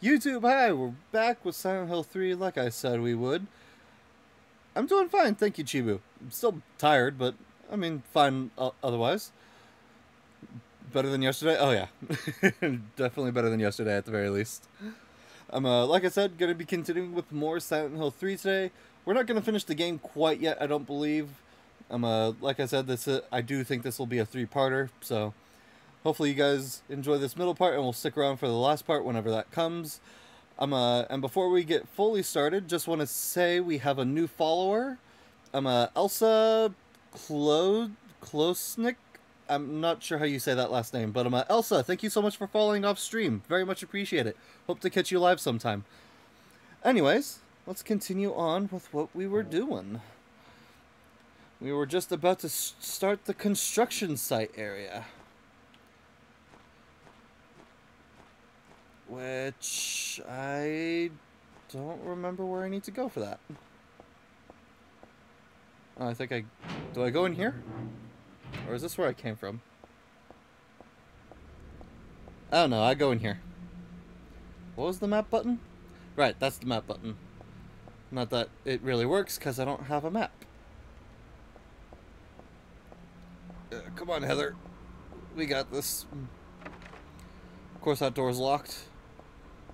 YouTube, hi, we're back with Silent Hill 3 like I said we would. I'm doing fine, thank you, Chibu. I'm still tired, but I mean, fine otherwise. Better than yesterday? Oh, yeah. Definitely better than yesterday at the very least. I'm, uh, like I said, going to be continuing with more Silent Hill 3 today. We're not going to finish the game quite yet, I don't believe. I'm, uh, like I said, this uh, I do think this will be a three-parter, so hopefully you guys enjoy this middle part and we'll stick around for the last part whenever that comes. Um, uh, and before we get fully started, just want to say we have a new follower. I'm um, uh, Elsa Klo Klosnik. I'm not sure how you say that last name, but I'm um, uh, Elsa. Thank you so much for following off stream. Very much appreciate it. Hope to catch you live sometime. Anyways, let's continue on with what we were doing. We were just about to start the construction site area. Which I don't remember where I need to go for that. Oh, I think I... Do I go in here? Or is this where I came from? I don't know, I go in here. What was the map button? Right, that's the map button. Not that it really works, because I don't have a map. Uh, come on, Heather. We got this. Of course, that door's locked.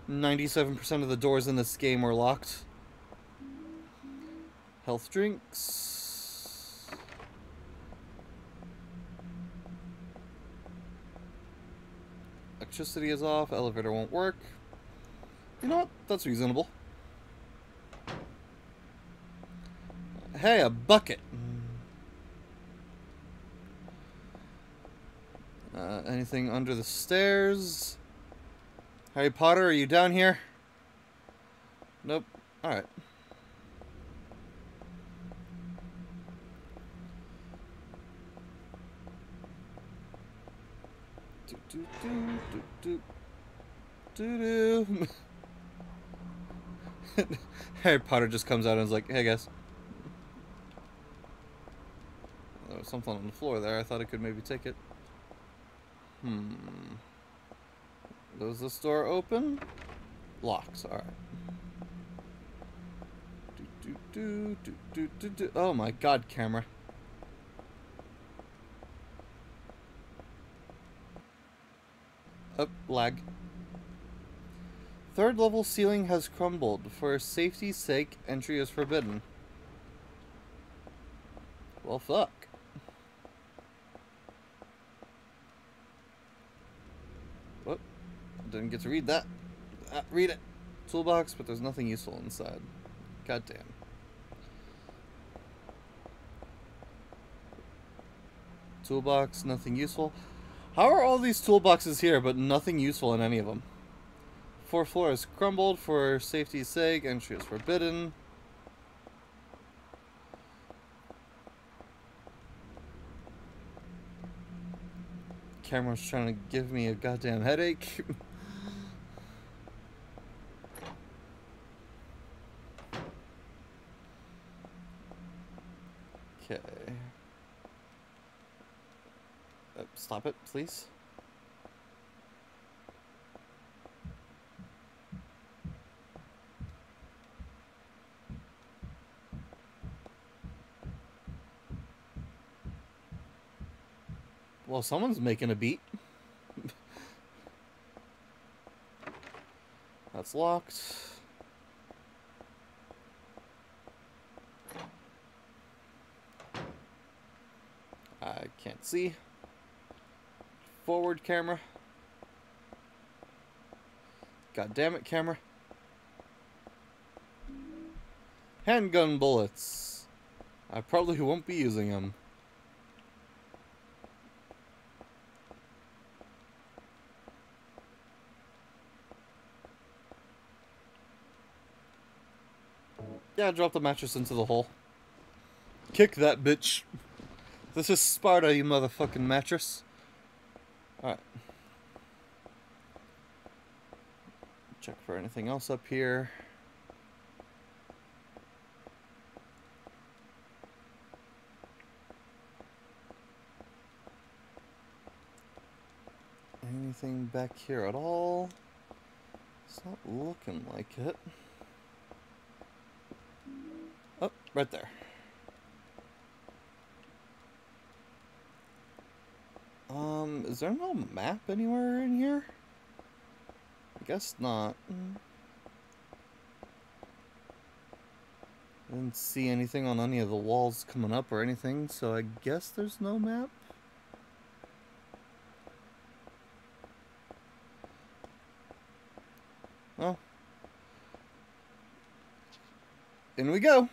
97% of the doors in this game are locked. Health drinks. Electricity is off. Elevator won't work. You know what? That's reasonable. Hey, a bucket. Uh, anything under the stairs? Harry Potter, are you down here? Nope. Alright. Do do do do do do do. Harry Potter just comes out and is like, "Hey guys." There was something on the floor there. I thought I could maybe take it. Hmm. Does this door open? Locks, alright. Do, do, do. Oh my god, camera. Up, oh, lag. Third level ceiling has crumbled. For safety's sake, entry is forbidden. Well, fuck. Didn't get to read that. Uh, read it. Toolbox, but there's nothing useful inside. God damn. Toolbox, nothing useful. How are all these toolboxes here, but nothing useful in any of them? Fourth floor is crumbled for safety's sake. Entry is forbidden. Camera's trying to give me a goddamn headache. Okay. Uh, stop it, please. Well, someone's making a beat. That's locked. I can't see. Forward camera. God damn it, camera. Handgun bullets. I probably won't be using them. Yeah, drop the mattress into the hole. Kick that bitch. This is Sparta, you motherfucking mattress. Alright. Check for anything else up here. Anything back here at all? It's not looking like it. Oh, right there. Um, is there no map anywhere in here? I guess not. Didn't see anything on any of the walls coming up or anything, so I guess there's no map. Oh. In we go.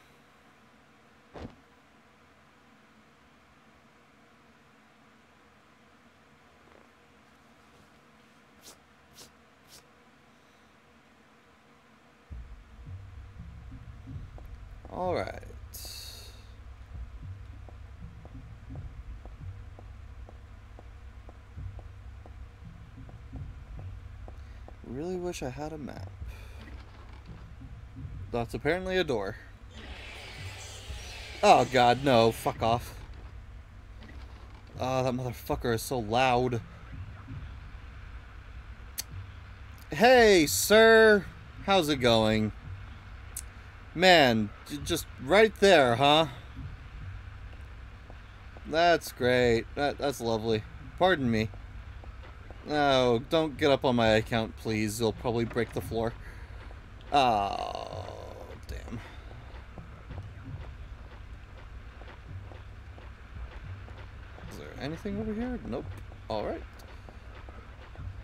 All right. Really wish I had a map. That's apparently a door. Oh god, no. Fuck off. Oh, that motherfucker is so loud. Hey, sir. How's it going? Man, just right there, huh? That's great. That, that's lovely. Pardon me. No, don't get up on my account, please. You'll probably break the floor. Oh, damn. Is there anything over here? Nope. Alright.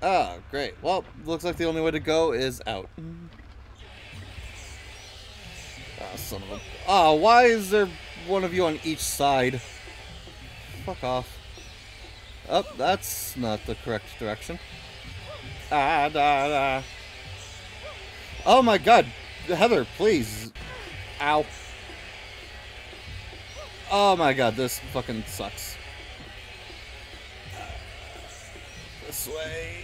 Ah, great. Well, looks like the only way to go is out. Son of a... Ah, why is there one of you on each side? Fuck off. Oh, that's not the correct direction. Ah, da, da. Oh my god. Heather, please. Ow. Oh my god, this fucking sucks. This way.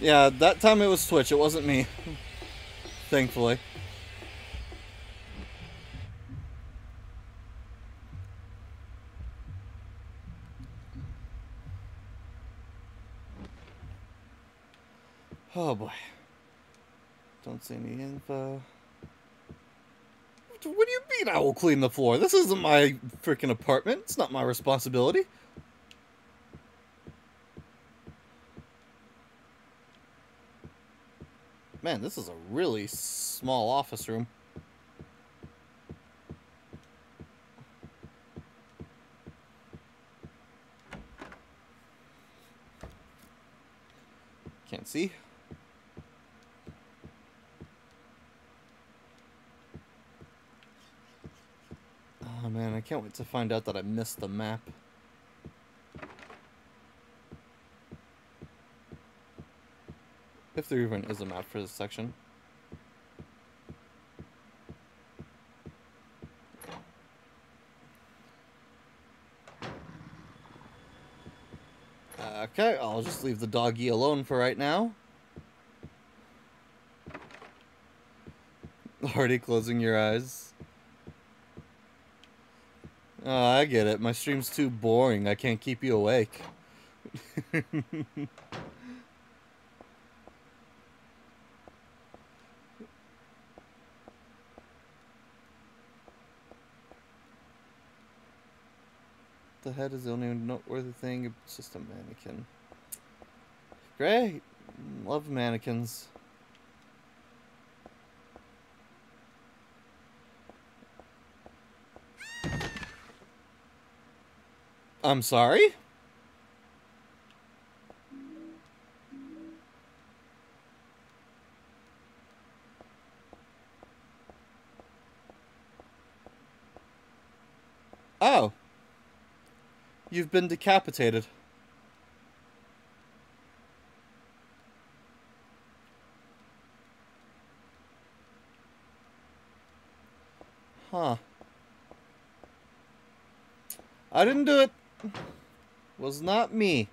Yeah, that time it was Twitch, it wasn't me. Thankfully. Oh boy. Don't see any info. What do you mean I will clean the floor? This isn't my freaking apartment. It's not my responsibility. Man, this is a really small office room. Can't see. Oh man, I can't wait to find out that I missed the map. If there even is a map for this section. Okay, I'll just leave the doggy alone for right now. Already closing your eyes. Oh, I get it. My stream's too boring. I can't keep you awake. the head is the only noteworthy thing. It's just a mannequin. Great. Love mannequins. I'm sorry? Oh. You've been decapitated. Huh. I didn't do it. Was not me.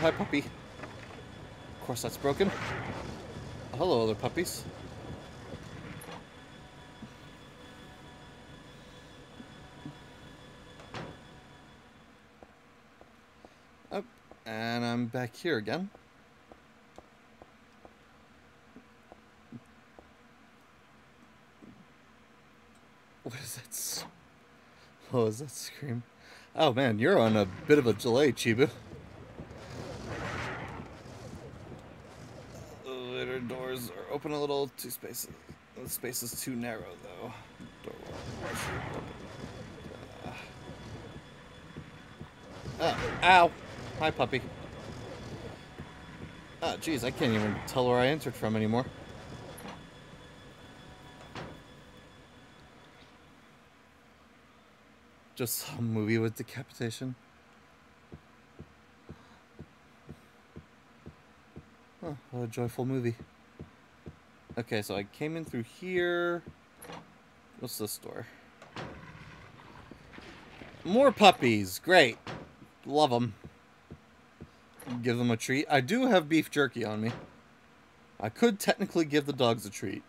hi, puppy course that's broken. Hello, other puppies. Up, oh, and I'm back here again. What is that? What was that scream? Oh man, you're on a bit of a delay, Chibu. Open a little. Two uh, spaces. The space is too narrow, though. Ah. Oh, ow! Hi, puppy. Oh, jeez, I can't even tell where I entered from anymore. Just some movie with decapitation. Oh, what a joyful movie. Okay, so I came in through here. What's this door? More puppies. Great. Love them. Give them a treat. I do have beef jerky on me. I could technically give the dogs a treat.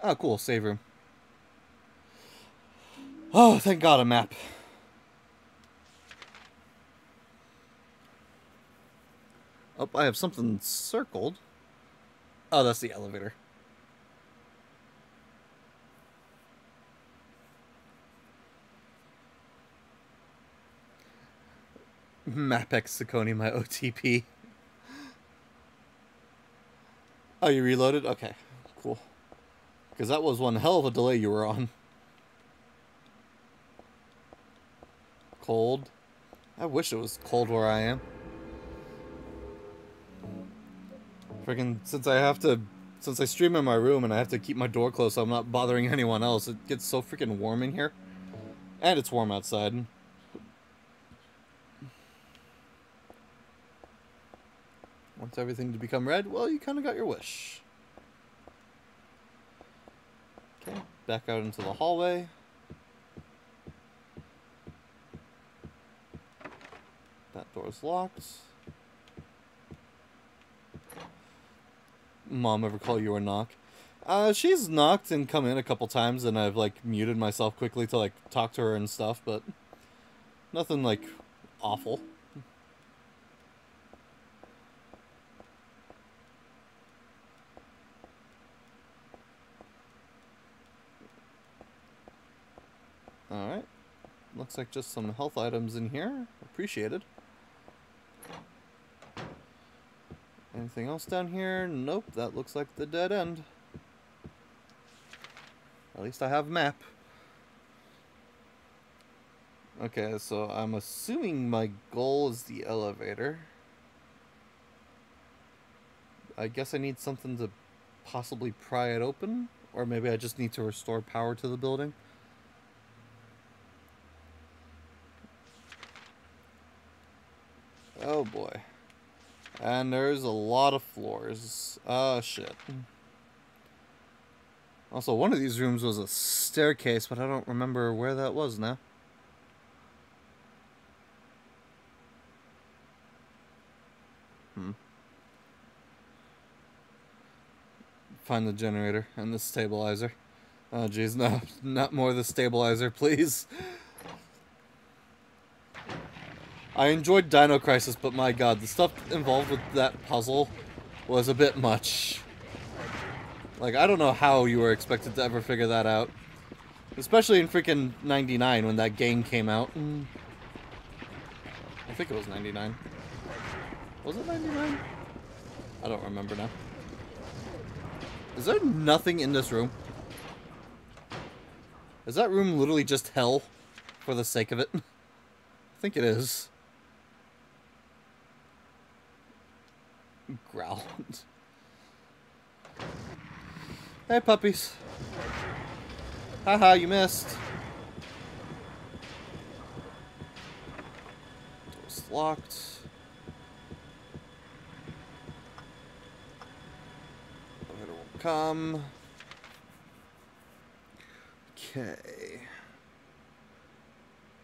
Oh, cool. Save room. Oh, thank God, a map. Oh, I have something circled. Oh, that's the elevator. Mapex Sacconi, my OTP. Oh, you reloaded? Okay, cool. Because that was one hell of a delay you were on. Cold. I wish it was cold where I am. Freaking, since I have to, since I stream in my room and I have to keep my door closed so I'm not bothering anyone else, it gets so freaking warm in here. And it's warm outside. Wants everything to become red? Well, you kind of got your wish. Okay, back out into the hallway. That door's locked. Mom ever call you a knock? Uh, she's knocked and come in a couple times, and I've like muted myself quickly to like talk to her and stuff, but nothing like awful. Alright. Looks like just some health items in here. Appreciated. Anything else down here? Nope, that looks like the dead end. At least I have map. Okay, so I'm assuming my goal is the elevator. I guess I need something to possibly pry it open, or maybe I just need to restore power to the building. Oh boy. And there's a lot of floors. Oh shit. Also, one of these rooms was a staircase, but I don't remember where that was now. Hmm. Find the generator and the stabilizer. Oh jeez, no, not more the stabilizer, please. I enjoyed Dino Crisis, but my god, the stuff involved with that puzzle was a bit much. Like, I don't know how you were expected to ever figure that out. Especially in freaking 99 when that game came out. Mm. I think it was 99. Was it 99? I don't remember now. Is there nothing in this room? Is that room literally just hell for the sake of it? I think it is. Growl. hey, puppies. Haha, you missed. Door's locked. Elevator won't come. Okay.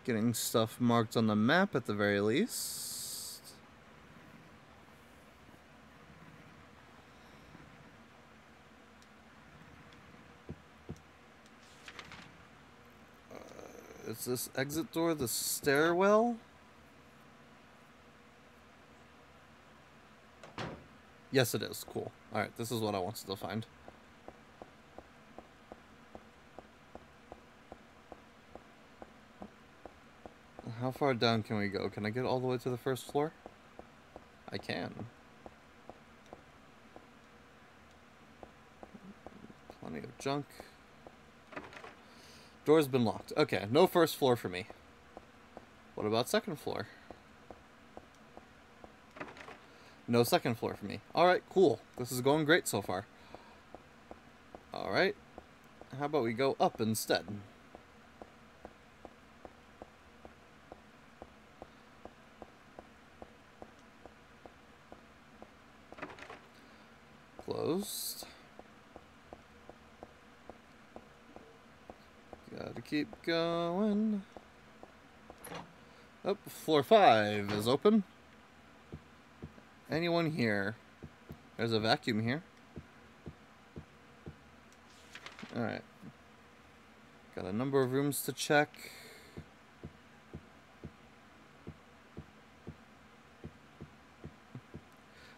Getting stuff marked on the map at the very least. Uh, Is this exit door the stairwell? Yes, it is. Cool. Alright, this is what I wanted to find. How far down can we go? Can I get all the way to the first floor? I can. Plenty of junk. Door's been locked. Okay, no first floor for me. What about second floor? No second floor for me. Alright, cool. This is going great so far. Alright. How about we go up instead? Closed. Gotta keep going. Up, oh, floor five is open. Anyone here? There's a vacuum here. Alright. Got a number of rooms to check.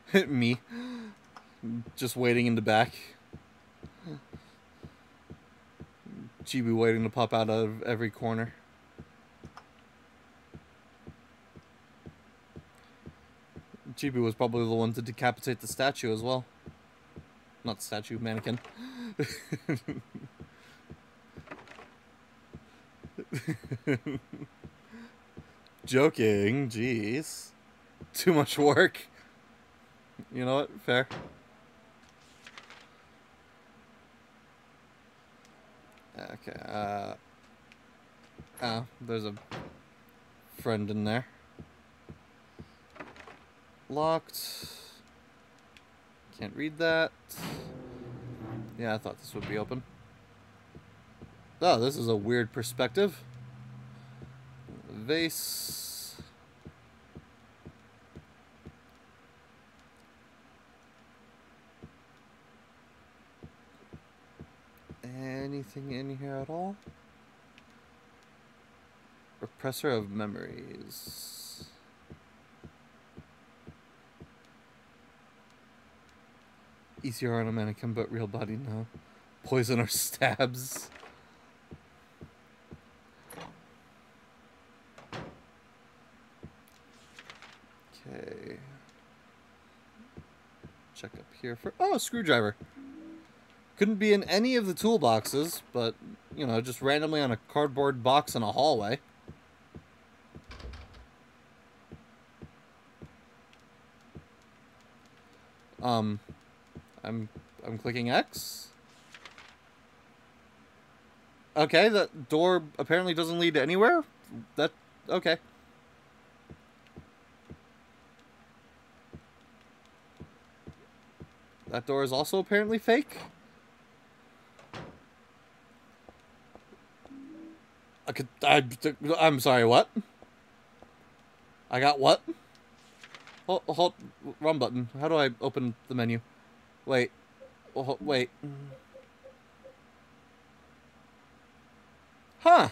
Hit me. Just waiting in the back. Chibi waiting to pop out of every corner. Chibi was probably the one to decapitate the statue as well. Not statue, mannequin. Joking, jeez. Too much work. You know what? Fair. Okay, uh... Oh, there's a friend in there. Locked. Can't read that. Yeah, I thought this would be open. Oh, this is a weird perspective. Vase. Anything in here at all? Repressor of memories. ECR on a mannequin, but real body no. Poison or stabs. Okay. Check up here for... Oh, screwdriver. Couldn't be in any of the toolboxes, but, you know, just randomly on a cardboard box in a hallway. Um, I'm I'm clicking X. Okay, that door apparently doesn't lead anywhere. That okay. That door is also apparently fake. I could I I'm sorry, what? I got what? Hold, hold wrong button. How do I open the menu? Wait. Oh, wait. Huh.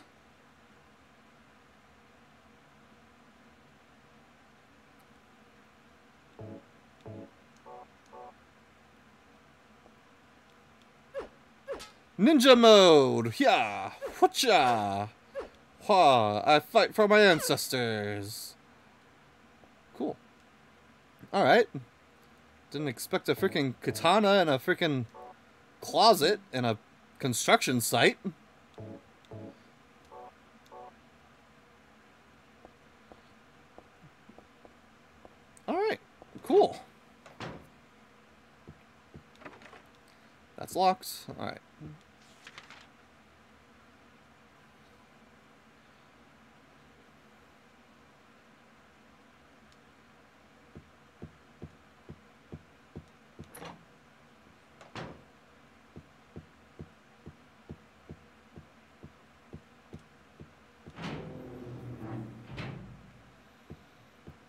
Ninja mode! Yeah! Whatcha! Wha! I fight for my ancestors! Cool. Alright. Didn't expect a freaking katana in a freaking closet in a construction site. Alright, cool. That's locked. Alright.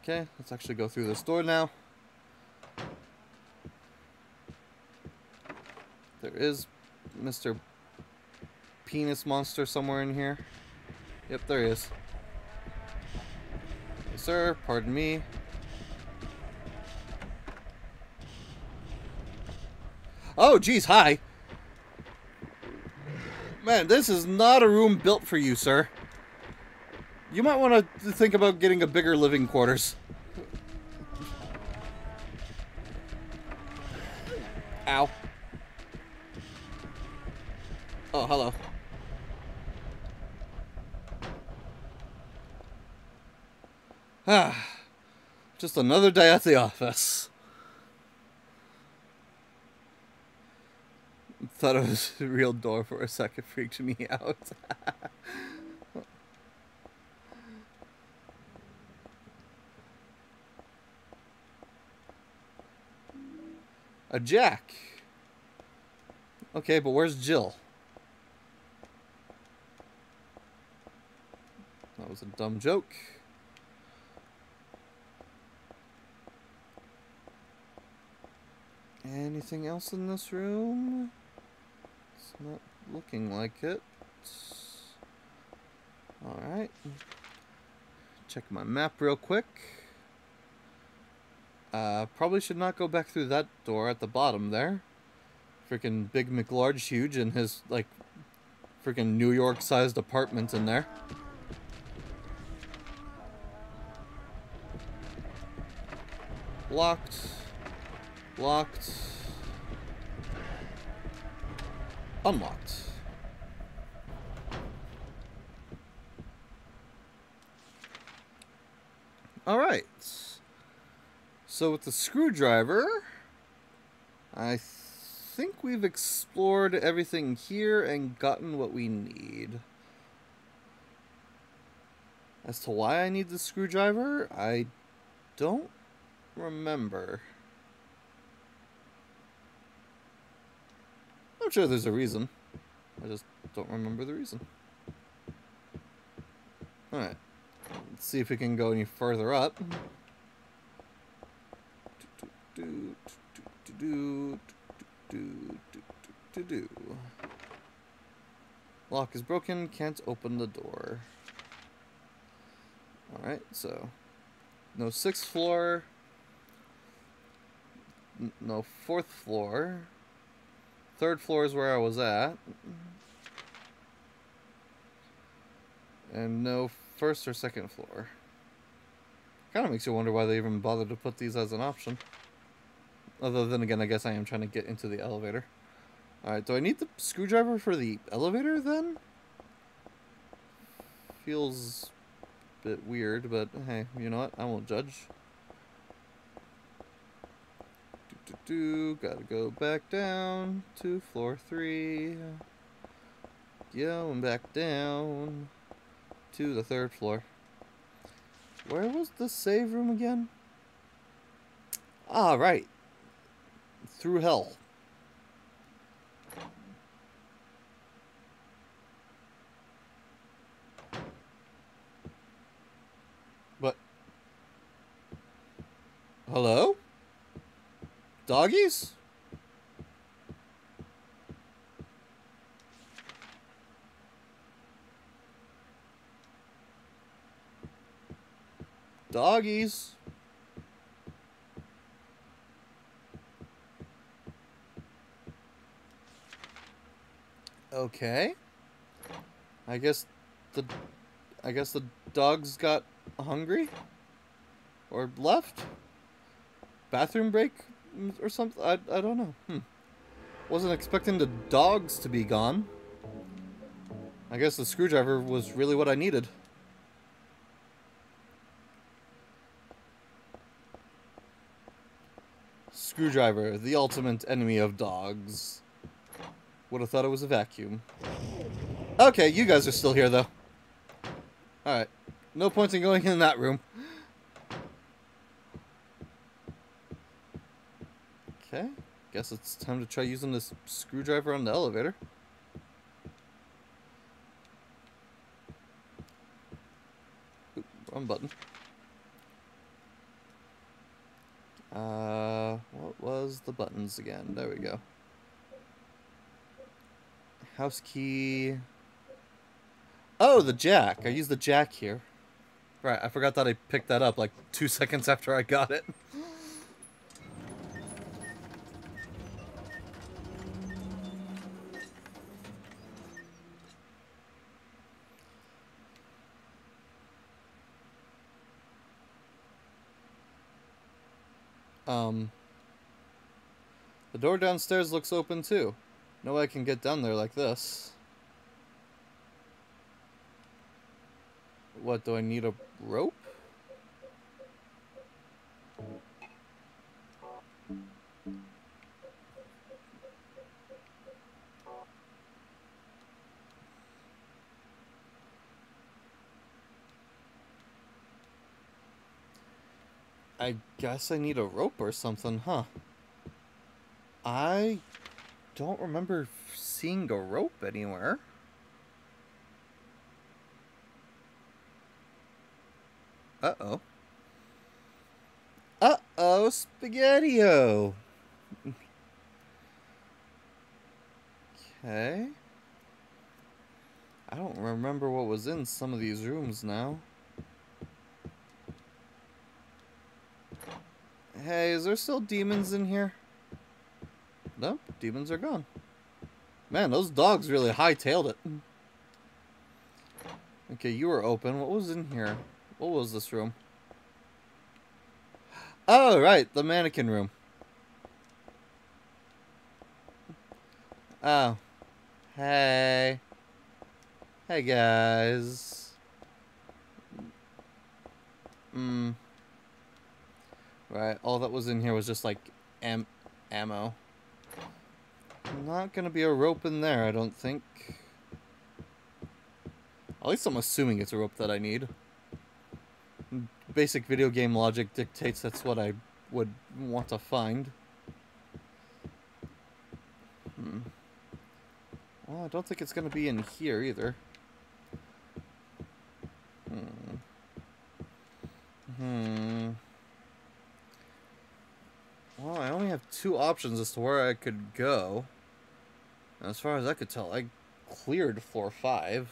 Okay, let's actually go through this door now. There is Mr. Penis Monster somewhere in here. Yep, there he is. Yes, sir, pardon me. Oh, geez, hi. Man, this is not a room built for you, sir. You might want to think about getting a bigger living quarters. Ow. Oh, hello. Ah, just another day at the office. Thought it was a real door for a second, freaked me out. a jack. Okay, but where's Jill? That was a dumb joke. Anything else in this room? It's not looking like it. Alright. Check my map real quick. Uh, probably should not go back through that door at the bottom there. Freaking Big McLarge huge and his, like, freaking New York sized apartment in there. Locked. Locked. Unlocked. Alright. So with the screwdriver, I think we've explored everything here and gotten what we need. As to why I need the screwdriver, I don't remember. I'm sure there's a reason. I just don't remember the reason. Alright. Let's see if we can go any further up. Lock is broken, can't open the door. Alright, so no sixth floor, no fourth floor. Third floor is where I was at. And no first or second floor. Kind of makes you wonder why they even bothered to put these as an option. Other than, again, I guess I am trying to get into the elevator. Alright, do I need the screwdriver for the elevator, then? Feels a bit weird, but hey, you know what? I won't judge. Do, do, do. Gotta go back down to floor three. Going back down to the third floor. Where was the save room again? Ah, right. Through hell. But... Hello? Doggies? Doggies. Okay. I guess the I guess the dogs got hungry or left. Bathroom break or something. I I don't know. Hmm. Wasn't expecting the dogs to be gone. I guess the screwdriver was really what I needed. Screwdriver, the ultimate enemy of dogs. Would have thought it was a vacuum. Okay, you guys are still here, though. Alright. No point in going in that room. Okay. Guess it's time to try using this screwdriver on the elevator. Wrong button. Uh, what was the buttons again? There we go. House key. Oh, the jack. I used the jack here. Right, I forgot that I picked that up like two seconds after I got it. Um, the door downstairs looks open too. No way I can get down there like this. What, do I need a rope? I guess I need a rope or something, huh? I don't remember seeing a rope anywhere. Uh-oh. Uh-oh, Spaghetti-O! Okay. I don't remember what was in some of these rooms now. Hey, is there still demons in here? Nope, demons are gone. Man, those dogs really hightailed it. Okay, you were open. What was in here? What was this room? Oh, right, the mannequin room. Oh. Hey. Hey, guys. Hmm. Right, all that was in here was just, like, am ammo. Not gonna be a rope in there, I don't think. At least I'm assuming it's a rope that I need. Basic video game logic dictates that's what I would want to find. Hmm. Well, I don't think it's gonna be in here either. Hmm. Hmm. Well, I only have two options as to where I could go. As far as I could tell, I cleared floor five.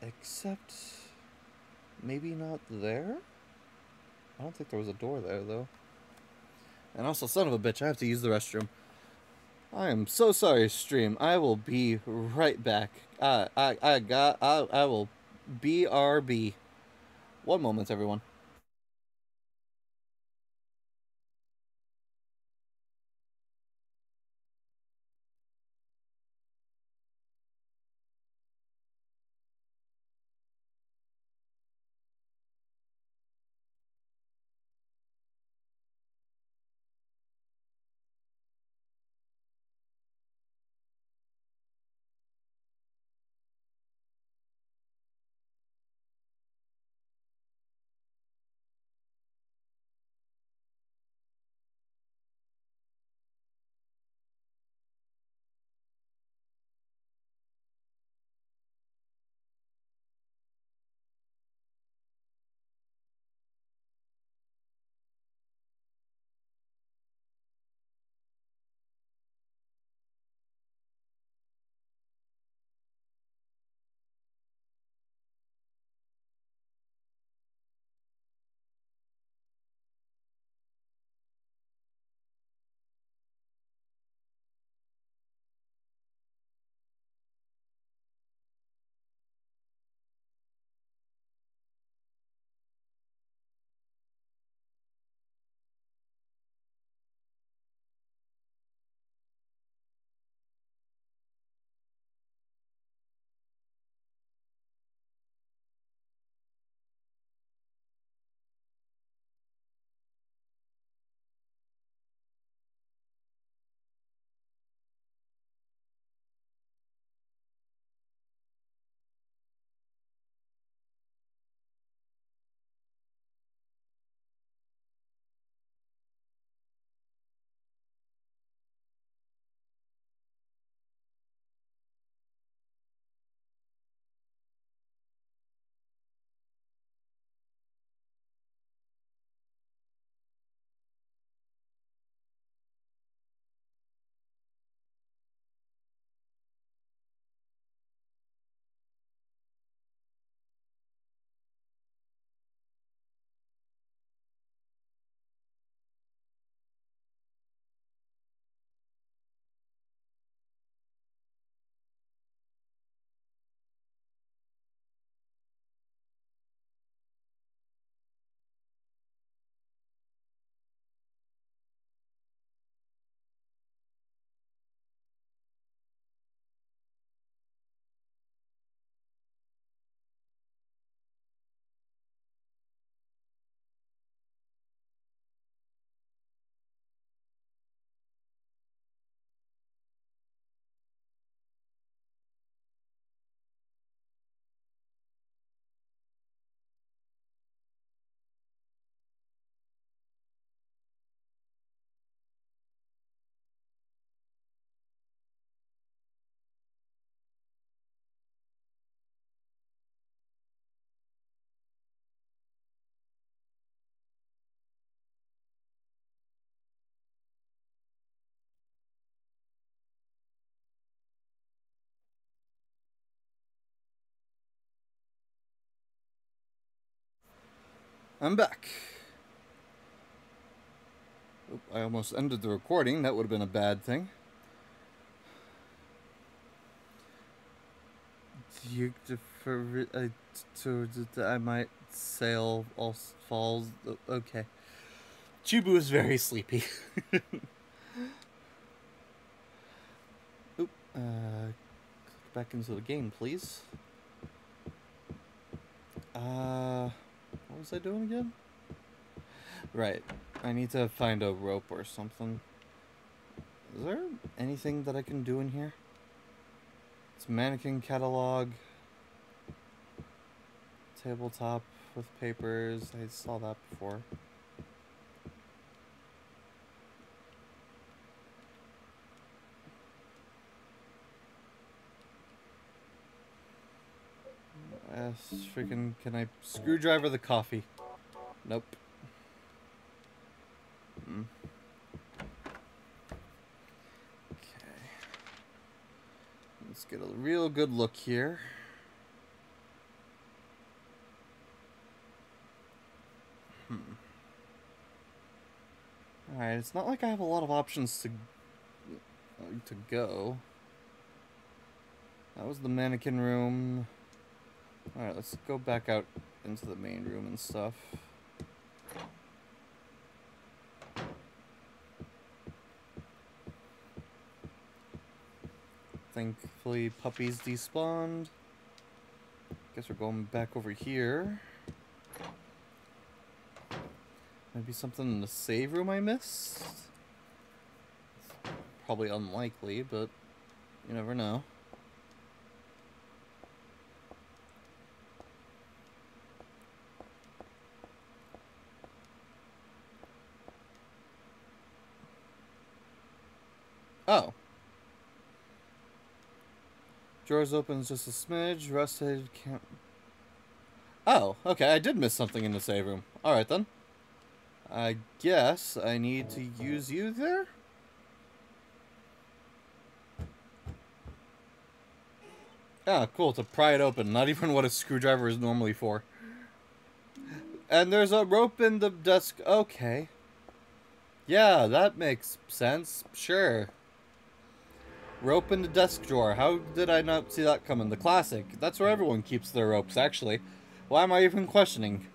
Except... Maybe not there? I don't think there was a door there, though. And also, son of a bitch, I have to use the restroom. I am so sorry, stream. I will be right back. I, I, I got, I, I will BRB. One moment, everyone. I'm back. Oop, I almost ended the recording. That would have been a bad thing. You defer, I, to, I might sail all falls. Okay. Chibu is very sleepy. Oop. Uh, back into the game, please. Uh, what was I doing again? Right. I need to find a rope or something. Is there anything that I can do in here? It's mannequin catalog. Tabletop with papers. I saw that before. Freaking, can I screwdriver the coffee? Nope. Mm. Okay. Let's get a real good look here. Hmm. Alright, it's not like I have a lot of options to to go. That was the mannequin room. Alright, let's go back out into the main room and stuff. Thankfully, puppies despawned. Guess we're going back over here. Maybe something in the save room I missed? Probably unlikely, but you never know. Oh. Drawers opens just a smidge. Rusted can't... Oh, okay. I did miss something in the save room. Alright then. I guess I need to use you there? Ah, cool. To pry it open. Not even what a screwdriver is normally for. And there's a rope in the desk. Okay. Yeah, that makes sense. Sure. Rope in the desk drawer. How did I not see that coming? The classic. That's where everyone keeps their ropes, actually. Why am I even questioning?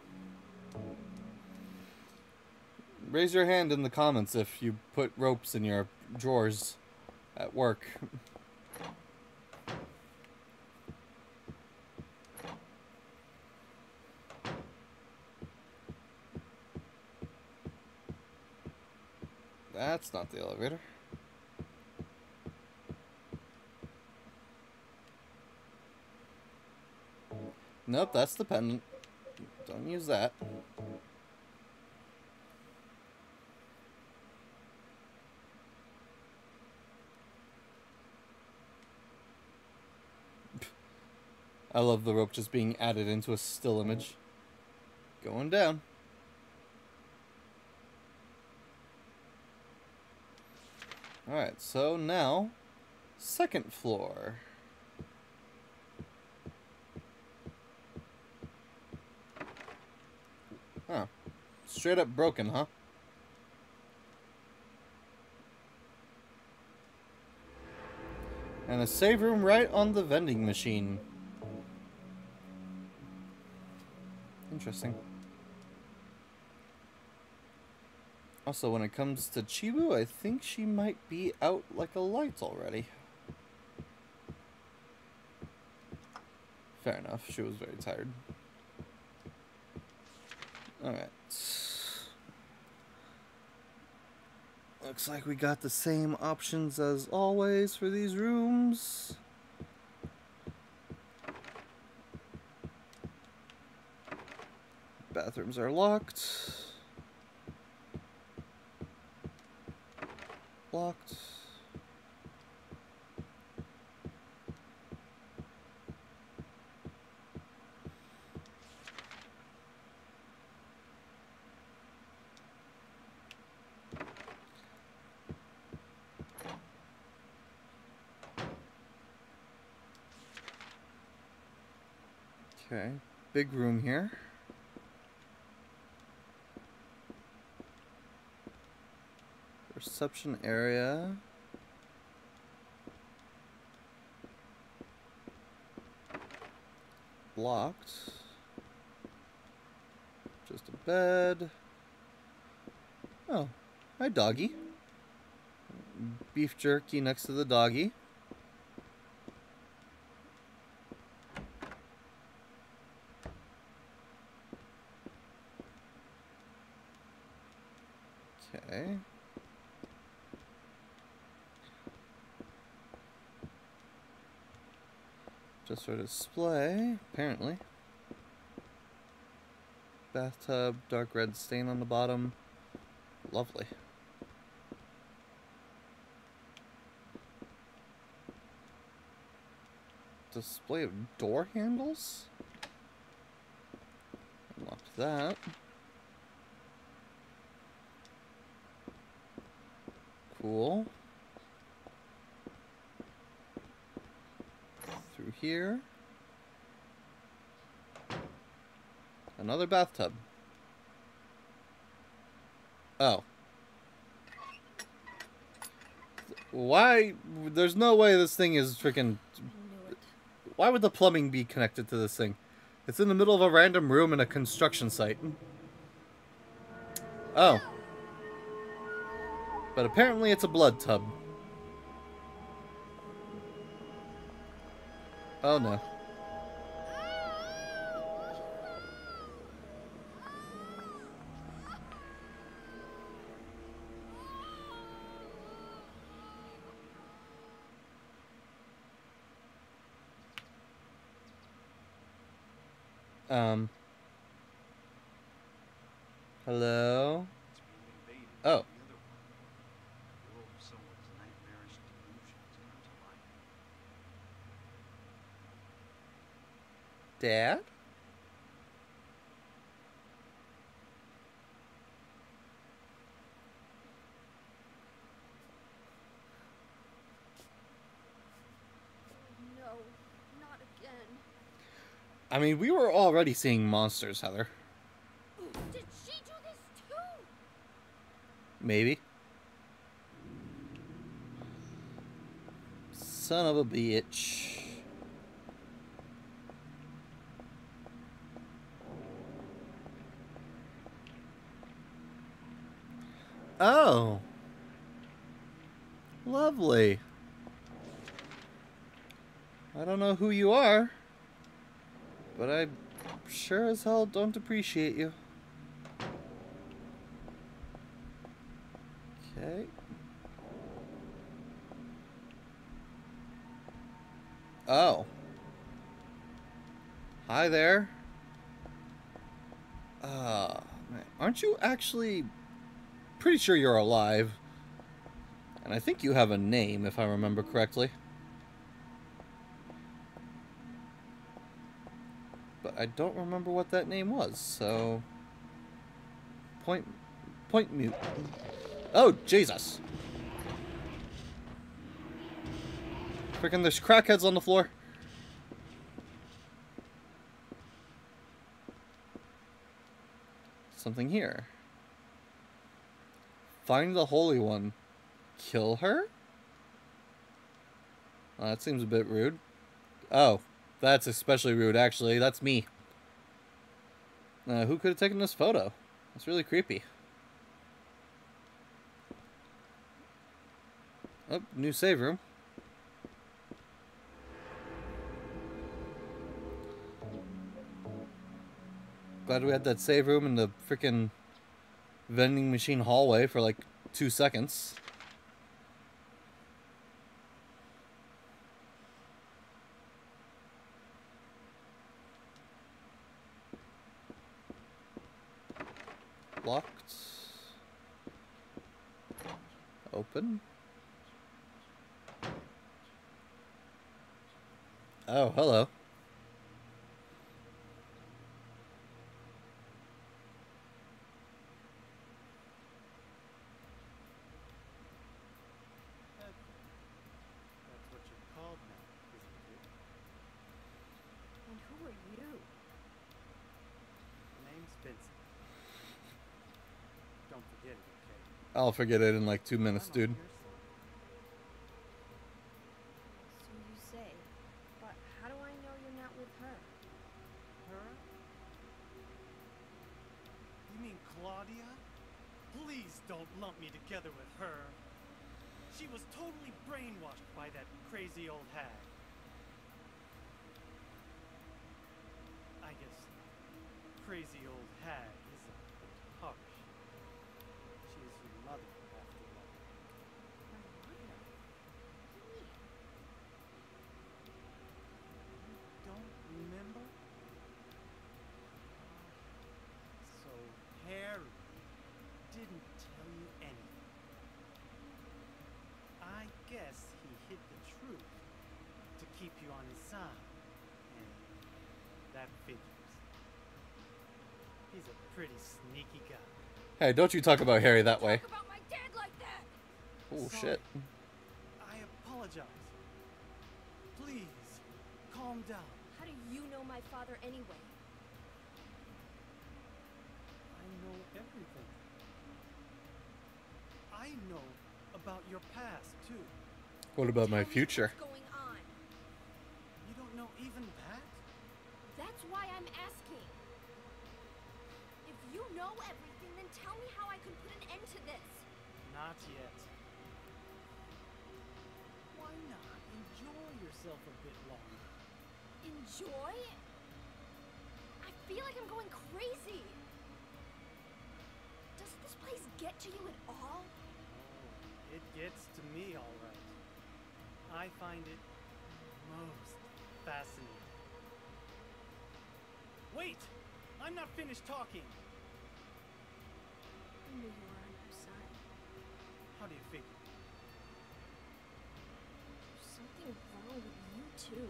Raise your hand in the comments if you put ropes in your drawers at work. That's not the elevator. Nope, that's the pendant. Don't use that. I love the rope just being added into a still image. Going down. Alright, so now, second floor. Huh. Straight up broken, huh? And a save room right on the vending machine. Interesting. Also, when it comes to Chibu, I think she might be out like a light already. Fair enough, she was very tired. Alright. Looks like we got the same options as always for these rooms. Bathrooms are locked. Locked. big room here. Reception area. Blocked. Just a bed. Oh, hi doggy. Beef jerky next to the doggy. Just for display, apparently. Bathtub, dark red stain on the bottom. Lovely. Display of door handles? Unlock that. Cool. Through here. Another bathtub. Oh. Why? There's no way this thing is freaking. Why would the plumbing be connected to this thing? It's in the middle of a random room in a construction site. Oh. But apparently it's a blood tub. Oh no. Um. Hello? Oh. Dad? No, not again. I mean, we were already seeing monsters, Heather. Did she do this too? Maybe. Son of a bitch. Oh. Lovely. I don't know who you are, but I sure as hell don't appreciate you. Okay. Oh. Hi there. Uh, man, aren't you actually pretty sure you're alive? And I think you have a name, if I remember correctly. But I don't remember what that name was, so... Point... Point mute. Oh, Jesus! Freaking there's crackheads on the floor. Something here. Find the Holy One. Kill her? Well, that seems a bit rude. Oh, that's especially rude, actually. That's me. Uh, who could have taken this photo? That's really creepy. Oh, new save room. Glad we had that save room in the freaking vending machine hallway for like two seconds. Locked. Open. Oh, hello. That's what you're called now, isn't it? And who are you? My name's Vincent. Don't forget it, okay? I'll forget it in like two minutes, dude. your side. So you say. But how do I know you're not with her? Her? You mean Claudia? Please don't lump me together with her. She was totally brainwashed by that crazy old hag. I guess crazy old hag is a bit harsh. She is your mother, after all. My mother? What do you mean? You don't remember? So Harry didn't tell you anything. I guess he hid the truth to keep you on his side. And that figures. He's a pretty sneaky guy. Hey, don't you talk about Harry that way. Talk about my dad like! Oh shit. I apologize. Please, calm down. How do you know my father anyway? I know everything. I know about your past, too. What about my Tell me future? What's going on? You don't know even that? That's why I'm asking. You know everything, then tell me how I can put an end to this. Not yet. Why not enjoy yourself a bit longer? Enjoy? I feel like I'm going crazy. Does this place get to you at all? Oh, it gets to me all right. I find it most fascinating. Wait! I'm not finished talking. I knew you were on your side. How do you figure? There's something wrong with you too.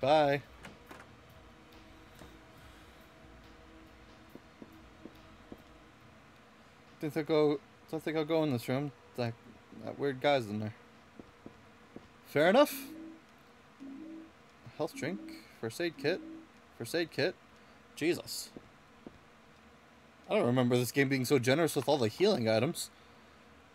Bye. Don't think I'll go. don't think I'll go in this room. That that weird guy's in there. Fair enough. Health drink, first aid kit, first aid kit. Jesus. I don't remember this game being so generous with all the healing items.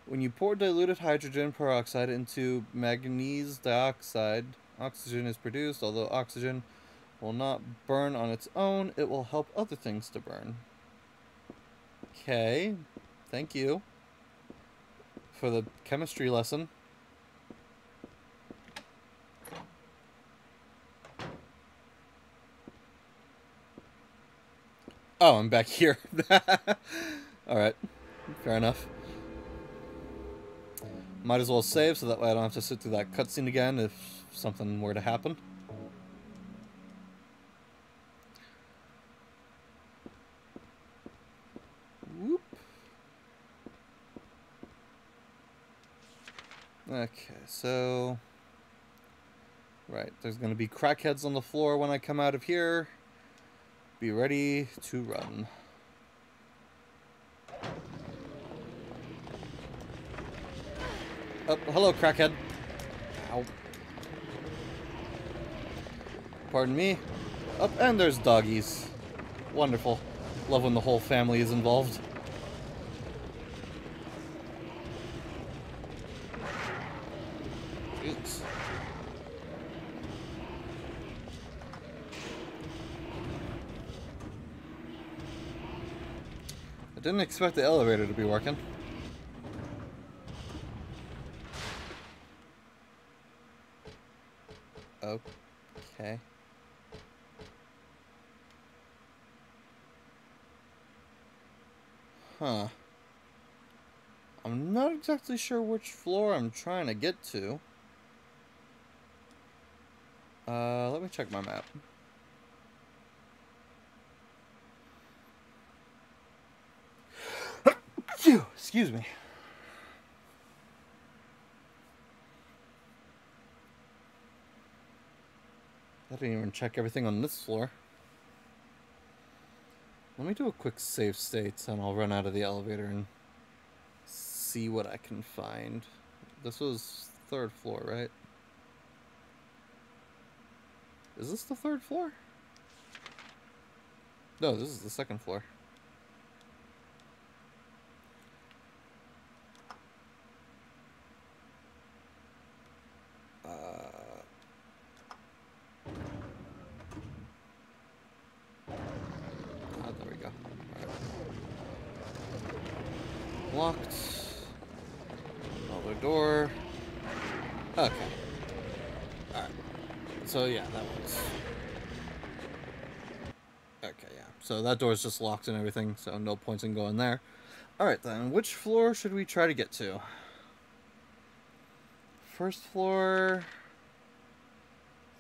When you pour diluted hydrogen peroxide into manganese dioxide, oxygen is produced. Although oxygen will not burn on its own, it will help other things to burn. Okay, thank you for the chemistry lesson. Oh, I'm back here. Alright, fair enough. Might as well save so that way I don't have to sit through that cutscene again if something were to happen. Whoop. Okay, so. Right, there's gonna be crackheads on the floor when I come out of here. Be ready to run. Oh, hello, crackhead. Ow. Pardon me. Up, and there's doggies. Wonderful. Love when the whole family is involved. Oops. I didn't expect the elevator to be working. Okay. Huh. I'm not exactly sure which floor I'm trying to get to. Uh, let me check my map. Excuse me. I didn't even check everything on this floor. Let me do a quick save states and I'll run out of the elevator and see what I can find. This was third floor, right? Is this the third floor? No, this is the second floor. Locked. Another door. Okay. Alright. So yeah, that was. Okay, yeah. So that door's just locked and everything, so no points in going there. Alright then, which floor should we try to get to? First floor.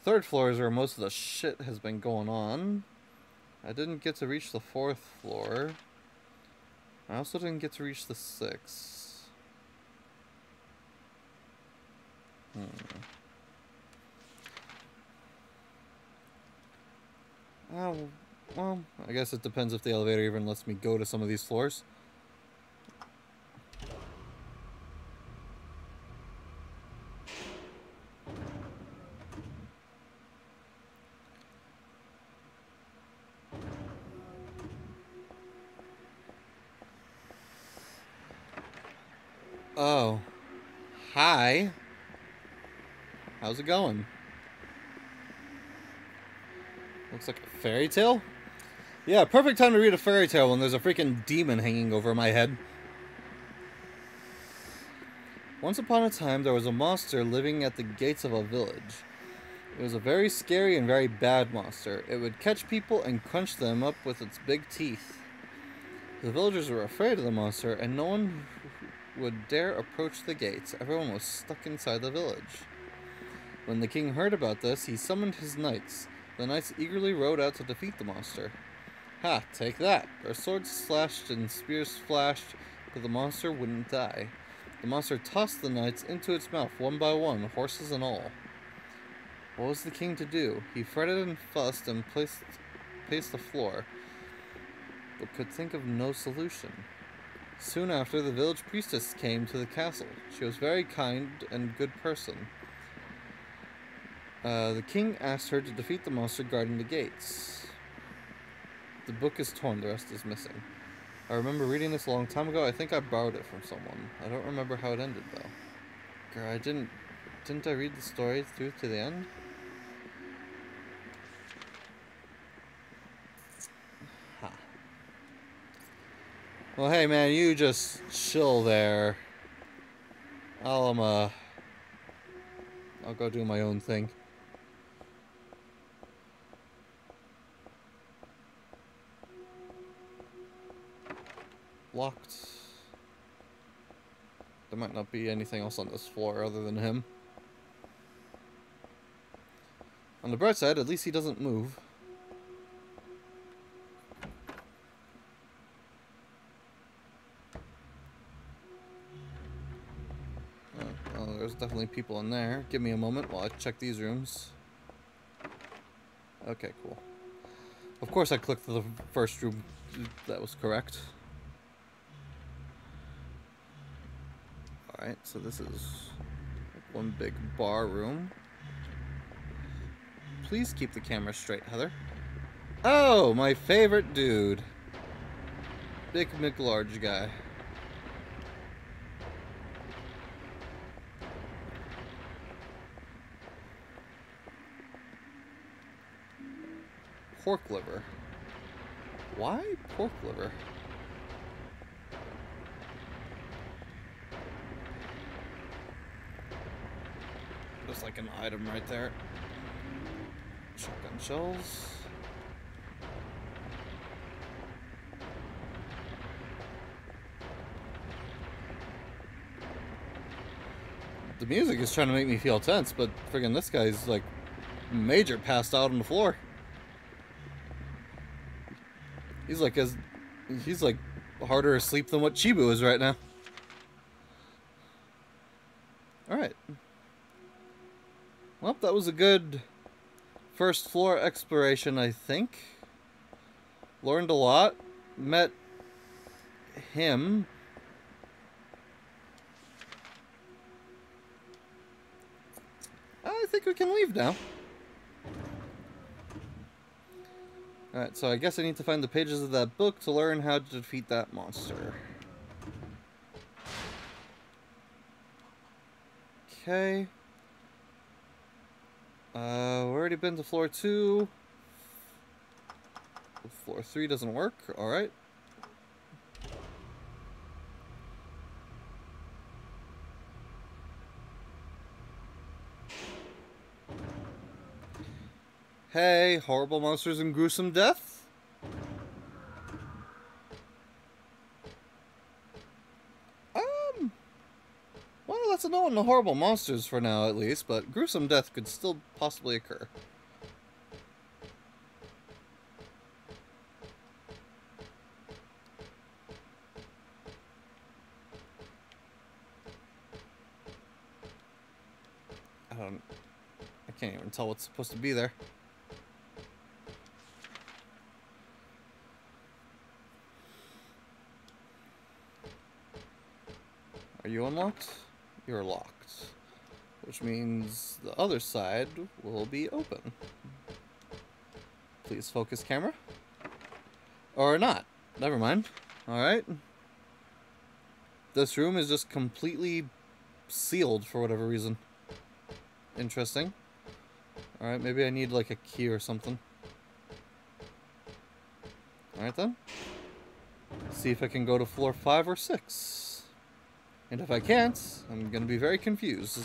Third floor is where most of the shit has been going on. I didn't get to reach the fourth floor. I also didn't get to reach the sixth. Hmm. Oh, well, I guess it depends if the elevator even lets me go to some of these floors. Oh. Hi. How's it going? Looks like a fairy tale? Yeah, perfect time to read a fairy tale when there's a freaking demon hanging over my head. Once upon a time, there was a monster living at the gates of a village. It was a very scary and very bad monster. It would catch people and crunch them up with its big teeth. The villagers were afraid of the monster, and no one would dare approach the gates. Everyone was stuck inside the village. When the king heard about this, he summoned his knights. The knights eagerly rode out to defeat the monster. Ha, take that! Their swords slashed and spears flashed, but the monster wouldn't die. The monster tossed the knights into its mouth one by one, horses and all. What was the king to do? He fretted and fussed and placed, paced the floor, but could think of no solution. Soon after, the village priestess came to the castle. She was very kind and good person. Uh, the king asked her to defeat the monster guarding the gates. The book is torn, the rest is missing. I remember reading this a long time ago. I think I borrowed it from someone. I don't remember how it ended though. Girl, I didn't didn't I read the story through to the end? Ha. Well, hey man, you just chill there. I'll um uh I'll go do my own thing. Locked. There might not be anything else on this floor other than him. On the bright side, at least he doesn't move. Oh, well, there's definitely people in there. Give me a moment while I check these rooms. Okay, cool. Of course I clicked the first room. That was correct. Alright, so this is one big bar room. Please keep the camera straight, Heather. Oh, my favorite dude. Big McLarge guy. Pork liver. Why pork liver? Like an item right there. Shotgun shells. The music is trying to make me feel tense, but friggin' this guy's like major passed out on the floor. He's like as he's like harder asleep than what Chibu is right now. Alright. Well, that was a good first floor exploration, I think. Learned a lot. Met him. I think we can leave now. Alright, so I guess I need to find the pages of that book to learn how to defeat that monster. Okay. Uh, we've already been to floor two. Floor three doesn't work. All right. Hey, horrible monsters and gruesome death. No horrible monsters for now, at least, but gruesome death could still possibly occur. I don't... I can't even tell what's supposed to be there. Are you unlocked? You're locked. Which means the other side will be open. Please focus camera. Or not. Never mind. Alright. This room is just completely sealed for whatever reason. Interesting. Alright, maybe I need like a key or something. Alright then. See if I can go to floor 5 or 6. And if I can't, I'm gonna be very confused.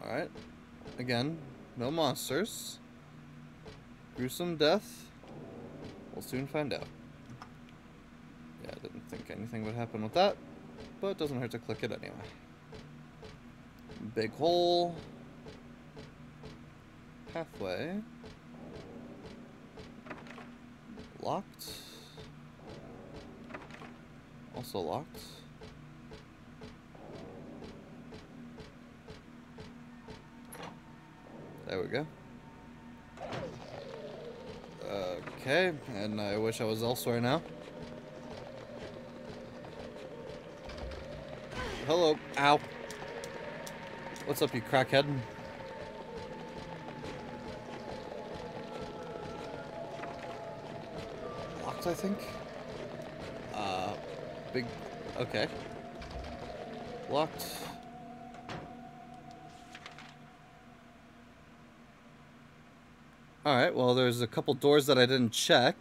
Alright. Again, no monsters. Gruesome death. We'll soon find out. Yeah, I didn't think anything would happen with that, but it doesn't hurt to click it anyway. Big hole. Pathway. Locked. Also locked. There we go. Okay, and I wish I was elsewhere now. Hello. Ow. What's up, you crackhead? Locked, I think? Uh, big... Okay. Locked. Alright, well, there's a couple doors that I didn't check.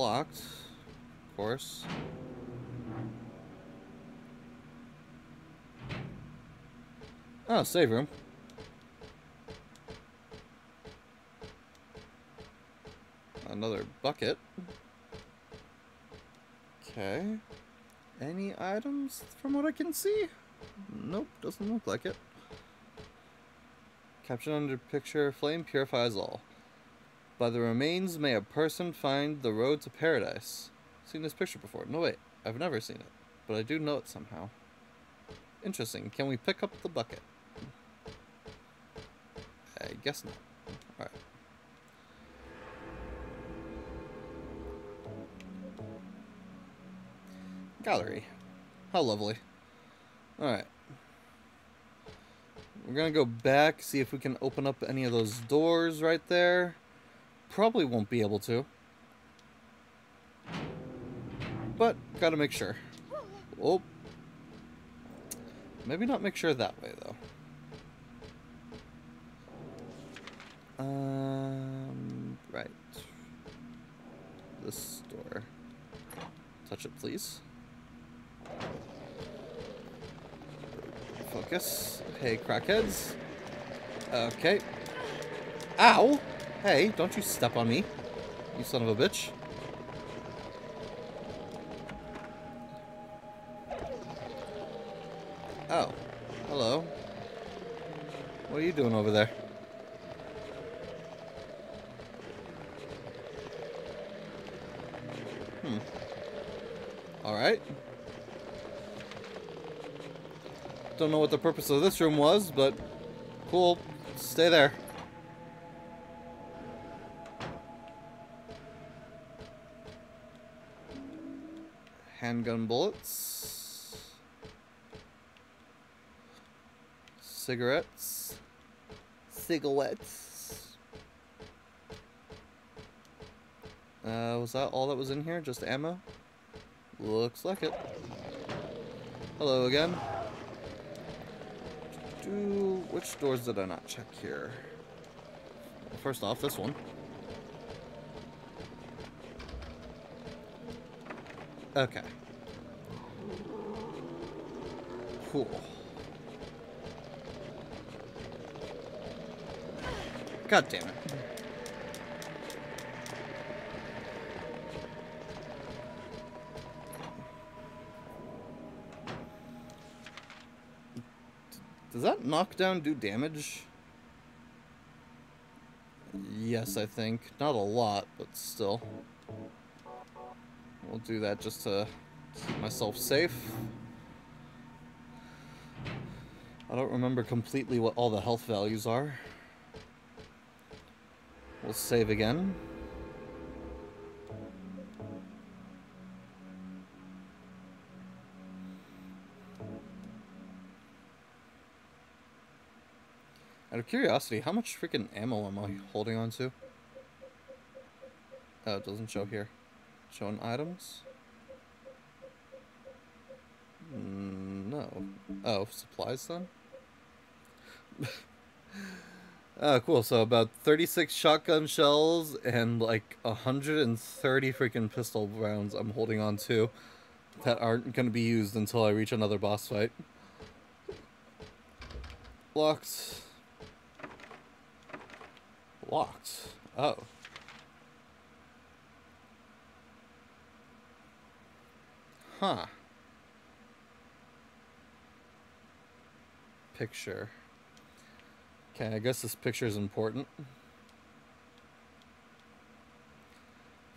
Locked, of course. Oh, save room. Another bucket. Okay. Any items from what I can see? Nope, doesn't look like it. Caption under picture, flame purifies all. By the remains may a person find the road to paradise. Seen this picture before? No wait, I've never seen it. But I do know it somehow. Interesting. Can we pick up the bucket? I guess not. Alright. Gallery. How lovely. Alright. We're gonna go back, see if we can open up any of those doors right there. Probably won't be able to. But, gotta make sure. Oh. Maybe not make sure that way, though. Um, right. This door. Touch it, please. Focus. Hey, crackheads. Okay. Ow! Hey, don't you step on me. You son of a bitch. Oh. Hello. What are you doing over there? Hmm. Alright. Don't know what the purpose of this room was, but cool. Stay there. Handgun bullets. Cigarettes. Cigarettes. Uh, was that all that was in here? Just ammo? Looks like it. Hello again. Do which doors did I not check here? First off, this one. Okay. Cool. God damn it. Does that knockdown do damage? Yes, I think. Not a lot, but still. We'll do that just to keep myself safe. I don't remember completely what all the health values are. We'll save again. Out of curiosity, how much freaking ammo am I holding on to? Oh, it doesn't show here. Showing items? Mm, no. Oh, supplies then? Oh, cool. So about 36 shotgun shells and like 130 freaking pistol rounds I'm holding on to that aren't going to be used until I reach another boss fight. Locked. Locked. Oh. Huh. Picture. Okay, I guess this picture is important.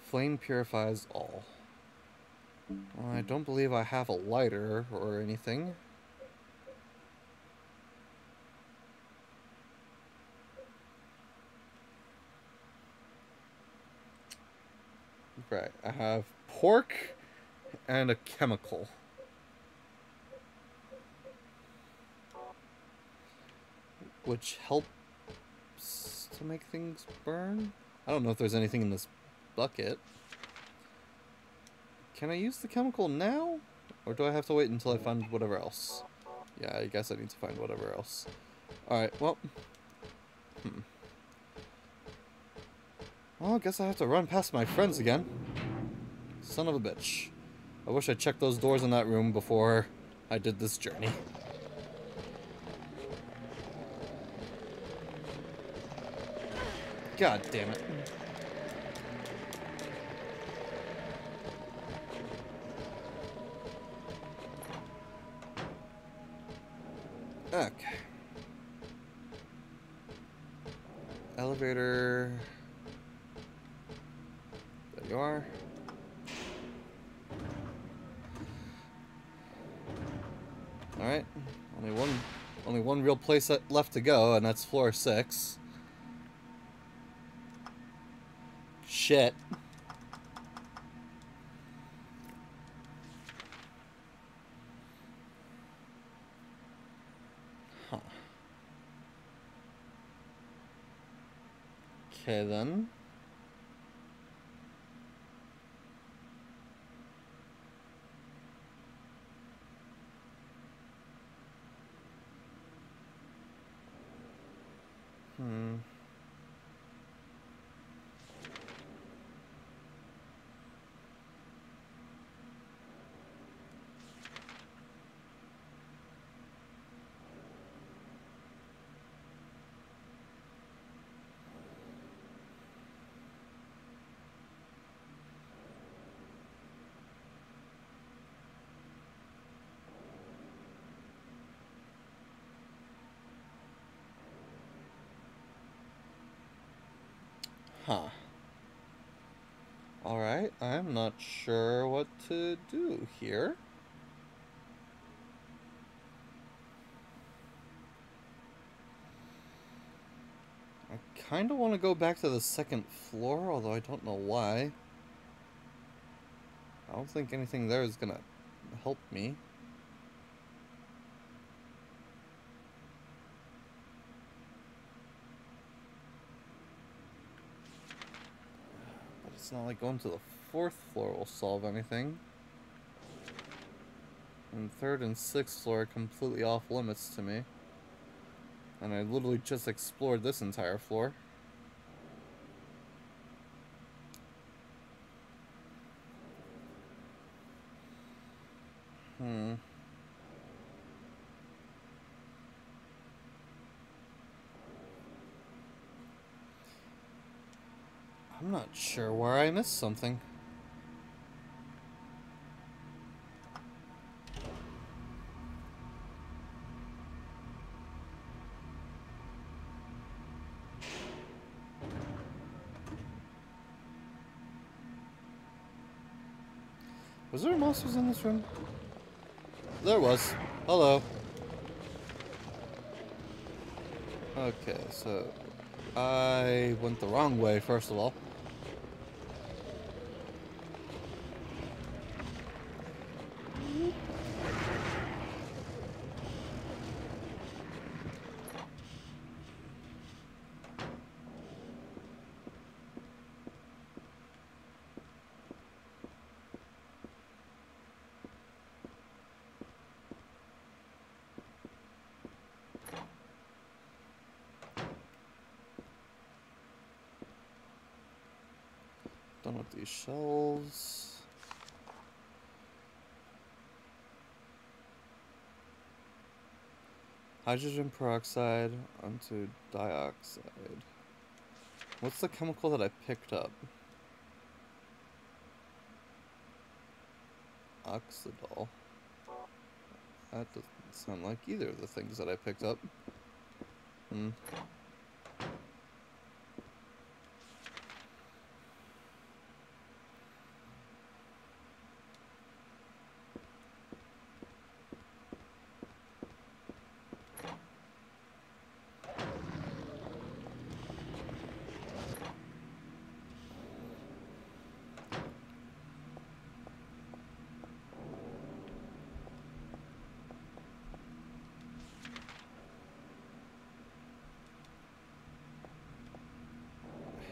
Flame purifies all. I don't believe I have a lighter or anything. Right, I have pork and a chemical. Which helps to make things burn? I don't know if there's anything in this bucket. Can I use the chemical now? Or do I have to wait until I find whatever else? Yeah, I guess I need to find whatever else. Alright, well. Hmm. Well, I guess I have to run past my friends again. Son of a bitch. I wish I checked those doors in that room before I did this journey. God damn it. Okay. Elevator. There you are. Alright. Only one only one real place left to go, and that's floor six. Shit. Okay then. Hmm. Huh. I'm not sure what to do here. I kind of want to go back to the second floor, although I don't know why. I don't think anything there is going to help me. But it's not like going to the fourth floor will solve anything. And third and sixth floor are completely off limits to me. And I literally just explored this entire floor. Hmm. I'm not sure where I missed something. Was in this room? There was. Hello. Okay, so I went the wrong way, first of all. These shells. Hydrogen peroxide onto dioxide. What's the chemical that I picked up? Oxidol. That doesn't sound like either of the things that I picked up. Hmm.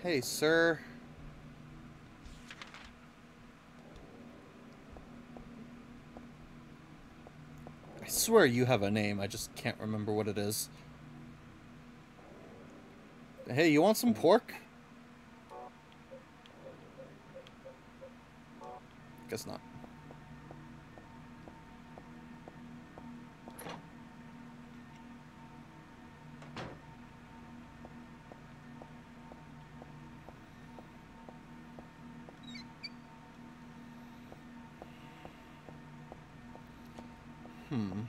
Hey, sir. I swear you have a name, I just can't remember what it is. Hey, you want some pork? Guess not. Hmm.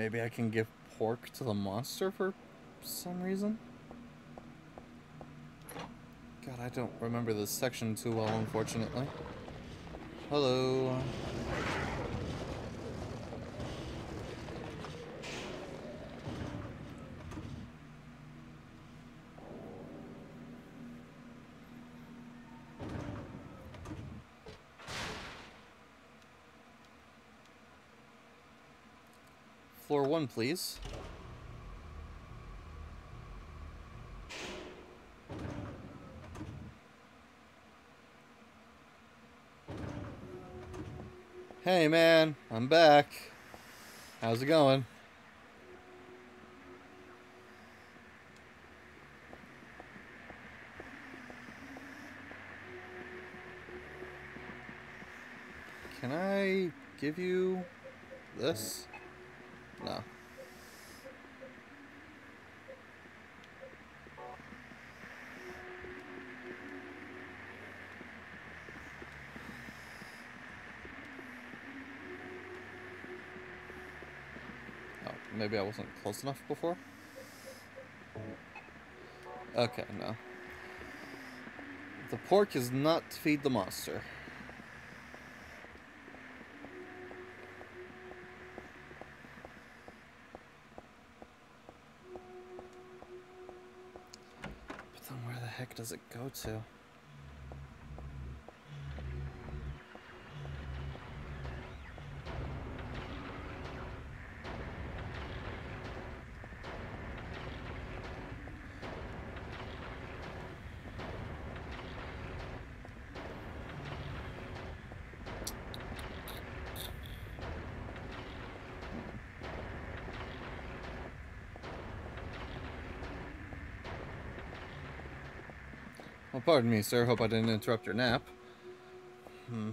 Maybe I can give pork to the monster for some reason? God, I don't remember this section too well, unfortunately. Hello. Floor one, please. Hey man, I'm back. How's it going? Can I give you this? No. Oh, maybe I wasn't close enough before? Okay, no. The pork is not to feed the monster. But then where the heck does it go to? Pardon me, sir. Hope I didn't interrupt your nap. Hmm.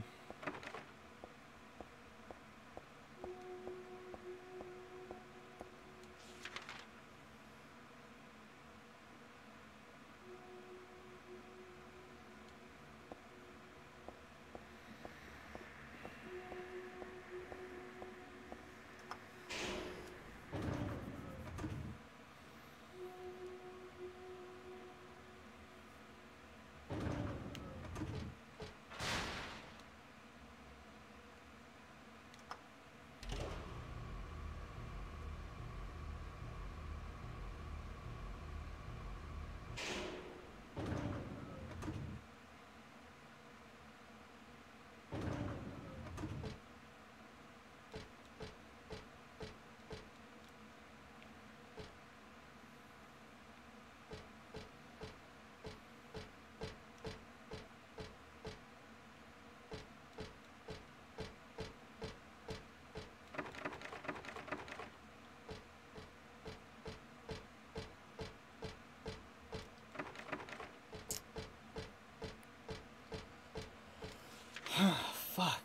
Fuck.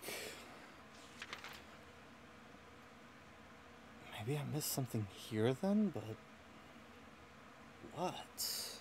Maybe I missed something here then, but. What?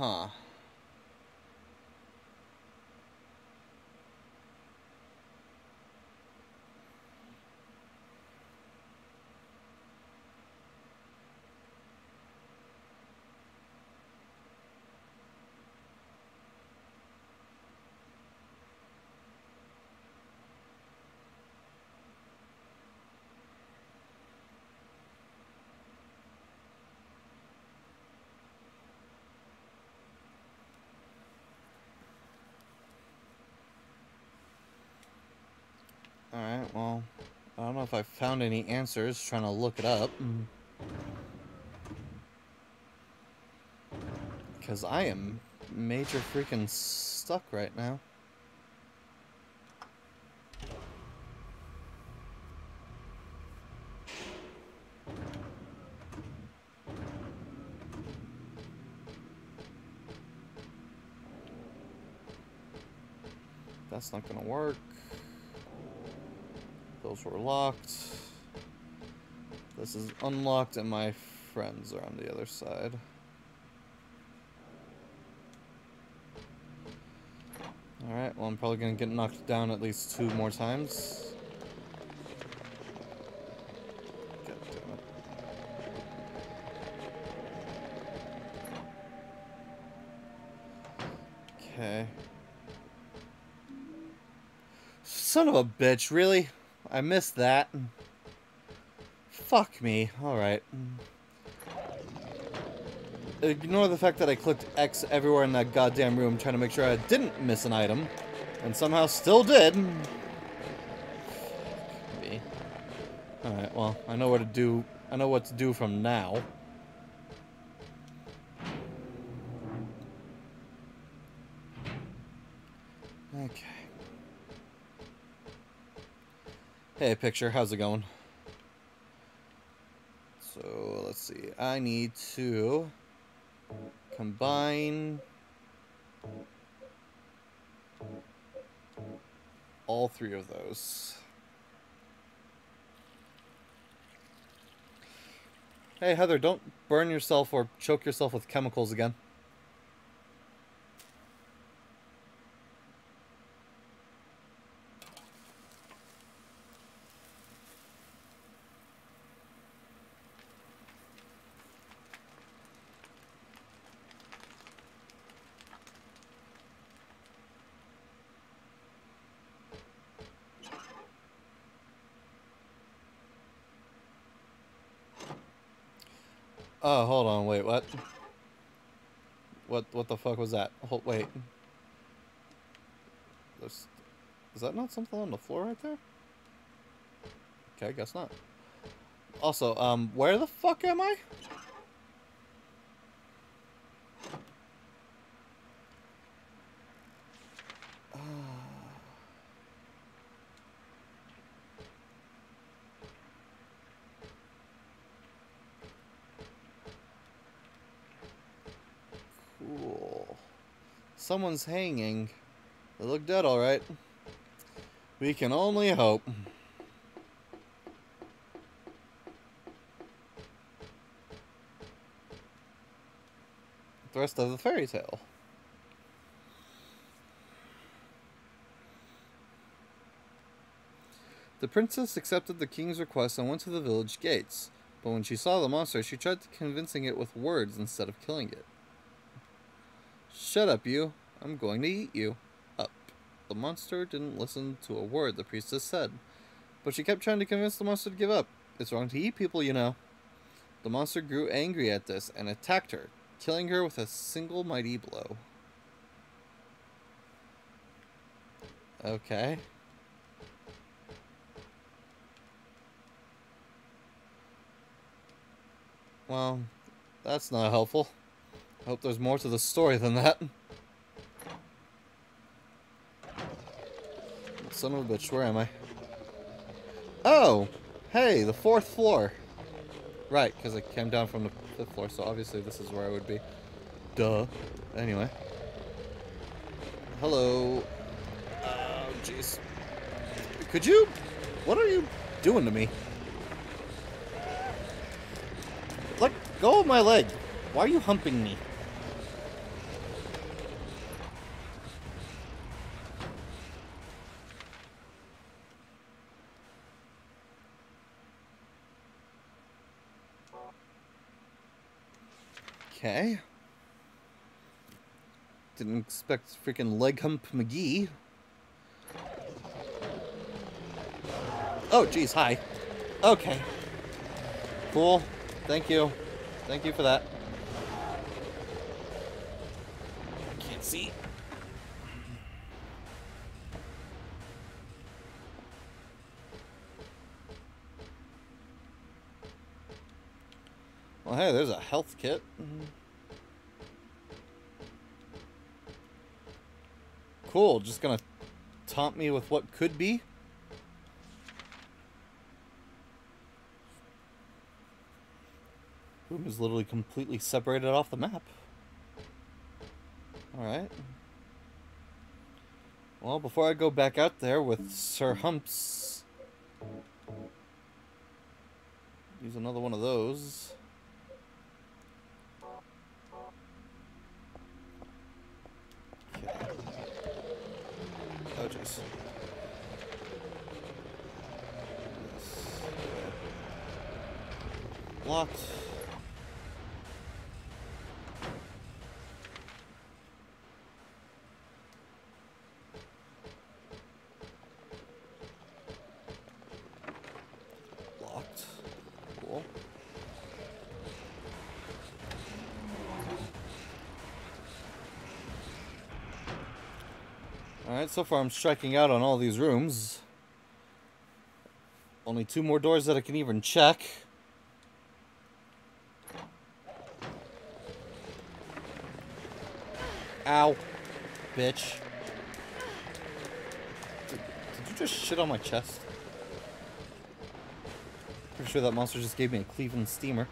Huh. Alright, well, I don't know if I found any answers trying to look it up. Mm. Because I am major freaking stuck right now. That's not gonna work. Those were locked. This is unlocked and my friends are on the other side. Alright, well I'm probably gonna get knocked down at least two more times. Okay. Son of a bitch, really? I missed that. Fuck me. Alright. Ignore the fact that I clicked X everywhere in that goddamn room trying to make sure I didn't miss an item. And somehow still did. Alright, well, I know what to do. I know what to do from now. Okay. Hey, picture, how's it going? So, let's see. I need to combine all three of those. Hey, Heather, don't burn yourself or choke yourself with chemicals again. Oh, hold on, wait, what? What what the fuck was that? Hold, wait. There's, is that not something on the floor right there? Okay, I guess not. Also, um, where the fuck am I? Cool. Someone's hanging. They look dead, alright. We can only hope. The rest of the fairy tale. The princess accepted the king's request and went to the village gates. But when she saw the monster, she tried convincing it with words instead of killing it. Shut up, you. I'm going to eat you. Up. The monster didn't listen to a word the priestess said, but she kept trying to convince the monster to give up. It's wrong to eat people, you know. The monster grew angry at this and attacked her, killing her with a single mighty blow. Okay. Well, that's not helpful. I hope there's more to the story than that. Son of a bitch, where am I? Oh! Hey, the fourth floor. Right, because I came down from the fifth floor, so obviously this is where I would be. Duh. Anyway. Hello. Oh, jeez. Could you... What are you doing to me? Let go of my leg. Why are you humping me? Okay. Didn't expect freaking leg hump McGee. Oh, geez, hi. Okay. Cool. Thank you. Thank you for that. Can't see. Well, hey, there's a health kit. Mm-hmm. Cool, just gonna taunt me with what could be? Room is literally completely separated off the map. Alright. Well, before I go back out there with Sir Humps... Use another one of those. Okay. Oh, jeez. Yes. Locked. Cool. Alright, so far I'm striking out on all these rooms. Only two more doors that I can even check. Ow. Bitch. Did, you just shit on my chest? Pretty sure that monster just gave me a Cleveland steamer.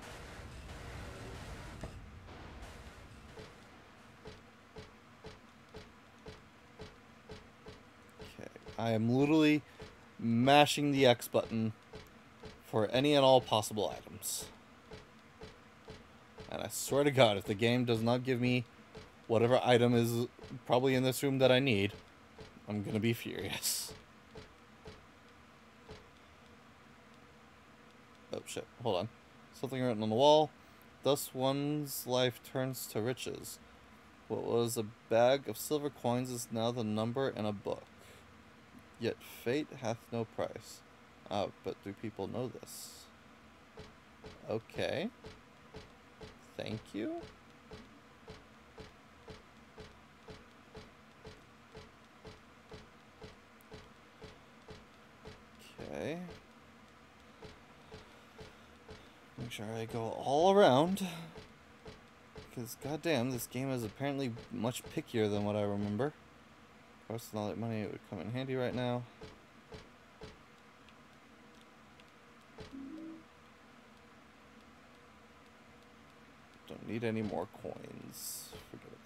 Okay, I am literally mashing the X button for any and all possible items. And I swear to God, if the game does not give me whatever item is probably in this room that I need, I'm gonna be furious. Oh shit, hold on. Something written on the wall. Thus one's life turns to riches. What was a bag of silver coins is now the number in a book. Yet fate hath no price. Ah, but do people know this? Okay. Thank you. Make sure I go all around. Because, goddamn, this game is apparently much pickier than what I remember. Of course, all that money would come in handy right now. Don't need any more coins. Forget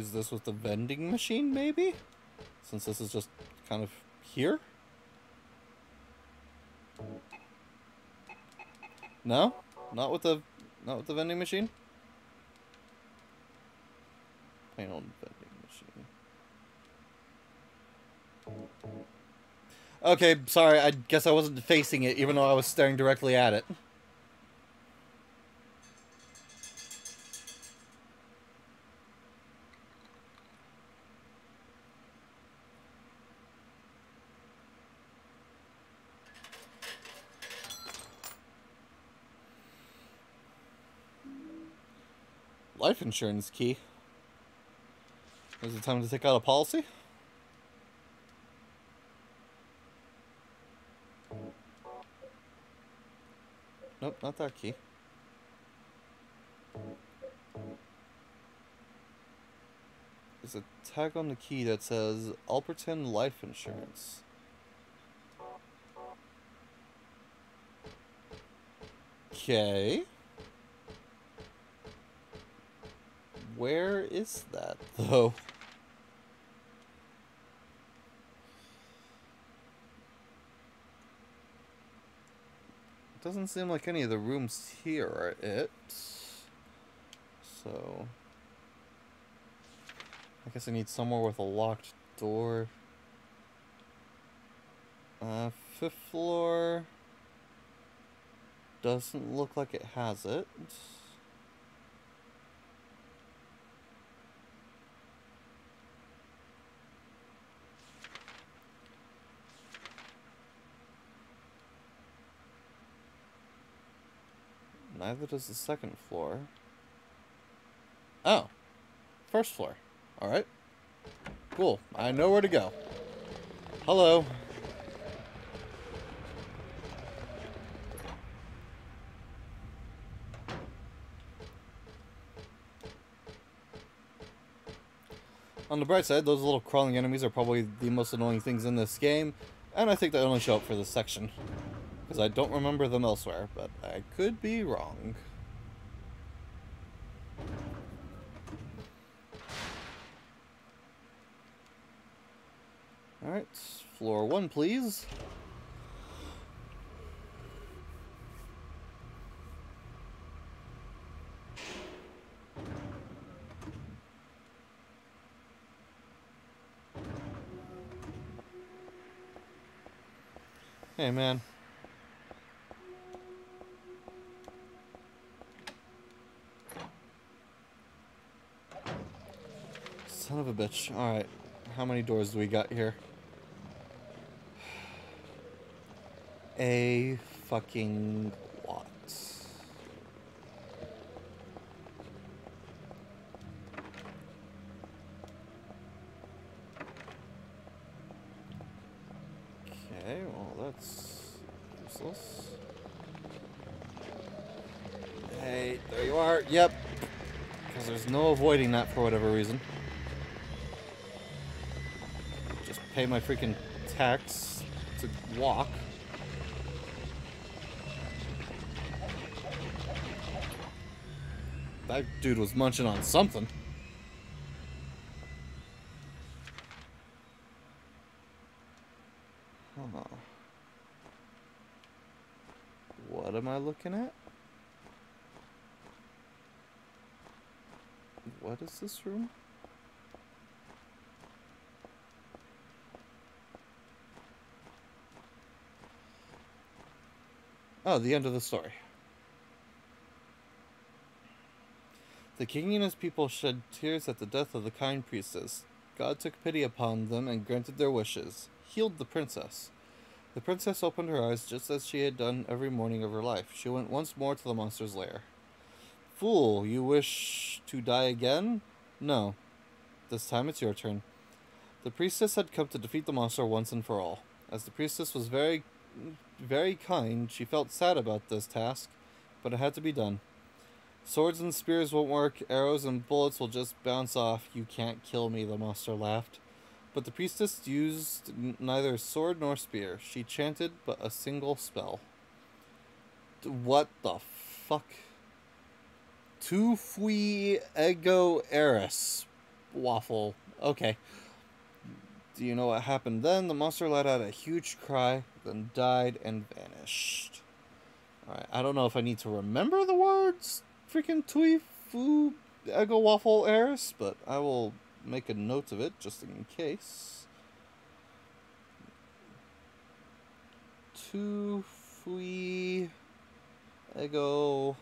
use this with the vending machine, maybe? Since this is just kind of here? No? Not with the not with the vending machine? Plain old vending machine. Okay, sorry, I guess I wasn't facing it even though I was staring directly at it. Life insurance key. Is it time to take out a policy? Nope, not that key. There's a tag on the key that says Alberton Life Insurance. Okay. Where is that, though? It doesn't seem like any of the rooms here are it. So... I guess I need somewhere with a locked door. Uh, fifth floor... Doesn't look like it has it. Neither does the second floor. Oh. First floor. Alright. Cool. I know where to go. Hello. On the bright side, those little crawling enemies are probably the most annoying things in this game, and I think they only show up for this section. Because I don't remember them elsewhere, but I could be wrong. Alright, floor one, please. Hey, man. Son of a bitch. Alright. How many doors do we got here? A fucking lot. Okay, well that's useless. Hey, there you are. Yep. Because there's no avoiding that for whatever reason. Pay my freaking tax to walk. That dude was munching on something. Huh. What am I looking at? What is this room? Oh, the end of the story. The king and his people shed tears at the death of the kind priestess. God took pity upon them and granted their wishes, healed the princess. The princess opened her eyes just as she had done every morning of her life. She went once more to the monster's lair. Fool, you wish to die again? No. This time it's your turn. The priestess had come to defeat the monster once and for all. As the priestess was very, very kind, she felt sad about this task, but it had to be done. Swords and spears won't work, arrows and bullets will just bounce off. You can't kill me, the monster laughed. But the priestess used neither sword nor spear. She chanted but a single spell. What the fuck? Tu fui ego eris. Waffle. Okay. Do you know what happened then? The monster let out a huge cry, then died and vanished. Alright, I don't know if I need to remember the words freaking Tui Fu Ego Waffle Eris, but I will make a note of it just in case. Tu Fui Ego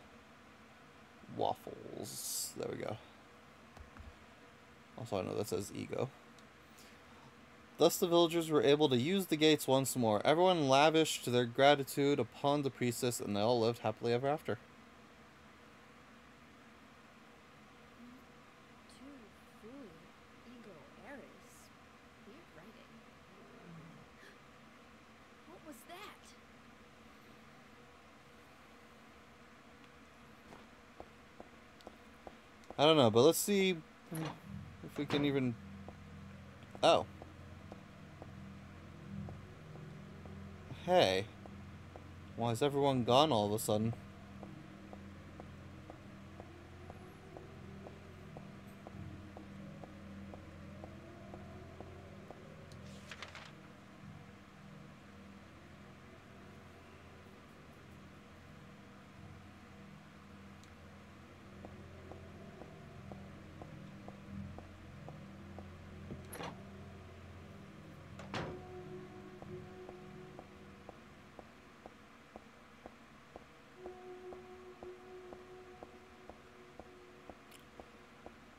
Waffles. There we go. Also, I know that says ego. Thus, the villagers were able to use the gates once more. Everyone lavished their gratitude upon the priestess, and they all lived happily ever after. I don't know, but let's see if we can even. Oh. Hey. Why is everyone gone all of a sudden?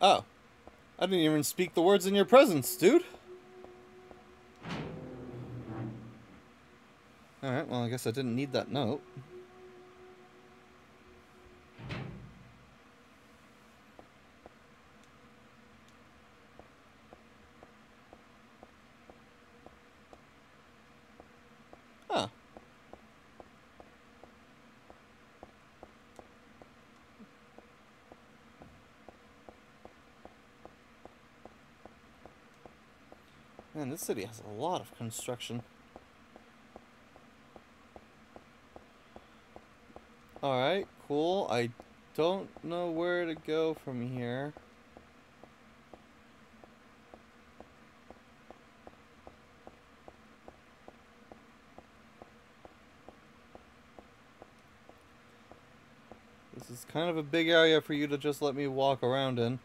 Oh. I didn't even speak the words in your presence, dude. Alright, well, I guess I didn't need that note. Huh. Man, this city has a lot of construction. Alright, cool. I don't know where to go from here. This is kind of a big area for you to just let me walk around in.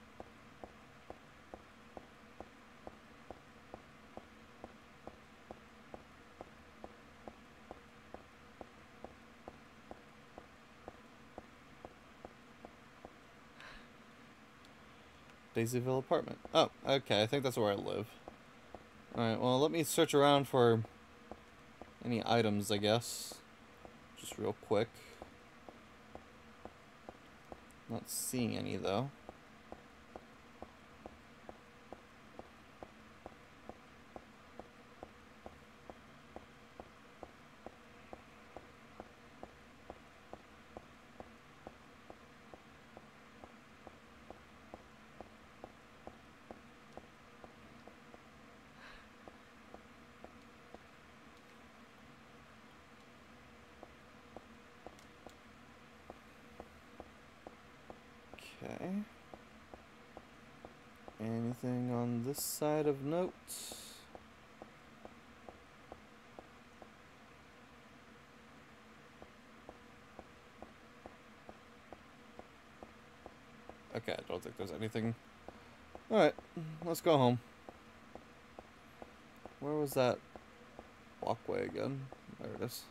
Daisyville apartment. Oh, okay. I think that's where I live. Alright, well, let me search around for any items, I guess. Just real quick. Not seeing any, though. Think there's anything. Alright, let's go home. Where was that walkway again? There it is.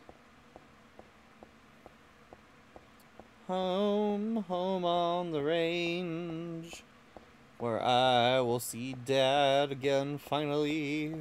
Home, home on the range, where I will see Dad again finally.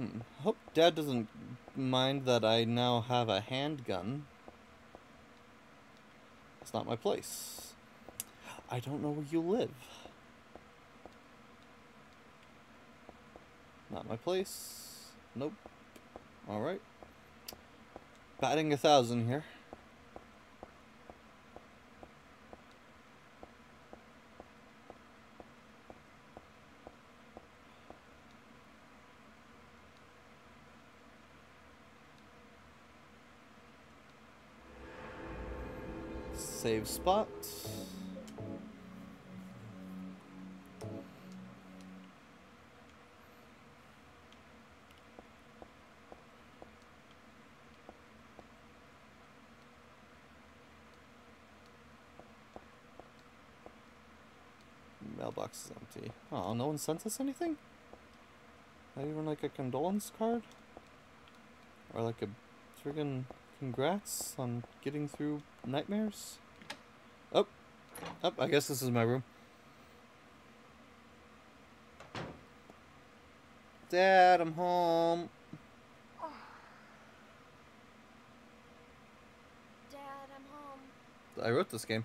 Hmm. Hope Dad doesn't mind that I now have a handgun. It's not my place. I don't know where you live. Not my place. Nope. Alright. Batting a thousand here. Save spot. Mailbox is empty. Oh, no one sent us anything? Not even like a condolence card? Or like a friggin' congrats on getting through nightmares? Oh, I guess this is my room. Dad, I'm home. Dad, I'm home. I wrote this game.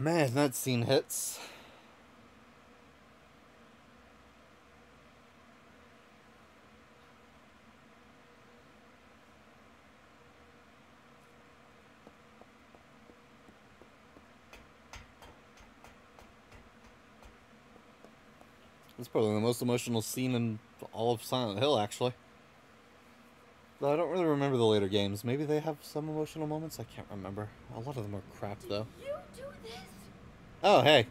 Man, that scene hits. It's probably the most emotional scene in all of Silent Hill, actually. Though I don't really remember the later games. Maybe they have some emotional moments. I can't remember. A lot of them are crap, though. You? Oh, hey.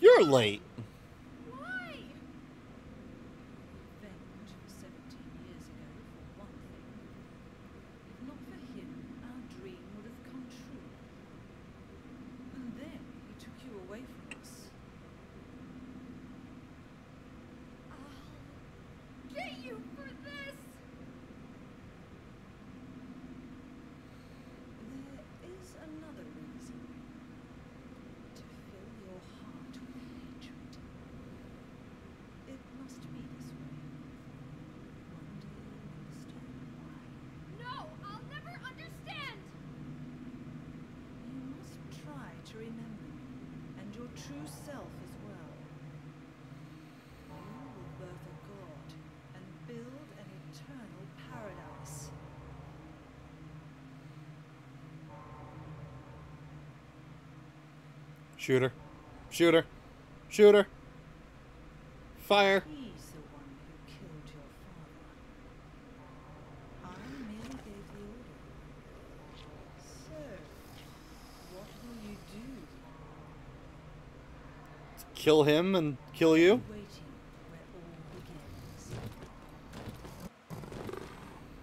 You're late. Why? Revenge 17 years ago, for one thing. If not for him, our dream would have come true. And then he took you away from us. I'll get you for this. There is another reason. To fill your heart with hatred. It must be this way. One day you'll understand why. No, I'll never understand. You must try to remember me, and your true self as well. You will birth a god and build an eternal paradise. Shooter. Shooter. Shooter. Fire. He's the one who killed your father. I merely gave the order. So, what Shooter. you do? Kill him and kill you. Waiting where all begins.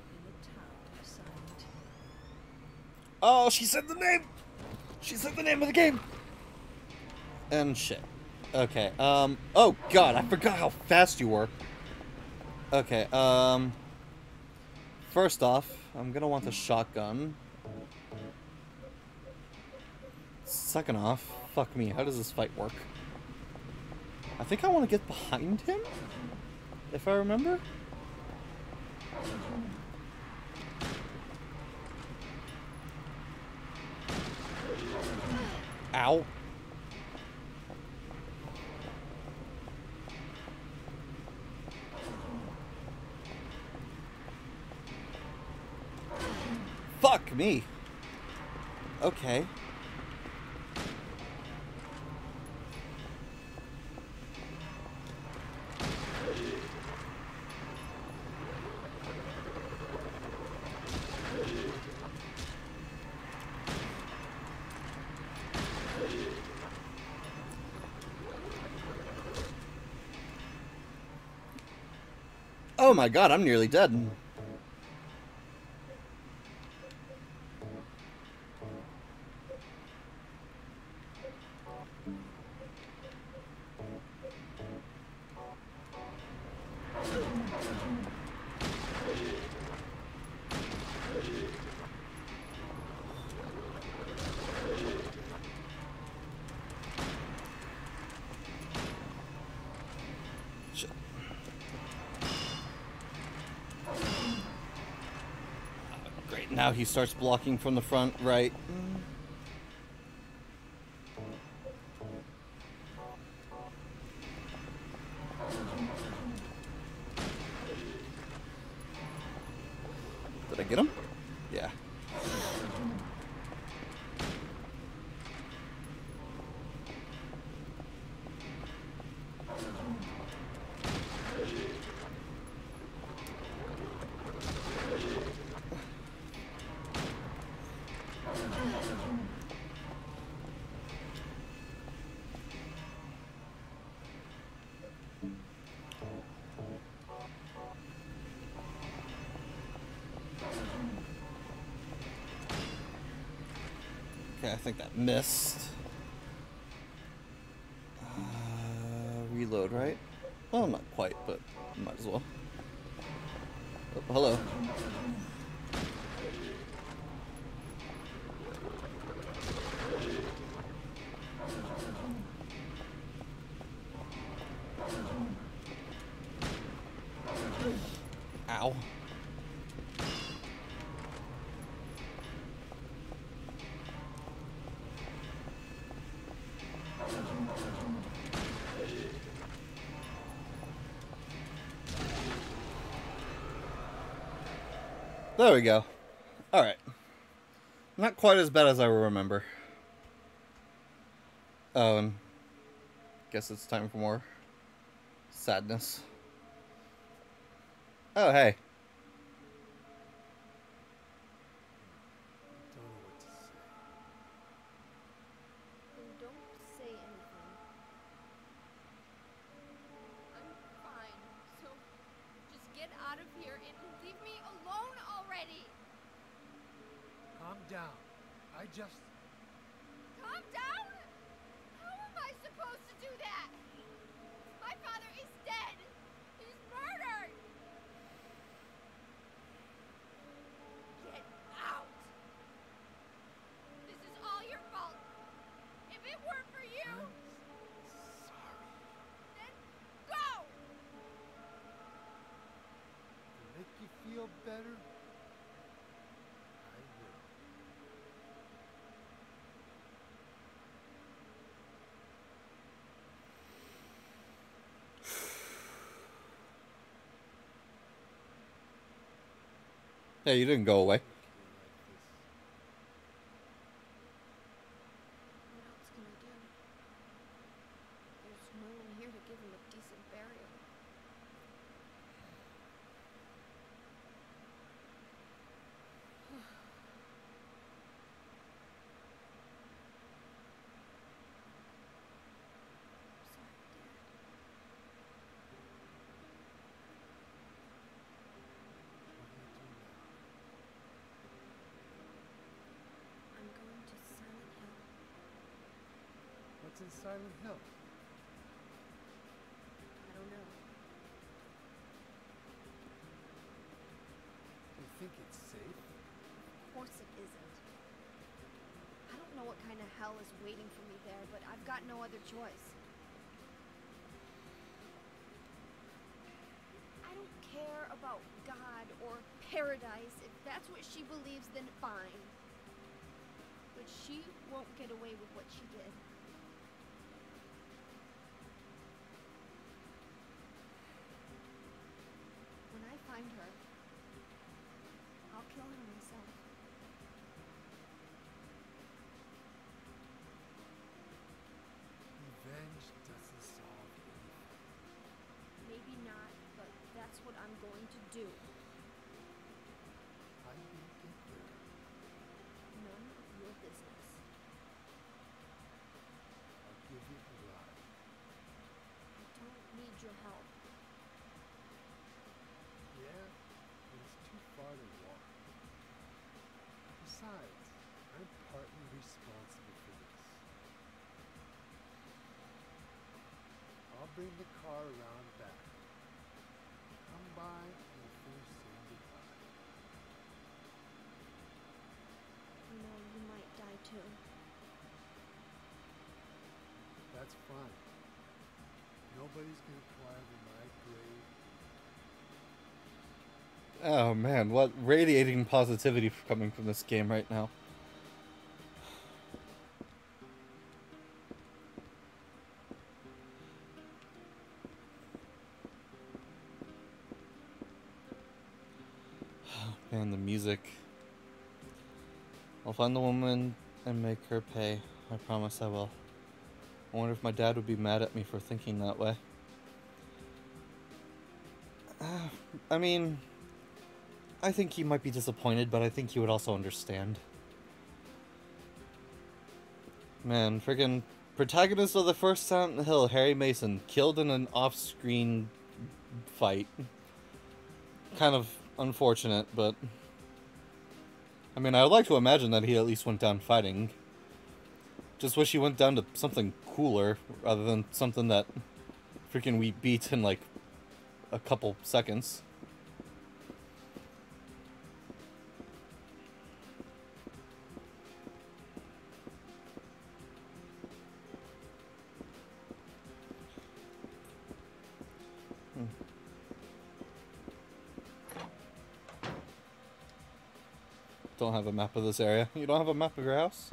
In the town of Silent Hill. Oh, she said the name. She said the name of the game. And shit. Okay. Um. Oh God, I forgot how fast you were. Okay. Um. First off, I'm gonna want the shotgun. Second off, fuck me. How does this fight work? I think I want to get behind him. If I remember. Ow. Fuck me. Okay. Oh my god, I'm nearly dead. He starts blocking from the front, right? Did Okay, There we go. Alright. Not quite as bad as I remember. Oh, guess it's time for more sadness. Oh, hey. Feel better, I will. Hey, you didn't go away. Look at it like this. What else can I do? There's no one here to give him a decent burial. Is Silent Hill? I don't know. Do you think it's safe? Of course it isn't. I don't know what kind of hell is waiting for me there, but I've got no other choice. I don't care about God or paradise. If that's what she believes, then fine. But she won't get away with what she did. When I find her, I'll kill her myself. Revenge doesn't solve anything. Maybe not, but that's what I'm going to do. Nobody's gonna cry over my grave. Oh man, what radiating positivity coming from this game right now. Man, the music. I'll find the woman and make her pay. I promise I will. I wonder if my dad would be mad at me for thinking that way. I mean, I think he might be disappointed, but I think he would also understand. Man, friggin' protagonist of the first Silent Hill, Harry Mason, killed in an off-screen fight. Kind of unfortunate, but I mean, I would like to imagine that he at least went down fighting. Just wish he went down to something cooler rather than something that freaking we beat in like a couple seconds. Hmm. Don't have a map of this area. You don't have a map of your house?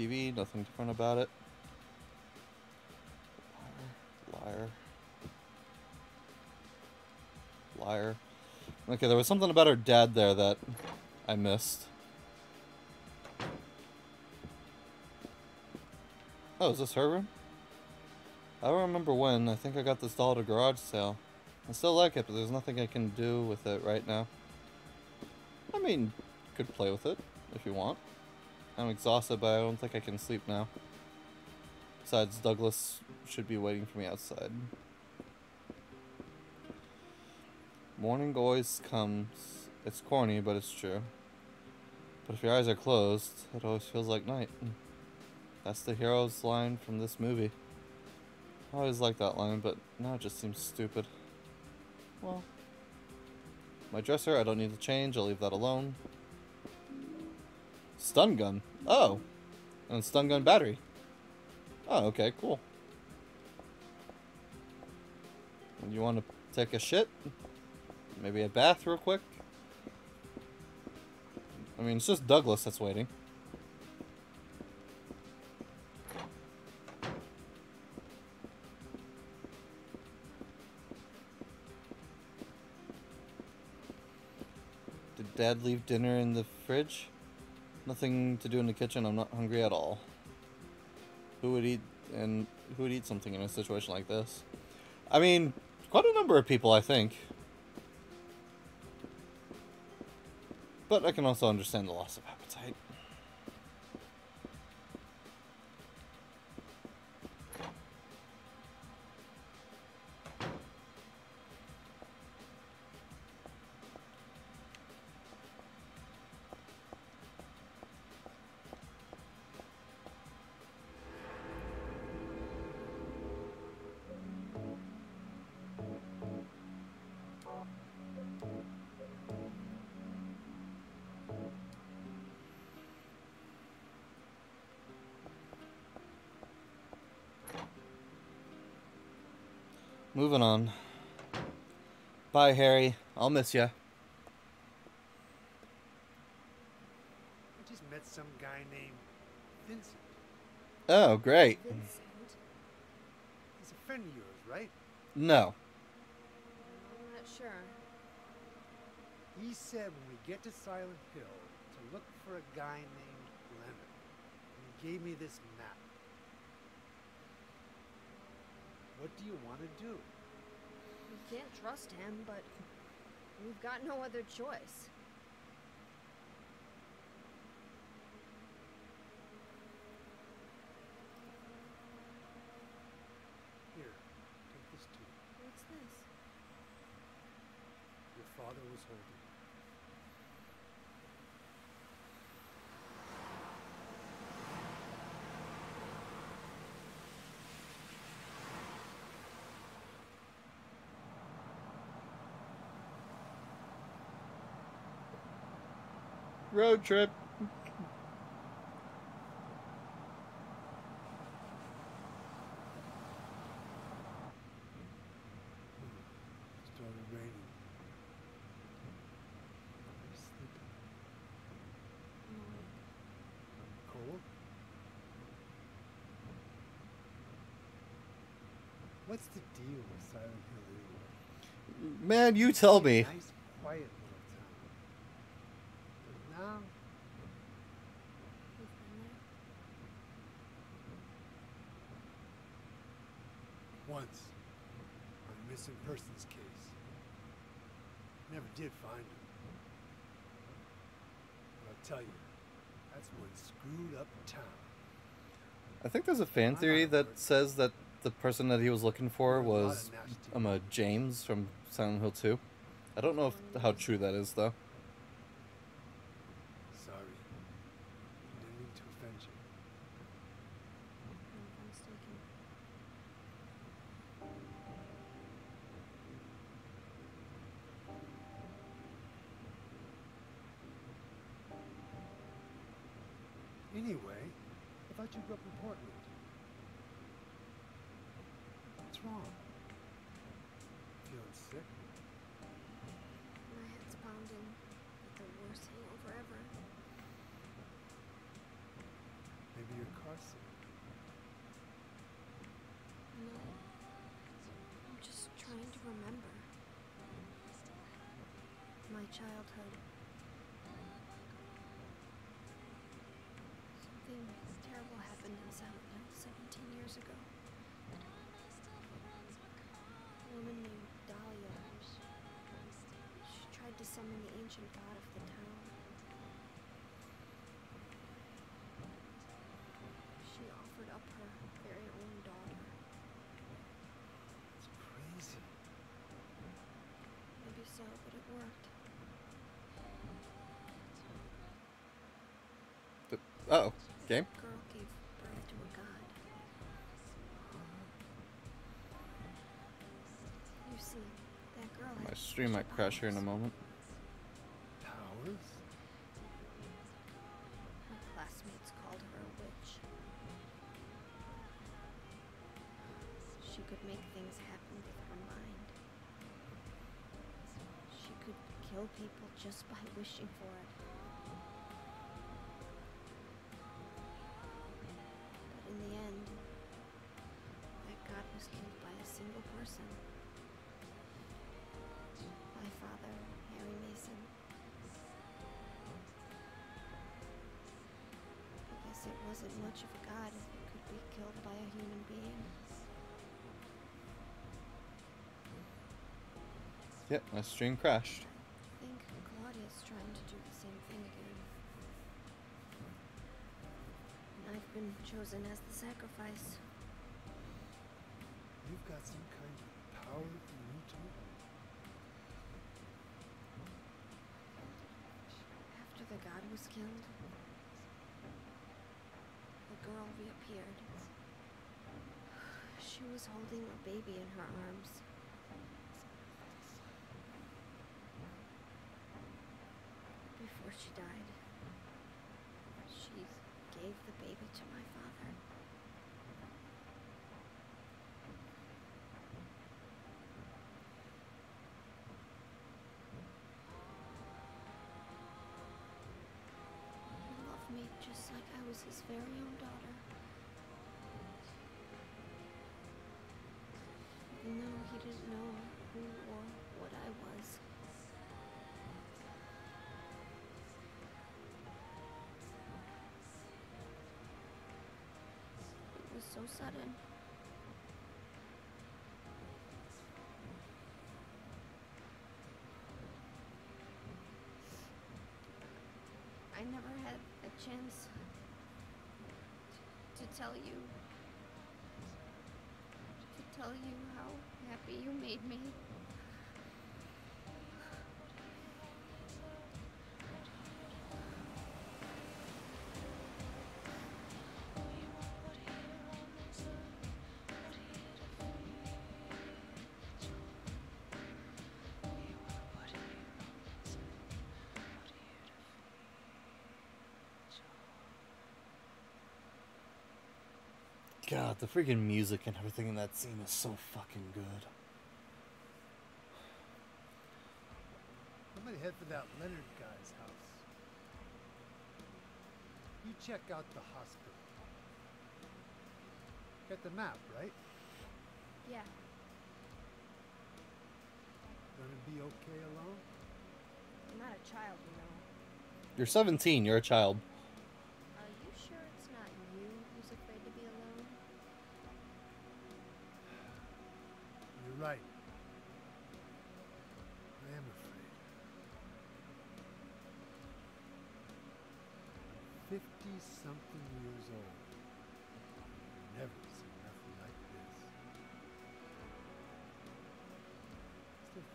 TV, nothing different about it. Liar. Liar. Liar. Okay, there was something about her dad there that I missed. Oh, is this her room? I don't remember when. I think I got this doll at a garage sale. I still like it, but there's nothing I can do with it right now. I mean, could play with it if you want. I'm exhausted, but I don't think I can sleep now. Besides, Douglas should be waiting for me outside. Morning always comes. It's corny, but it's true. But if your eyes are closed, it always feels like night. That's the hero's line from this movie. I always liked that line, but now it just seems stupid. Well, my dresser, I don't need to change. I'll leave that alone. Stun gun. Oh. And stun gun battery. Oh, okay, cool. You want to take a shit? Maybe a bath real quick? I mean, it's just Douglas that's waiting. Did Dad leave dinner in the fridge? Nothing to do in the kitchen. I'm not hungry at all. Who would eat and who would eat something in a situation like this? I mean, quite a number of people, I think. But I can also understand the loss of appetite. Moving on. Bye, Harry. I'll miss ya. I just met some guy named Vincent. Oh, great. Vincent. He's a friend of yours, right? No. I'm not sure. He said when we get to Silent Hill to look for a guy named Leonard. And he gave me this map. What do you want to do? We can't trust him, but we've got no other choice. Here, take this too. What's this? Your father was holding. it. Road trip. Started raining. I'm What's the deal with Silent Hill anyway? Man, you tell me. Nice, quiet little town. But now, We've been there. once, on a missing persons case. Never did find him. But I'll tell you, that's one screwed up town. I think there's a fan theory that says that the person that he was looking for There's a lot of was um, uh, James from Silent Hill 2. I don't know if, how true that is, though. Ancient god of the town. She offered up her very own daughter. It's crazy. Maybe so, but it worked. Oh, game. Girl gave birth to a god. You see, that girl My stream might crash here in a moment. Human being. Yep, my stream crashed. I think Claudia's trying to do the same thing again. And I've been chosen as the sacrifice. You've got some kind of power in you too? After the god was killed, the girl reappeared. She was holding a baby in her arms. Before she died, she gave the baby to my father. He loved me just like I was his very own daughter. Didn't know who or what I was. It was so sudden. I never had a chance to tell you to tell you happy you made me. God, the freaking music and everything in that scene is so fucking good. I'm gonna head for that Leonard guy's house. You check out the hospital. Got the map, right? Yeah, Gonna be okay alone? I'm not a child, you know. You're 17, you're a child.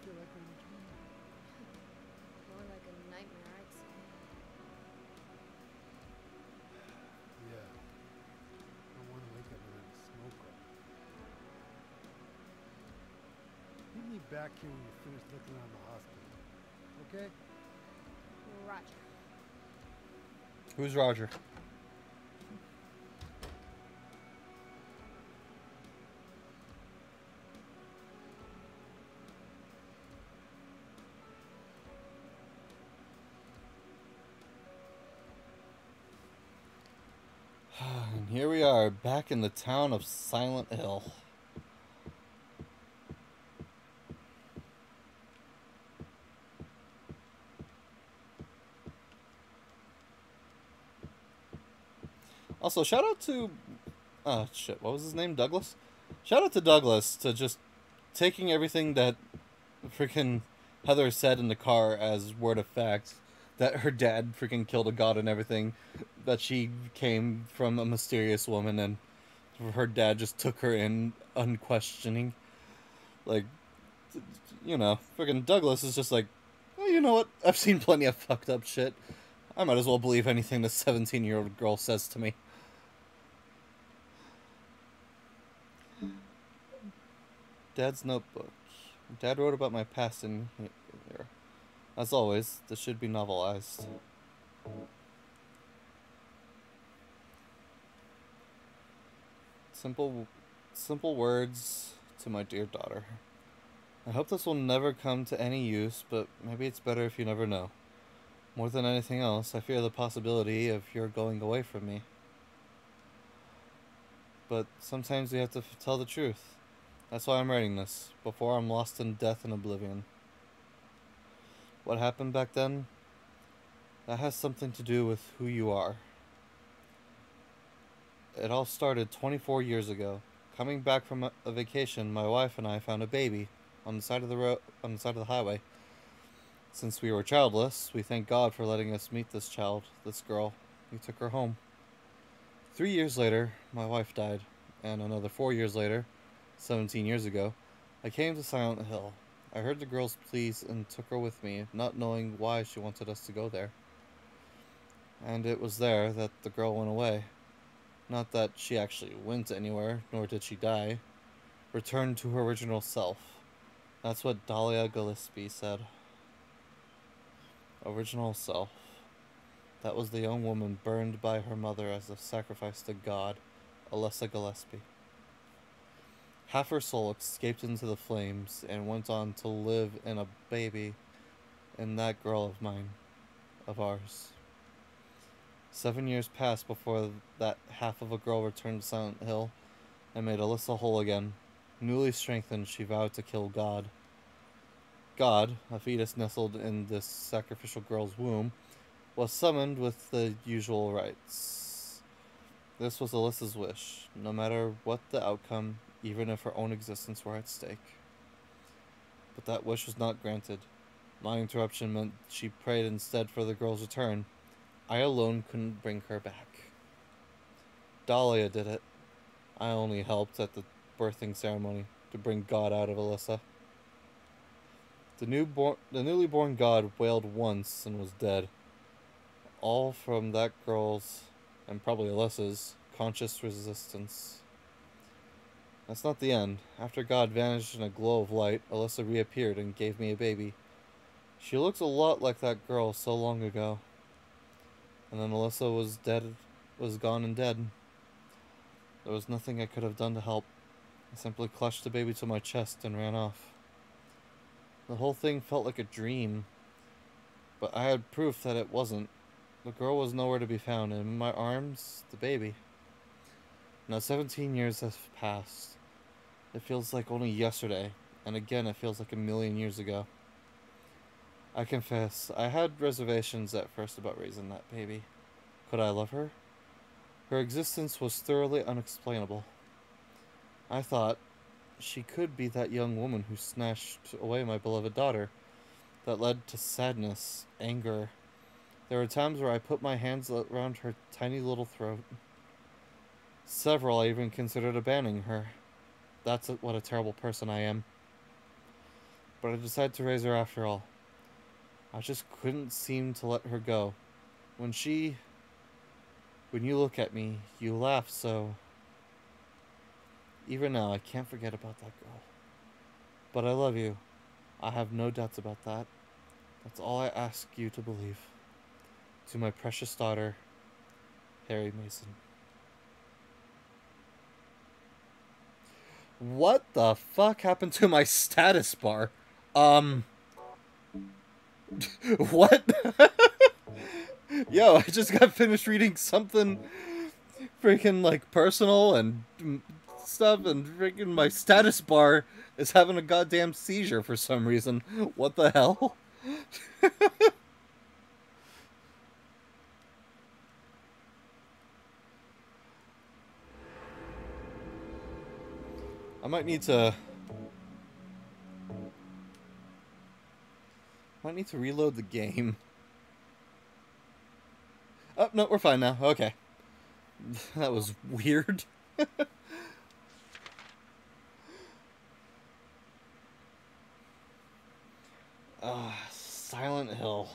Feel like I'm dreaming. More like a nightmare, I'd say. Yeah. I don't want to wake up and a smoke up. Meet me back here when you finish looking around the hospital. Okay? Roger. Who's Roger? Back in the town of Silent Hill. Also, shout out to. Oh, shit. What was his name? Douglas? Shout out to Douglas to just taking everything that freaking Heather said in the car as word of fact. That her dad freaking killed a god and everything. That she came from a mysterious woman and her dad just took her in unquestioning. Like, you know, freaking Douglas is just like, well, you know what? I've seen plenty of fucked up shit. I might as well believe anything this 17 year old girl says to me. Dad's notebook. Dad wrote about my past in here. As always, this should be novelized. Simple, simple words to my dear daughter. I hope this will never come to any use, but maybe it's better if you never know. More than anything else, I fear the possibility of your going away from me. But sometimes we have to tell the truth. That's why I'm writing this, before I'm lost in death and oblivion. What happened back then? That has something to do with who you are. It all started 24 years ago. Coming back from a, vacation, my wife and I found a baby on the side of the road, on the side of the highway. Since we were childless, we thank God for letting us meet this child, this girl. We took her home. Three years later, my wife died, and another four years later, 17 years ago, I came to Silent Hill. I heard the girl's pleas and took her with me, not knowing why she wanted us to go there. And it was there that the girl went away. Not that she actually went anywhere, nor did she die. Returned to her original self. That's what Dahlia Gillespie said. Original self. That was the young woman burned by her mother as a sacrifice to God, Alessa Gillespie. Half her soul escaped into the flames and went on to live in a baby in that girl of mine, of ours. Seven years passed before that half of a girl returned to Silent Hill and made Alyssa whole again. Newly strengthened, she vowed to kill God. God, a fetus nestled in this sacrificial girl's womb, was summoned with the usual rites. This was Alyssa's wish, no matter what the outcome, even if her own existence were at stake. But that wish was not granted. My interruption meant she prayed instead for the girl's return. I alone couldn't bring her back. Dahlia did it. I only helped at the birthing ceremony to bring God out of Alyssa. The newborn, the newly born God wailed once and was dead. All from that girl's, and probably Alyssa's, conscious resistance. That's not the end. After God vanished in a glow of light, Alyssa reappeared and gave me a baby. She looks a lot like that girl so long ago. And then Alyssa was dead, was gone and dead. There was nothing I could have done to help. I simply clutched the baby to my chest and ran off. The whole thing felt like a dream, but I had proof that it wasn't. The girl was nowhere to be found, and in my arms, the baby. Now 17 years have passed. It feels like only yesterday, and again it feels like a million years ago. I confess, I had reservations at first about raising that baby. Could I love her? Her existence was thoroughly unexplainable. I thought she could be that young woman who snatched away my beloved daughter. That led to sadness, anger. There were times where I put my hands around her tiny little throat. Several I even considered abandoning her. That's what a terrible person I am. But I decided to raise her after all. I just couldn't seem to let her go. When she. When you look at me, you laugh so. Even now, I can't forget about that girl. But I love you. I have no doubts about that. That's all I ask you to believe. To my precious daughter, Harry Mason. What the fuck happened to my status bar? Um. what? Yo, I just got finished reading something freaking like personal and mm, stuff, and freaking my status bar is having a goddamn seizure for some reason. What the hell? I might need to. Might need to reload the game. Oh, no, we're fine now. Okay. That was weird. Uh, Silent Hill.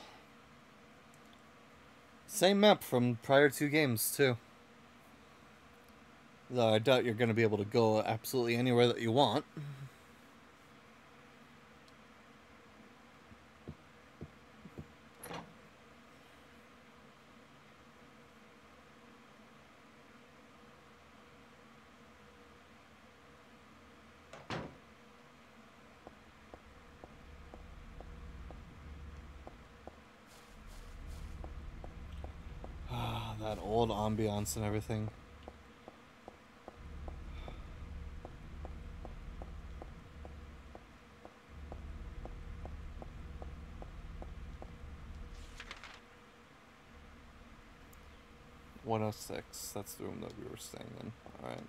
Same map from prior two games, too. Though I doubt you're going to be able to go absolutely anywhere that you want. Ah, that old ambiance and everything. One oh six. That's the room that we were staying in. Alright.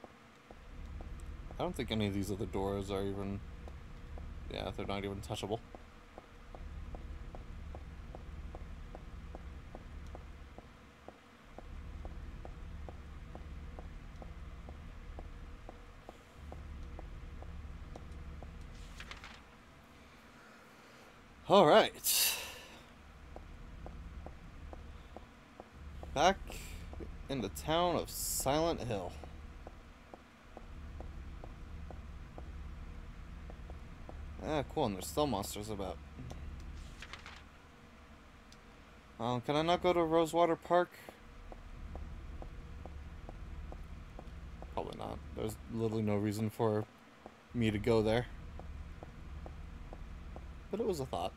I don't think any of these other doors are even yeah, they're not even touchable. All right. Back in the town of Silent Hill. Ah, cool, and there's still monsters about. Um, can I not go to Rosewater Park? Probably not. There's literally no reason for me to go there. But it was a thought.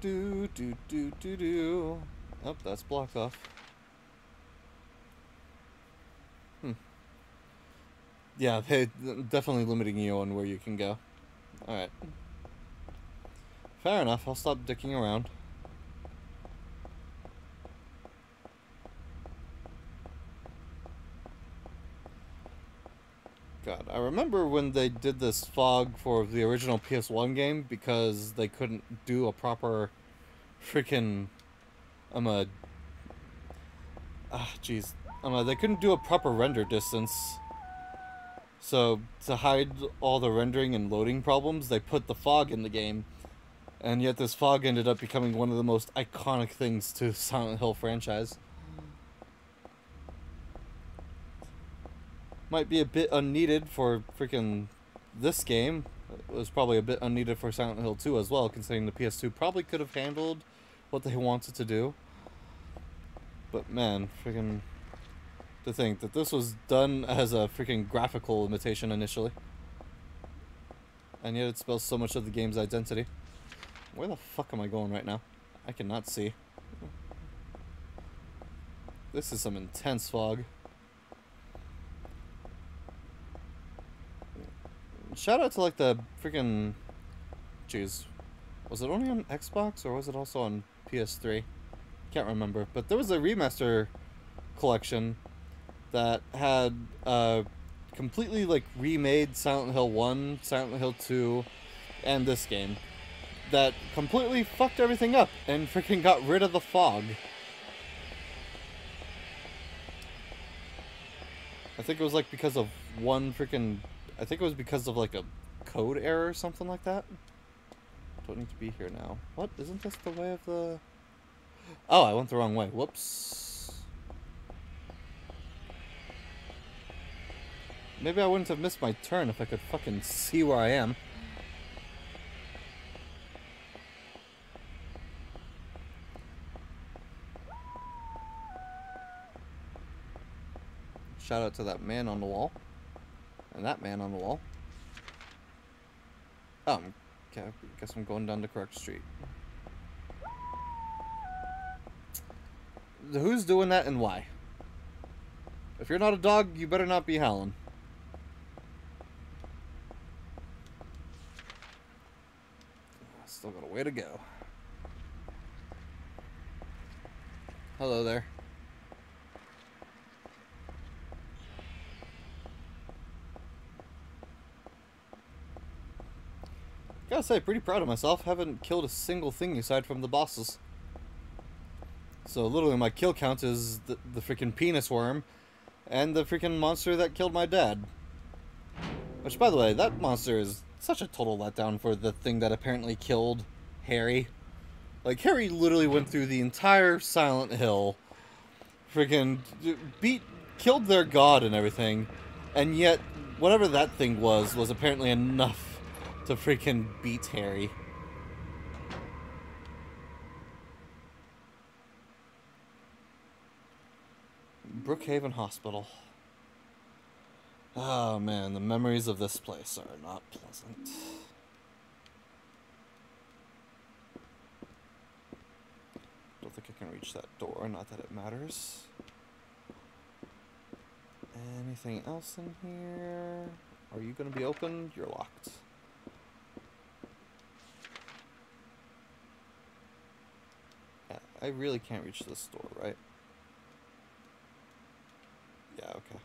Do do do do do. Oh, that's blocked off. Hmm. Yeah, they definitely limiting you on where you can go. All right. Fair enough. I'll stop dicking around. God, I remember when they did this fog for the original PS1 game because they couldn't do a proper freaking I'm a ah jeez I'm a, they couldn't do a proper render distance. So to hide all the rendering and loading problems, they put the fog in the game. And yet this fog ended up becoming one of the most iconic things to Silent Hill franchise. Might be a bit unneeded for freaking this game. It was probably a bit unneeded for Silent Hill 2 as well, considering the PS2 probably could have handled what they wanted to do. But man, freaking to think that this was done as a freaking graphical imitation initially. And yet it spells so much of the game's identity. Where the fuck am I going right now? I cannot see. This is some intense fog. Shout out to like the freaking. Jeez, was it only on Xbox or was it also on PS3? Can't remember, but there was a remaster collection that had uh, completely like remade Silent Hill 1, Silent Hill 2, and this game that completely fucked everything up and freaking got rid of the fog. I think it was like because of one freaking I think it was because of like a code error or something like that. Don't need to be here now. What? Isn't this the way of the... Oh, I went the wrong way. Whoops. Maybe I wouldn't have missed my turn if I could fucking see where I am. Shout out to that man on the wall. And that man on the wall. Oh, okay. Guess I'm going down the correct street. Who's doing that and why? If you're not a dog, you better not be howling. Still got a way to go. Hello there. Gotta say, pretty proud of myself. Haven't killed a single thing aside from the bosses. So literally my kill count is the, the freaking penis worm and the freaking monster that killed my dad. Which, by the way, that monster is such a total letdown for the thing that apparently killed Harry. Like, Harry literally went through the entire Silent Hill, freaking beat, killed their god and everything, and yet, whatever that thing was, was apparently enough to freaking beat Harry. Brookhaven Hospital. Oh man, the memories of this place are not pleasant. Don't think I can reach that door, not that it matters. Anything else in here? Are you gonna be open? You're locked. I really can't reach this door, right? Yeah, okay.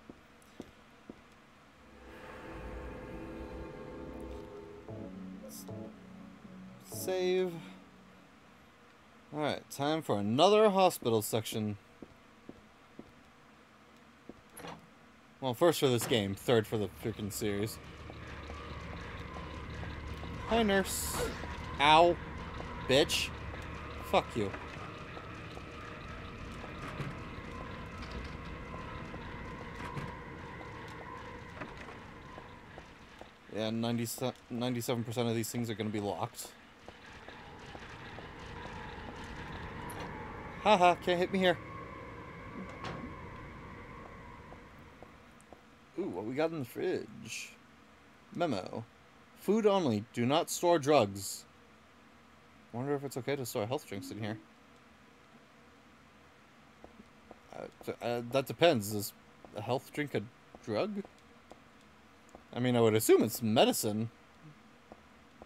Save. Alright, time for another hospital section. Well, first for this game, third for the freaking series. Hi, nurse. Ow. Bitch. Fuck you. Yeah, 97% of these things are going to be locked. Haha, can't hit me here. Ooh, what we got in the fridge? Memo. Food only. Do not store drugs. Wonder if it's okay to store health drinks in here. Uh, uh, that depends. Is a health drink a drug? I mean, I would assume it's medicine,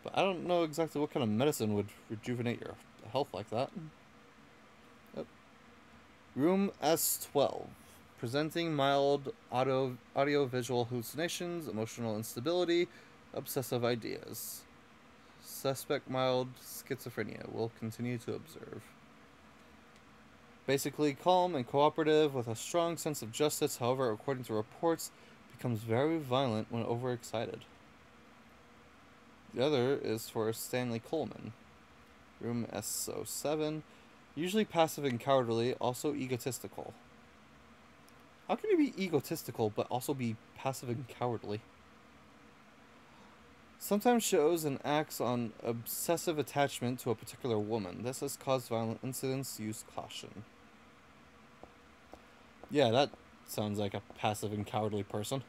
but I don't know exactly what kind of medicine would rejuvenate your health like that. Mm. Yep. Room S12. Presenting mild audio, audio-visual hallucinations, emotional instability, obsessive ideas. Suspect mild schizophrenia. Will continue to observe. Basically calm and cooperative with a strong sense of justice, however, according to reports, becomes very violent when overexcited. The other is for Stanley Coleman. Room S07. Usually passive and cowardly, also egotistical. How can you be egotistical but also be passive and cowardly? Sometimes shows and acts on obsessive attachment to a particular woman. This has caused violent incidents. Use caution. Yeah, that sounds like a passive and cowardly person.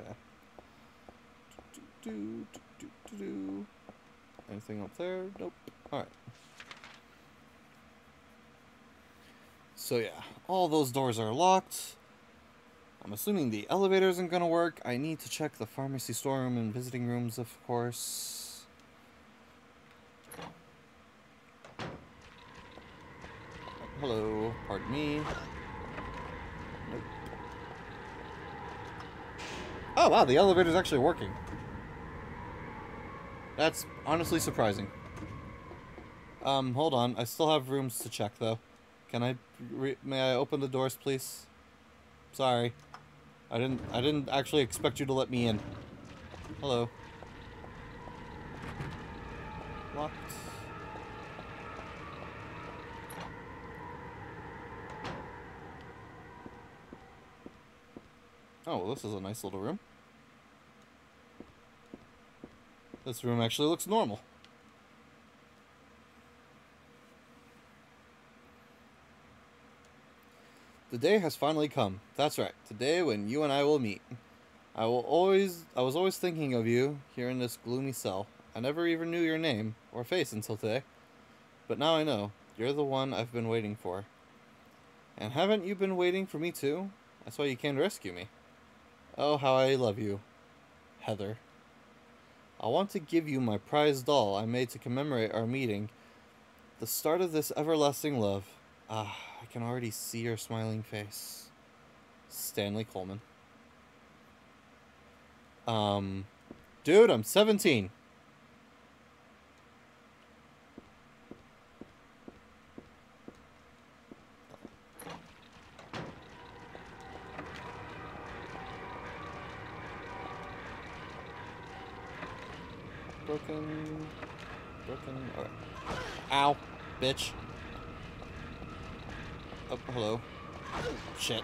Okay. Do, do, do. Anything up there? Nope. Alright. So yeah, all those doors are locked. I'm assuming the elevator isn't gonna work. I need to check the pharmacy storeroom and visiting rooms, of course. Hello, pardon me. Nope. Oh wow, the elevator's actually working. That's honestly surprising. Um, hold on. I still have rooms to check though. Can I may I open the doors, please? Sorry. I didn't I didn't actually expect you to let me in. Hello. Locked. Oh, this is a nice little room. This room actually looks normal. The day has finally come. That's right. Today when you and I will meet. I will always I was always thinking of you here in this gloomy cell. I never even knew your name or face until today. But now I know. You're the one I've been waiting for. And haven't you been waiting for me too? That's why you came to rescue me. Oh, how I love you, Heather. I want to give you my prized doll I made to commemorate our meeting. The start of this everlasting love. Ah, I can already see your smiling face. Stanley Coleman. Um, dude, I'm 17. Broken. Broken. Alright. Ow, bitch. Oh, hello. Shit.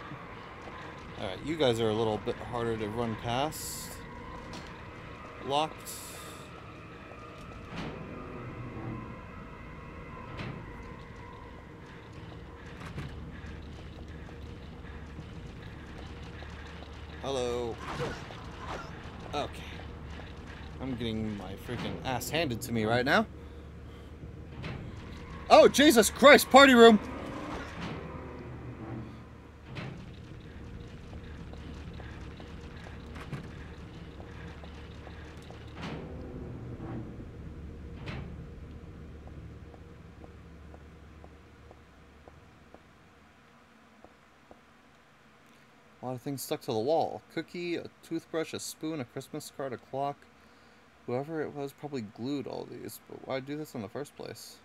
Alright, you guys are a little bit harder to run past. Locked. Hello. Okay. I'm getting my freaking ass handed to me right now. Oh, Jesus Christ, party room! A lot of things stuck to the wall. A cookie, a toothbrush, a spoon, a Christmas card, a clock. Whoever it was probably glued all these, but why do this in the first place?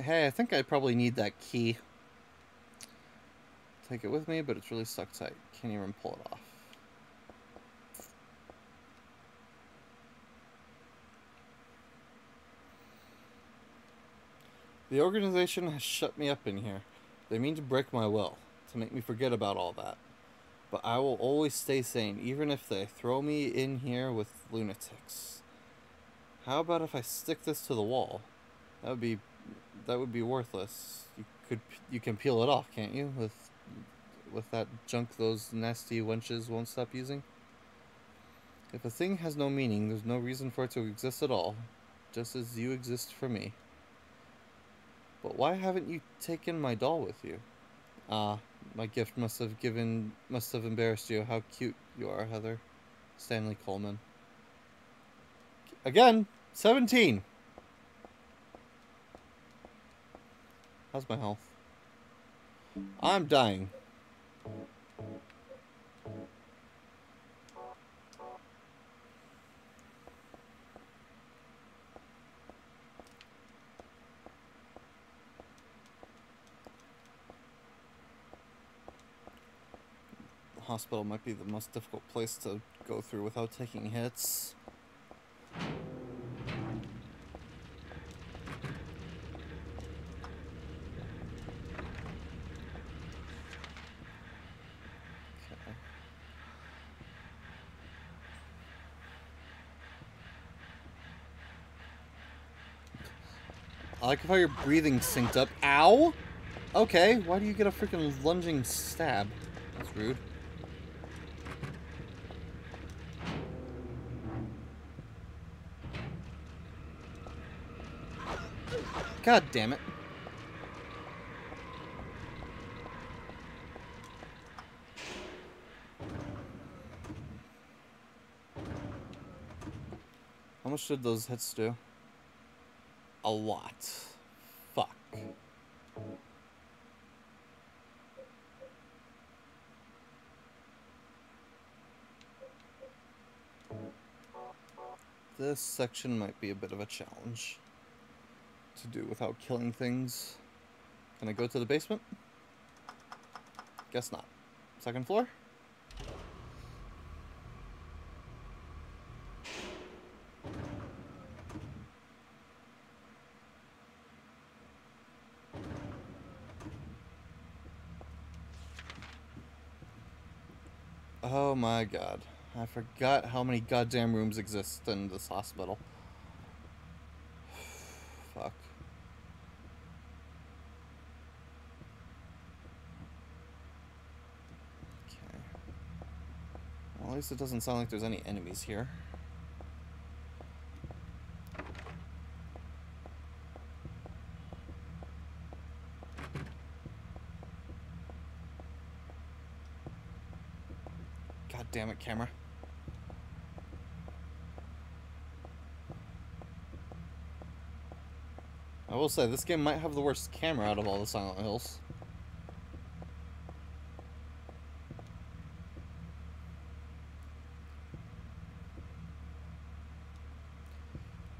Hey, I think I probably need that key. Take it with me, but it's really stuck tight. Can't even pull it off. The organization has shut me up in here. They mean to break my will, to make me forget about all that. But I will always stay sane, even if they throw me in here with lunatics. How about if I stick this to the wall? That would be, that would be worthless. You could, you can peel it off, can't you? With, with that junk those nasty wenches won't stop using? If a thing has no meaning, there's no reason for it to exist at all, just as you exist for me. But why haven't you taken my doll with you? Ah, my gift must have given must have embarrassed you. How cute you are, Heather. Stanley Coleman. Again, 17. How's my health? I'm dying. The hospital might be the most difficult place to go through without taking hits. Like how your breathing synced up. Ow! Okay, why do you get a freaking lunging stab? That's rude. God damn it. How much did those hits do? A lot. Fuck. This section might be a bit of a challenge to do without killing things. Can I go to the basement? Guess not. Second floor? Oh my god. I forgot how many goddamn rooms exist in this hospital. Fuck. Okay. Well, at least it doesn't sound like there's any enemies here. Camera. I will say, this game might have the worst camera out of all the Silent Hills.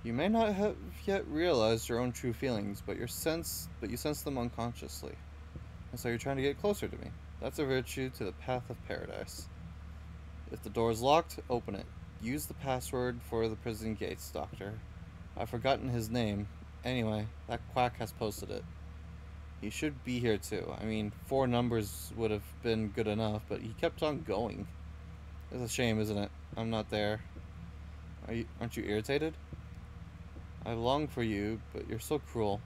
You may not have yet realized your own true feelings, but your sense but you sense them unconsciously. And so you're trying to get closer to me. That's a virtue to the path of paradise. If the door is locked, open it. Use the password for the prison gates, Doctor. I've forgotten his name. Anyway, that quack has posted it. He should be here too. I mean, four numbers would have been good enough, but he kept on going. It's a shame, isn't it? I'm not there. Are you, aren't you irritated? I long for you, but you're so cruel.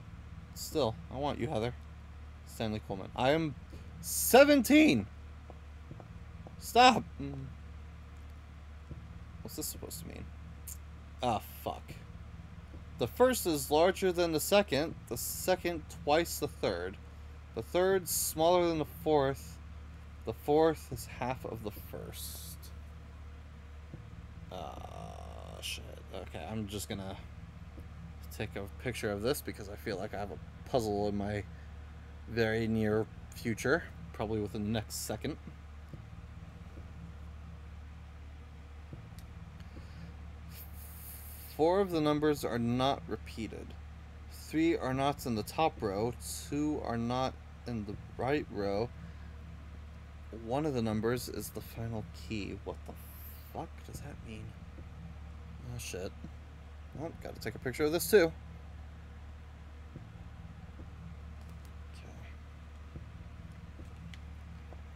Still, I want you, Heather. Stanley Coleman. I am 17! Stop! Mm. What's this supposed to mean? Ah, fuck. The first is larger than the second, the second twice the third. The third smaller than the fourth. The fourth is half of the first. Ah, shit. Okay, I'm just gonna take a picture of this because I feel like I have a puzzle in my very near future, probably within the next second. Four of the numbers are not repeated. Three are not in the top row, two are not in the right row. One of the numbers is the final key. What the fuck does that mean? Oh shit. Well, gotta take a picture of this too. Okay.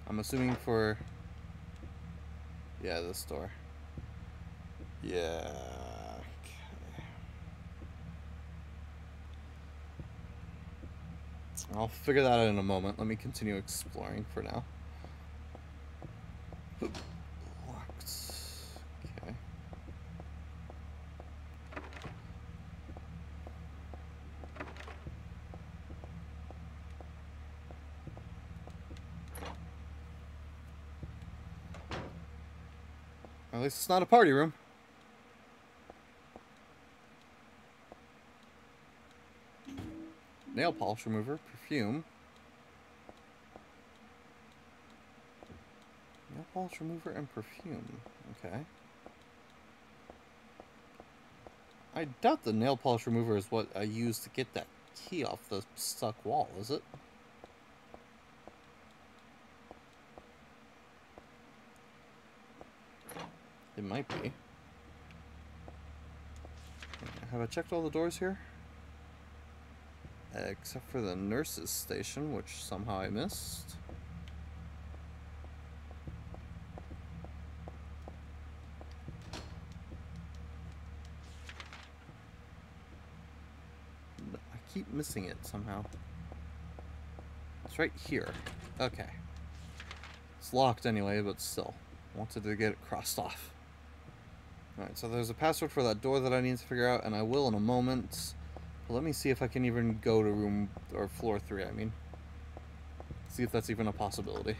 I'm assuming for. Yeah, this door. Yeah. I'll figure that out in a moment. Let me continue exploring for now. Locked. Okay. At least it's not a party room. Nail polish remover, perfume. Nail polish remover and perfume. Okay. I doubt the nail polish remover is what I used to get that key off the stuck wall, is it? It might be. Have I checked all the doors here? Except for the nurse's station, which somehow I missed. I keep missing it somehow. It's right here. Okay. It's locked anyway, but still. Wanted to get it crossed off. Alright, so there's a password for that door that I need to figure out, and I will in a moment. Let me see if I can even go to room, or floor 3, I mean. See if that's even a possibility.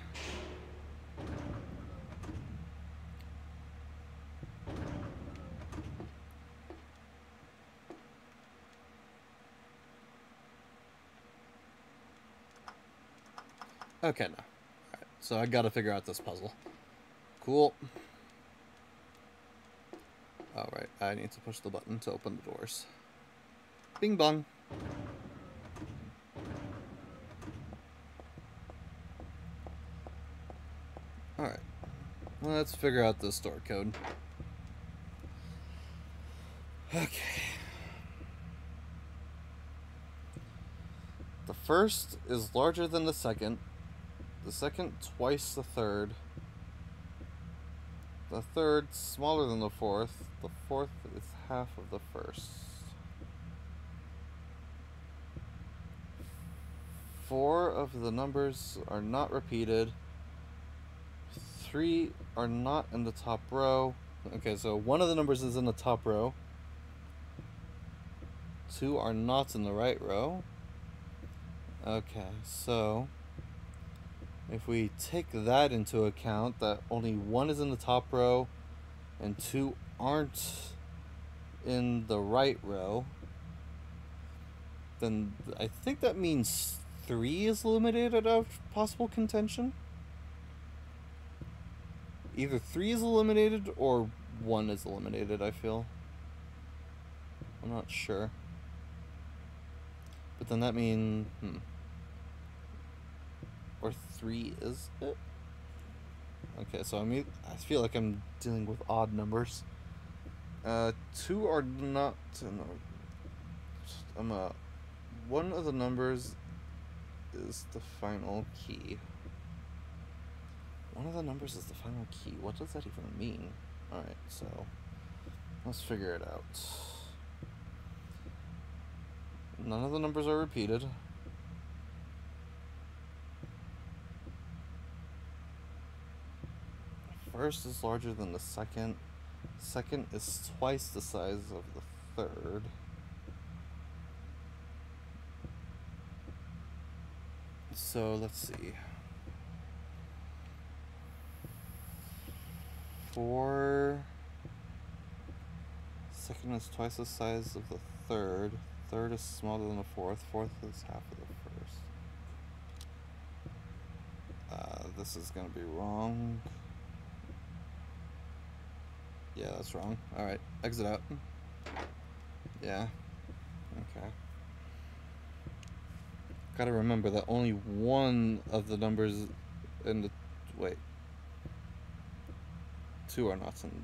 Okay, no. So I gotta figure out this puzzle. Cool. Alright, I need to push the button to open the doors. Bing bong. Alright. Let's figure out the store code. Okay. The first is larger than the second. The second twice the third. The third smaller than the fourth. The fourth is half of the first. Four of the numbers are not repeated. Three are not in the top row. Okay, so one of the numbers is in the top row. Two are not in the right row. Okay, so if we take that into account, that only one is in the top row and two aren't in the right row, then I think that means three is eliminated out of possible contention. Either three is eliminated or one is eliminated, I feel. I'm not sure. But then that mean hmm. Or three is it? Okay, so I mean I feel like I'm dealing with odd numbers. Uh two are not no, I'm a one of the numbers is the final key. One of the numbers is the final key. What does that even mean? Alright, so let's figure it out. None of the numbers are repeated. First is larger than the second. Second is twice the size of the third. So let's see. Four. Second is twice the size of the third. Third is smaller than the fourth. Fourth is half of the first. Uh, this is gonna be wrong. Yeah, that's wrong. Alright, exit out. Yeah. Okay. Gotta remember that only one of the numbers in the. Wait. Two are not in.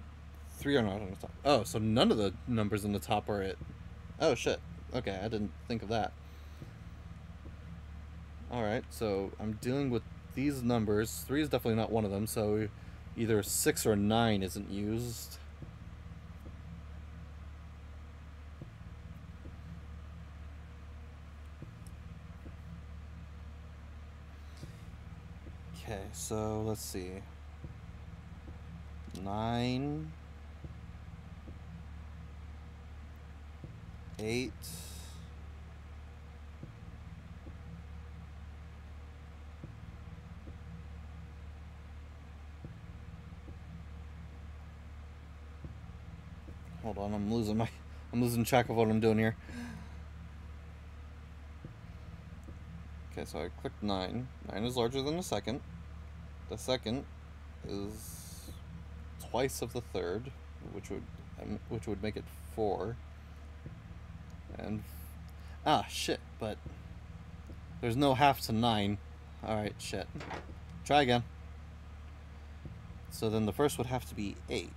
Three are not on the top. Oh, so none of the numbers in the top are it. Oh, shit. Okay, I didn't think of that. Alright, so I'm dealing with these numbers. Three is definitely not one of them, so either six or nine isn't used. Okay, so let's see. Nine. Eight. hold on, I'm losing my, I'm losing track of what I'm doing here. Okay, so I clicked nine. Nine is larger than the second. The second is twice of the third, which would, um, which would make it four. And ah shit, but there's no half to nine. All right, shit. Try again. So then the first would have to be eight.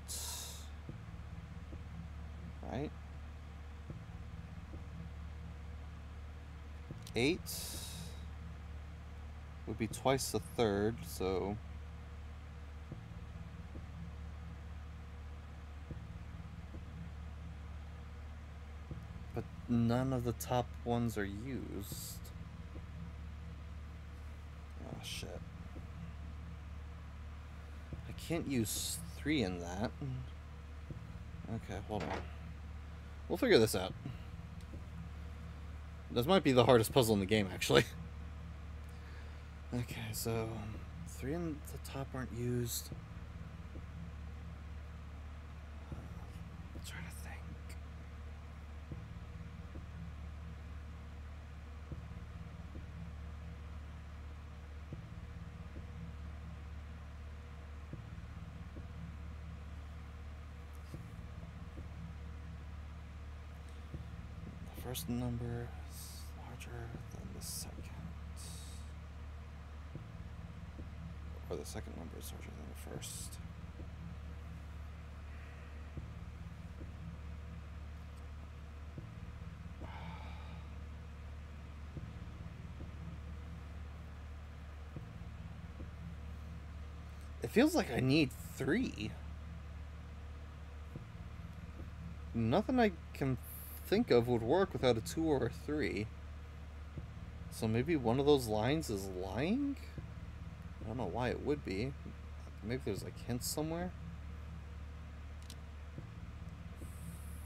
Right? Eight would be twice the third, so. But none of the top ones are used. Oh shit. I can't use three in that. Okay, hold on. We'll figure this out. This might be the hardest puzzle in the game, actually. Okay, so three in the top aren't used. I'm trying to think. The first number is larger than the second. Or the second number is larger than the first. It feels like I need three. Nothing I can think of would work without a two or a three. So maybe one of those lines is lying? I don't know why it would be. Maybe there's like hints somewhere.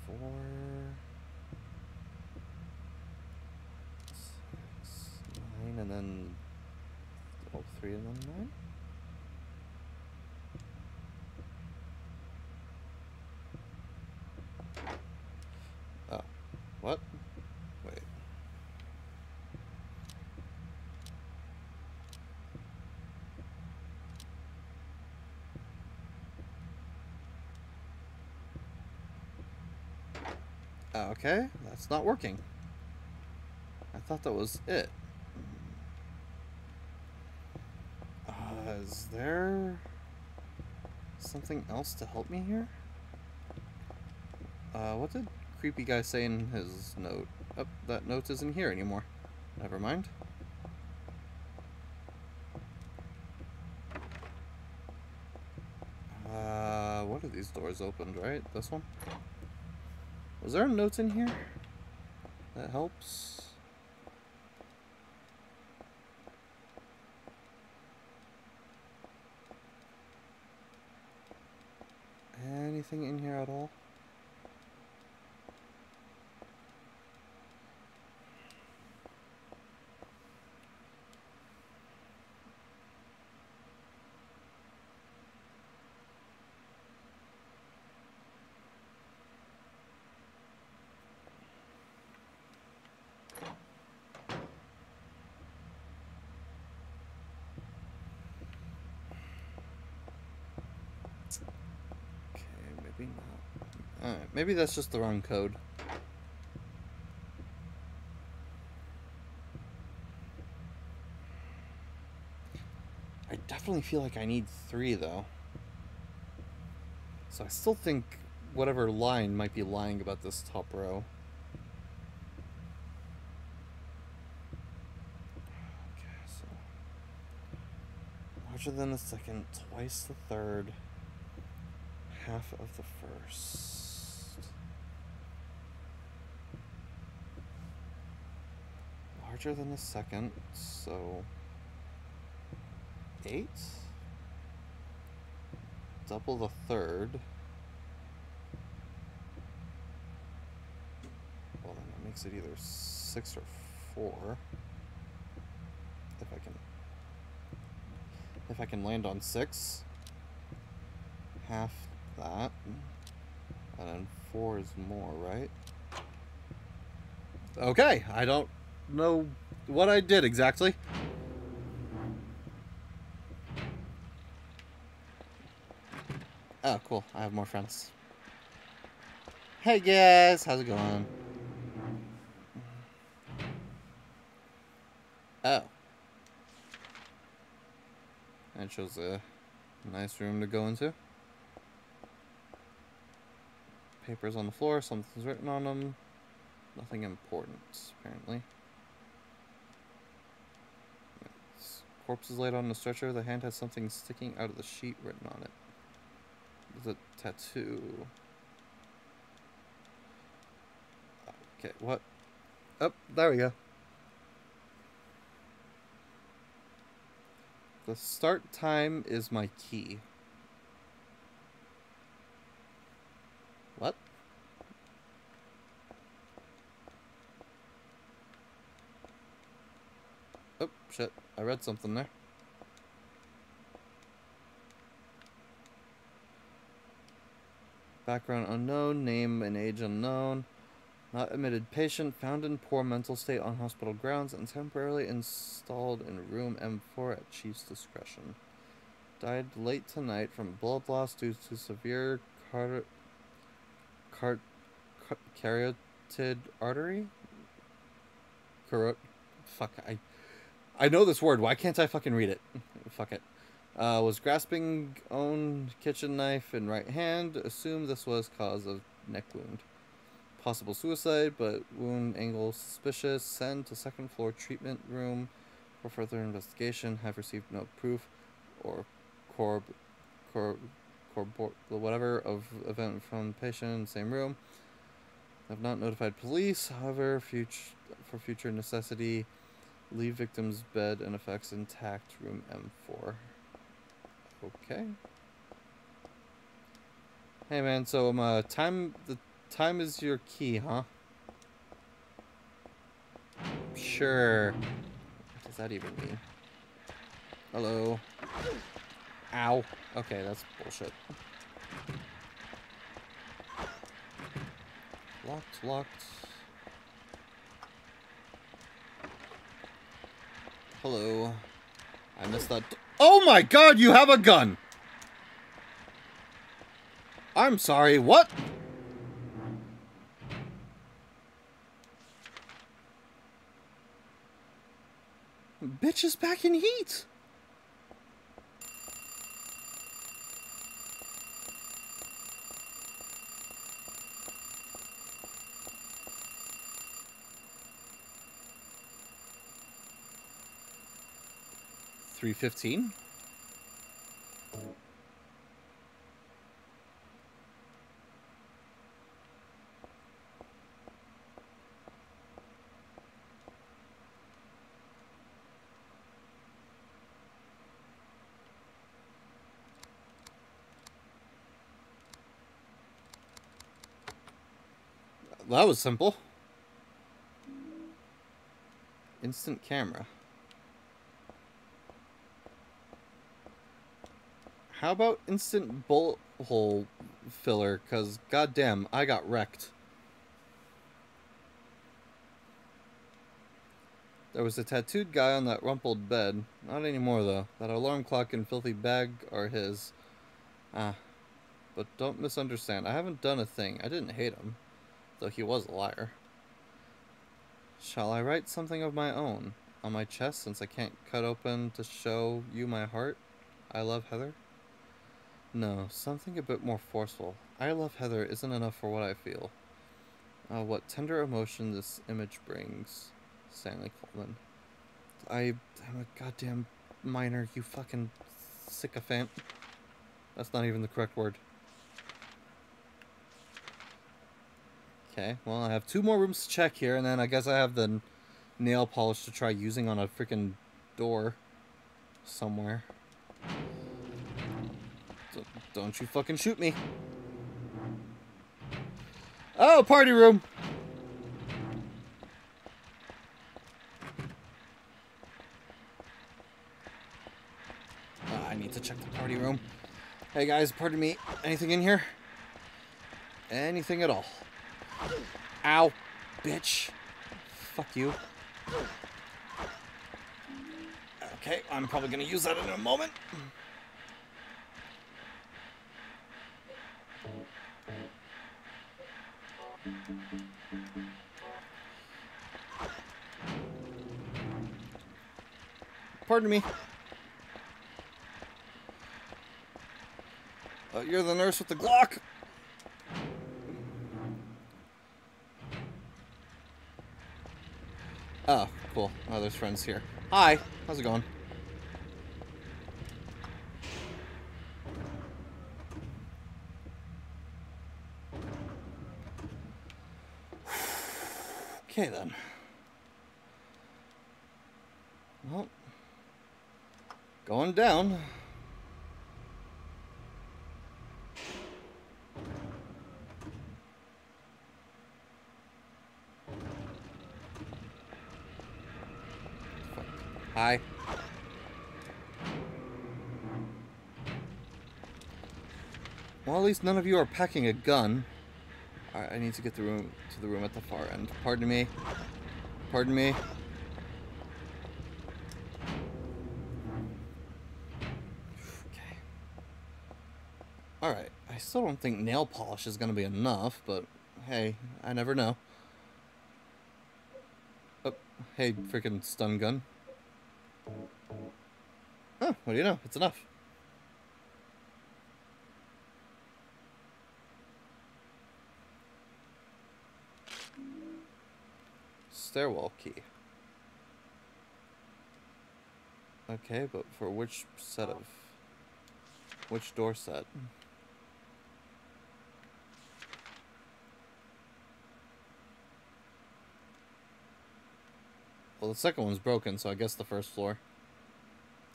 Four. Six, nine, and then. Oh, three and then nine? Oh. What? Wait. Oh, Okay, that's not working. I thought that was it. Uh, is there something else to help me here? Uh, what did creepy guy say in his note? Oh, that note isn't here anymore. Never mind. Uh, what are these doors opened, right? This one? Was there notes in here that helps? Anything in here at all? Okay, maybe not. Alright, maybe that's just the wrong code. I definitely feel like I need three, though. So I still think whatever line might be lying about this top row. Okay, so. Larger than the second, twice the third half of the first. Larger than the second, so eight. Double the third. Well, then that makes it either six or four. If I can. If I can land on six half that, and then four is more, right? Okay, I don't know what I did exactly. Oh, cool. I have more friends. Hey guys, how's it going? Oh. That shows a nice room to go into. Papers on the floor, something's written on them. Nothing important, apparently. Yes. Corpse is laid on a stretcher. The hand has something sticking out of the sheet written on it. A tattoo. Okay, what? Oh, there we go. The start time is my key. What? Oh, shit. I read something there. Background unknown, name and age unknown. Not admitted patient, found in poor mental state on hospital grounds and temporarily installed in room M4 at chief's discretion. Died late tonight from blood loss due to severe car- car- car- carotid artery? Caro- fuck, I, I know this word. Why can't I fucking read it? fuck it. Uh, was grasping own kitchen knife in right hand. Assume this was cause of neck wound. Possible suicide, but wound angle suspicious. Send to second floor treatment room for further investigation. Have received no proof or corb, corb, corb, whatever of event from patient in same room. Have not notified police. However, future for future necessity, leave victim's bed and effects intact. Room M4. Okay. Hey man, so um, uh, time the time is your key, huh? Sure. What does that even mean? Hello. Ow. Okay, that's bullshit. Locked, locked. Hello. I missed that. Oh my god, you have a gun! I'm sorry, what? Bitch is back in heat! Three fifteen. That was simple. Instant camera. How about instant bullet hole filler? Because, goddamn, I got wrecked. There was a tattooed guy on that rumpled bed. Not anymore, though. That alarm clock and filthy bag are his. Ah. But don't misunderstand. I haven't done a thing. I didn't hate him. Though he was a liar. Shall I write something of my own? On my chest, since I can't cut open to show you my heart? I love Heather? No, something a bit more forceful. I love Heather isn't enough for what I feel. Uh, what tender emotion this image brings. Stanley Coleman. I am a goddamn minor, you fucking sycophant. That's not even the correct word. Okay, well, I have two more rooms to check here, and then I guess I have the nail polish to try using on a freaking door somewhere. Don't you fucking shoot me. Oh, party room! Uh, I need to check the party room. Hey guys, pardon me. Anything in here? anything at all. Ow, bitch. Fuck you. Okay, I'm probably gonna use that in a moment. Pardon me. Uh, you're the nurse with the Glock. Oh, cool. Oh, there's friends here. Hi. How's it going? Okay then. Well, going down. Hi. Well, at least none of you are packing a gun. I need to get the room to the room at the far end. Pardon me. Pardon me. Okay. Alright, I still don't think nail polish is gonna be enough, but hey, I never know. Oh, hey, freaking stun gun. Oh, what do you know? It's enough. Stairwell key. Okay, but for which set of... Which door set? Well, the second one's broken, so I guess the first floor.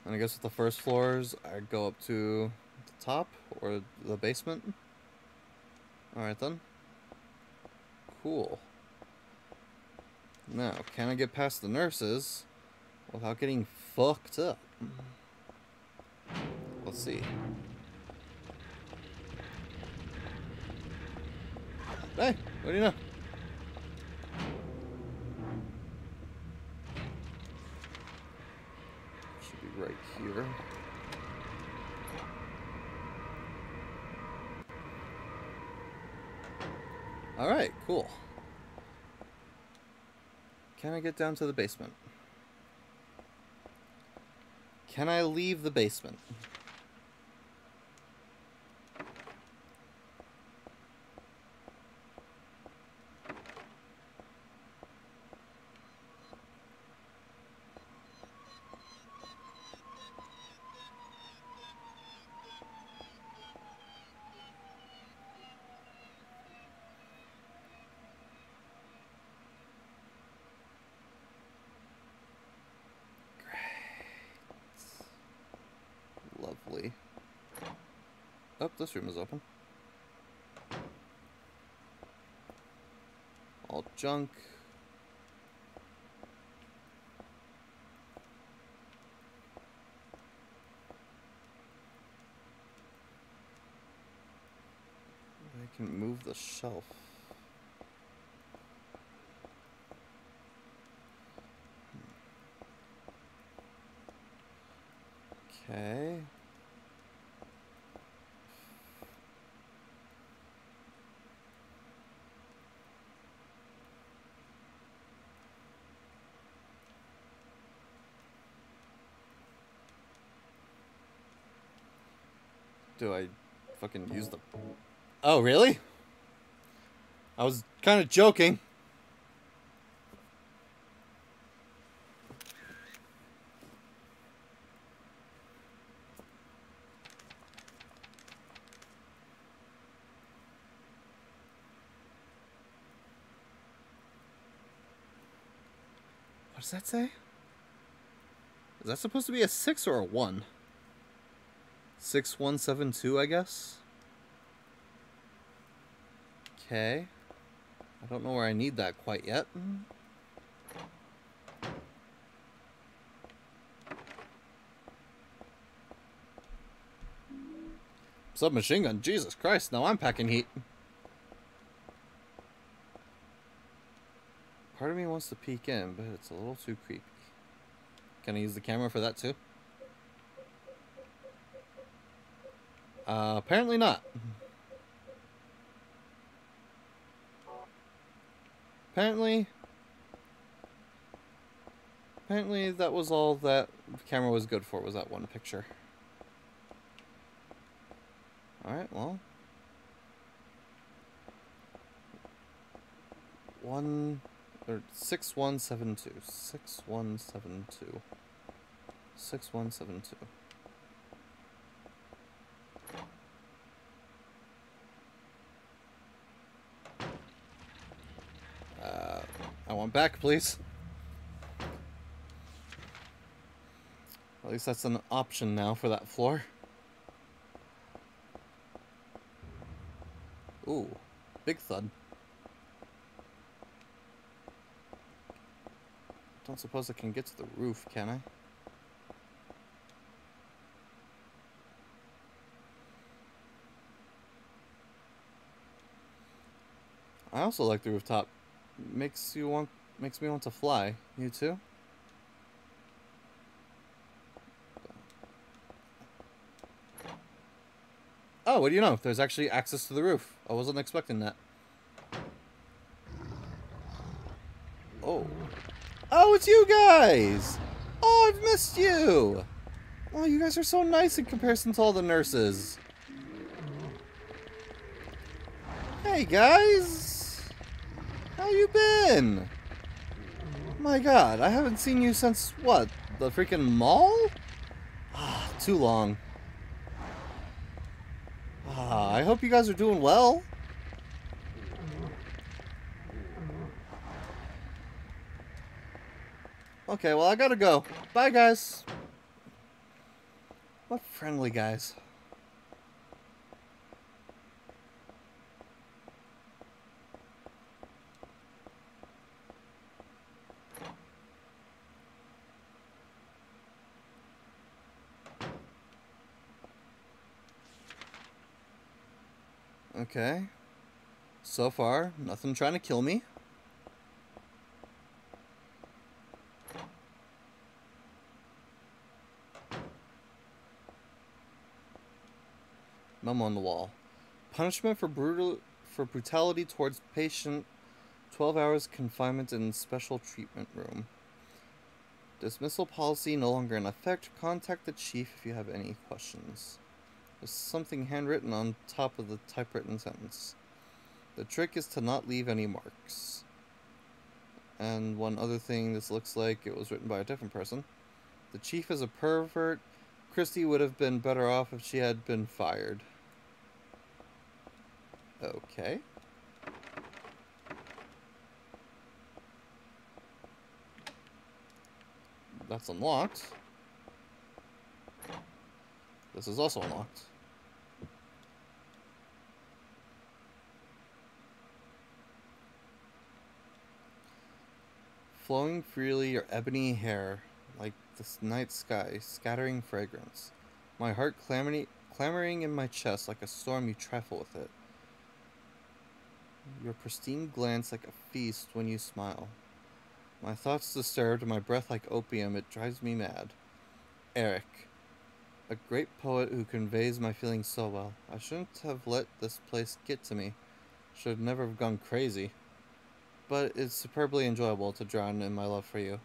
And I guess with the first floors, I go up to the top or the basement. Alright then. Cool. Now, can I get past the nurses without getting fucked up? Let's see. Hey, what do you know? Should be right here. Alright, cool. Can I get down to the basement? Can I leave the basement? Oh, this room is open. All junk. I can move the shelf. Okay. Do I fucking use the... Oh, really? I was kind of joking. What does that say? Is that supposed to be a 6 or a 1? 6172, I guess. Okay. I don't know where I need that quite yet. Submachine gun, Jesus Christ, now I'm packing heat. Part of me wants to peek in, but it's a little too creepy. Can I use the camera for that too? Uh, apparently not. Apparently... Apparently that was all that the camera was good for, was that one picture. Alright, well... One... Or 6172. 6172. 6172. Want back, please. At least that's an option now for that floor. Ooh, big thud. Don't suppose I can get to the roof, can I? I also like the rooftop. Makes you want makes me want to fly. You too? Oh, what do you know? There's actually access to the roof. I wasn't expecting that. Oh. Oh, it's you guys! Oh, I've missed you! Oh, you guys are so nice in comparison to all the nurses. Hey, guys! How you been? My god, I haven't seen you since, what, the freaking mall? Ah, too long. Ah, I hope you guys are doing well. Okay, well, I gotta go. Bye, guys. What friendly guys. Okay. So far, nothing trying to kill me. Memo on the wall. Punishment for brutal for brutality towards patient 12 hours confinement in special treatment room. Dismissal policy no longer in effect. Contact the chief if you have any questions. There's something handwritten on top of the typewritten sentence. The trick is to not leave any marks. And one other thing, this looks like it was written by a different person. The chief is a pervert. Christy would have been better off if she had been fired. Okay. That's unlocked. This is also unlocked. Flowing freely your ebony hair, like the night sky, scattering fragrance. My heart clamoring, in my chest like a storm, you trifle with it. Your pristine glance like a feast when you smile. My thoughts disturbed, my breath like opium, it drives me mad. Eric. A great poet who conveys my feelings so well. I shouldn't have let this place get to me. Should never have gone crazy. But it's superbly enjoyable to drown in my love for you.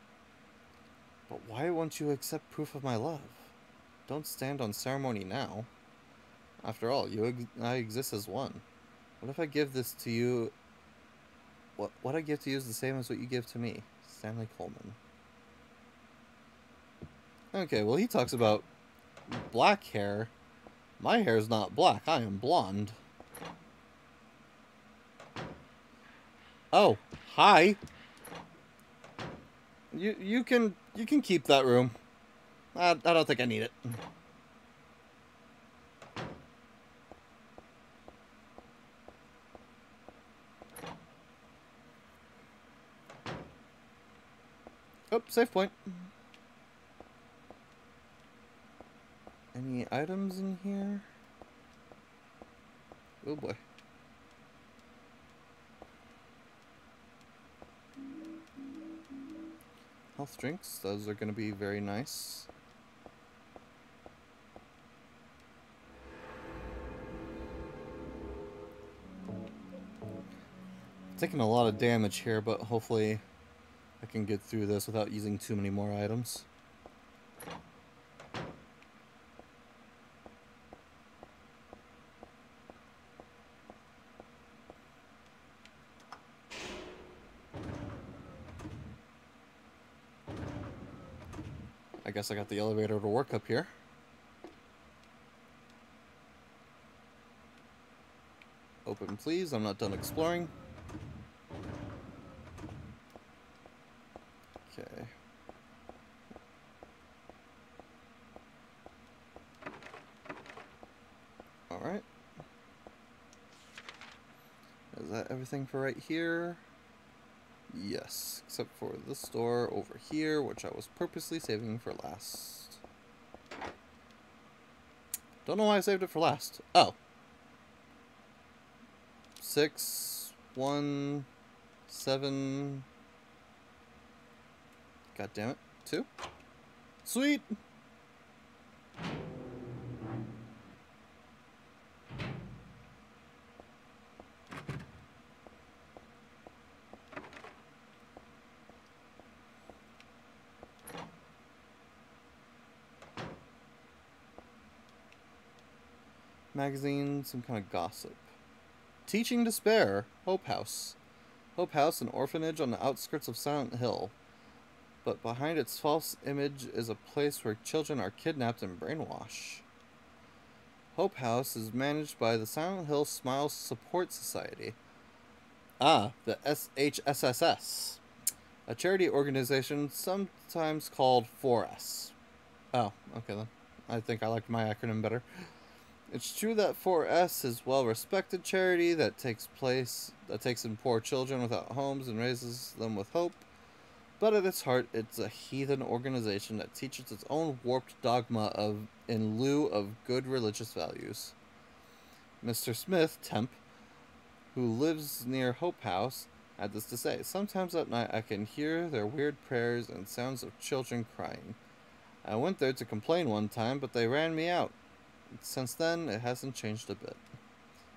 But why won't you accept proof of my love? Don't stand on ceremony now. After all, you ex- I exist as one. What if I give this to you? What what I give to you is the same as what you give to me, Stanley Coleman. Okay, well he talks about black hair. My hair is not black. I am blonde. Oh, hi. You you can you can keep that room. I I don't think I need it. Oh, safe point. Any items in here? Oh boy. health drinks. Those are going to be very nice. Taking a lot of damage here, but hopefully I can get through this without using too many more items. I guess I got the elevator to work up here. Open, please. I'm not done exploring. Okay. Alright. Is that everything for right here? Yes, except for this door over here, which I was purposely saving for last. Don't know why I saved it for last. Oh. Six, one, seven. God damn it. Two. Sweet! Magazine, some kind of gossip. Teaching Despair, Hope House. Hope House, an orphanage on the outskirts of Silent Hill. But behind its false image is a place where children are kidnapped and brainwashed. Hope House is managed by the Silent Hill Smile Support Society. Ah, the SHSSS. A charity organization sometimes called 4S. Oh, okay then. I think I liked my acronym better. It's true that 4S is well-respected charity that takes place that takes in poor children without homes and raises them with hope. But at its heart, it's a heathen organization that teaches its own warped dogma of in lieu of good religious values. Mr. Smith, temp, who lives near Hope House, had this to say. Sometimes at night I can hear their weird prayers and sounds of children crying. I went there to complain one time, but they ran me out. Since then, it hasn't changed a bit.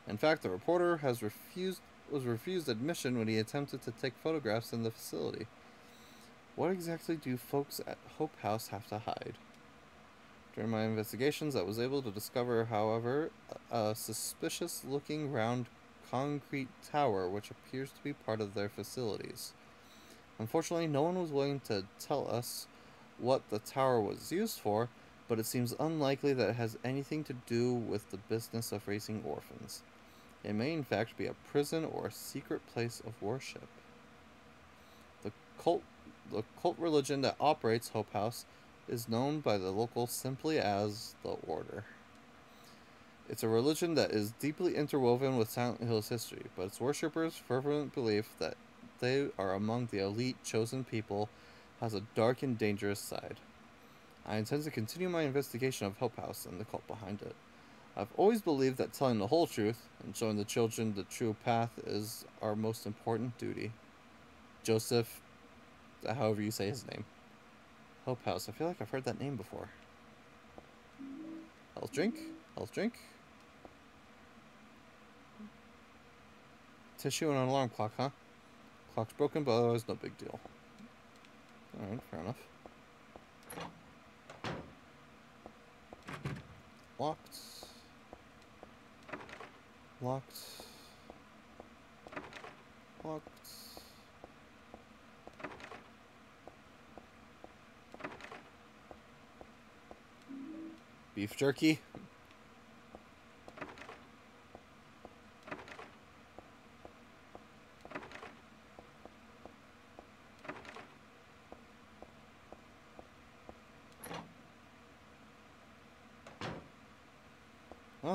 In fact, the reporter has refused was refused admission when he attempted to take photographs in the facility. What exactly do folks at Hope House have to hide? During my investigations, I was able to discover, however, a suspicious looking round concrete tower which appears to be part of their facilities. Unfortunately, no one was willing to tell us what the tower was used for, but it seems unlikely that it has anything to do with the business of raising orphans. It may in fact be a prison or a secret place of worship. The cult the cult religion that operates Hope House is known by the locals simply as the Order. It's a religion that is deeply interwoven with Silent Hill's history, but its worshippers' fervent belief that they are among the elite chosen people has a dark and dangerous side. I intend to continue my investigation of Hope House and the cult behind it. I've always believed that telling the whole truth and showing the children the true path is our most important duty. Joseph, uh, however you say his name. Hope House. I feel like I've heard that name before. Health drink? Health drink? Tissue and an alarm clock, huh? Clock's broken, but otherwise no big deal. Alright, fair enough. Locked. Locked. Locked. Beef jerky.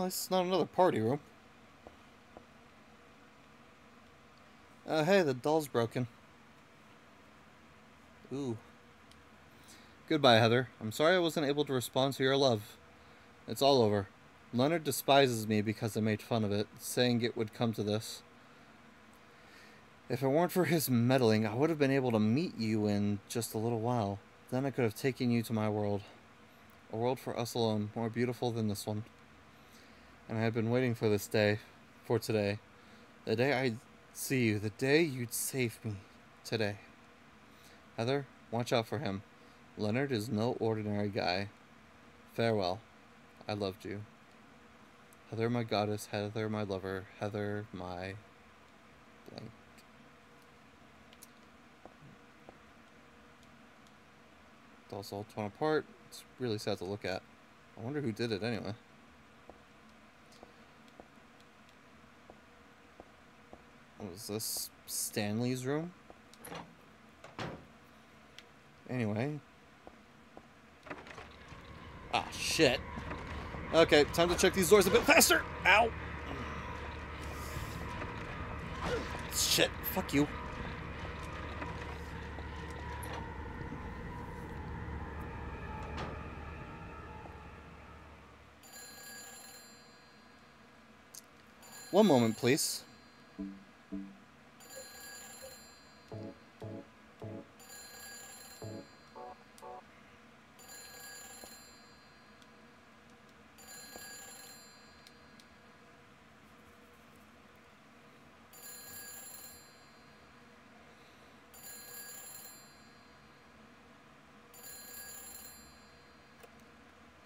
This is not another party room. Oh, hey, the doll's broken. Ooh. Goodbye, Heather. I'm sorry I wasn't able to respond to your love. It's all over. Leonard despises me because I made fun of it, saying it would come to this. If it weren't for his meddling, I would have been able to meet you in just a little while. Then I could have taken you to my world. A world for us alone, more beautiful than this one and I had been waiting for this day, for today, the day I'd see you, the day you'd save me, today. Heather, watch out for him. Leonard is no ordinary guy. Farewell. I loved you. Heather, my goddess, Heather, my lover, Heather, my blank. It's all torn apart. It's really sad to look at. I wonder who did it anyway. was this Stanley's room? Anyway. Ah, shit. Okay, time to check these doors a bit faster. Ow. Shit, fuck you. One moment, please.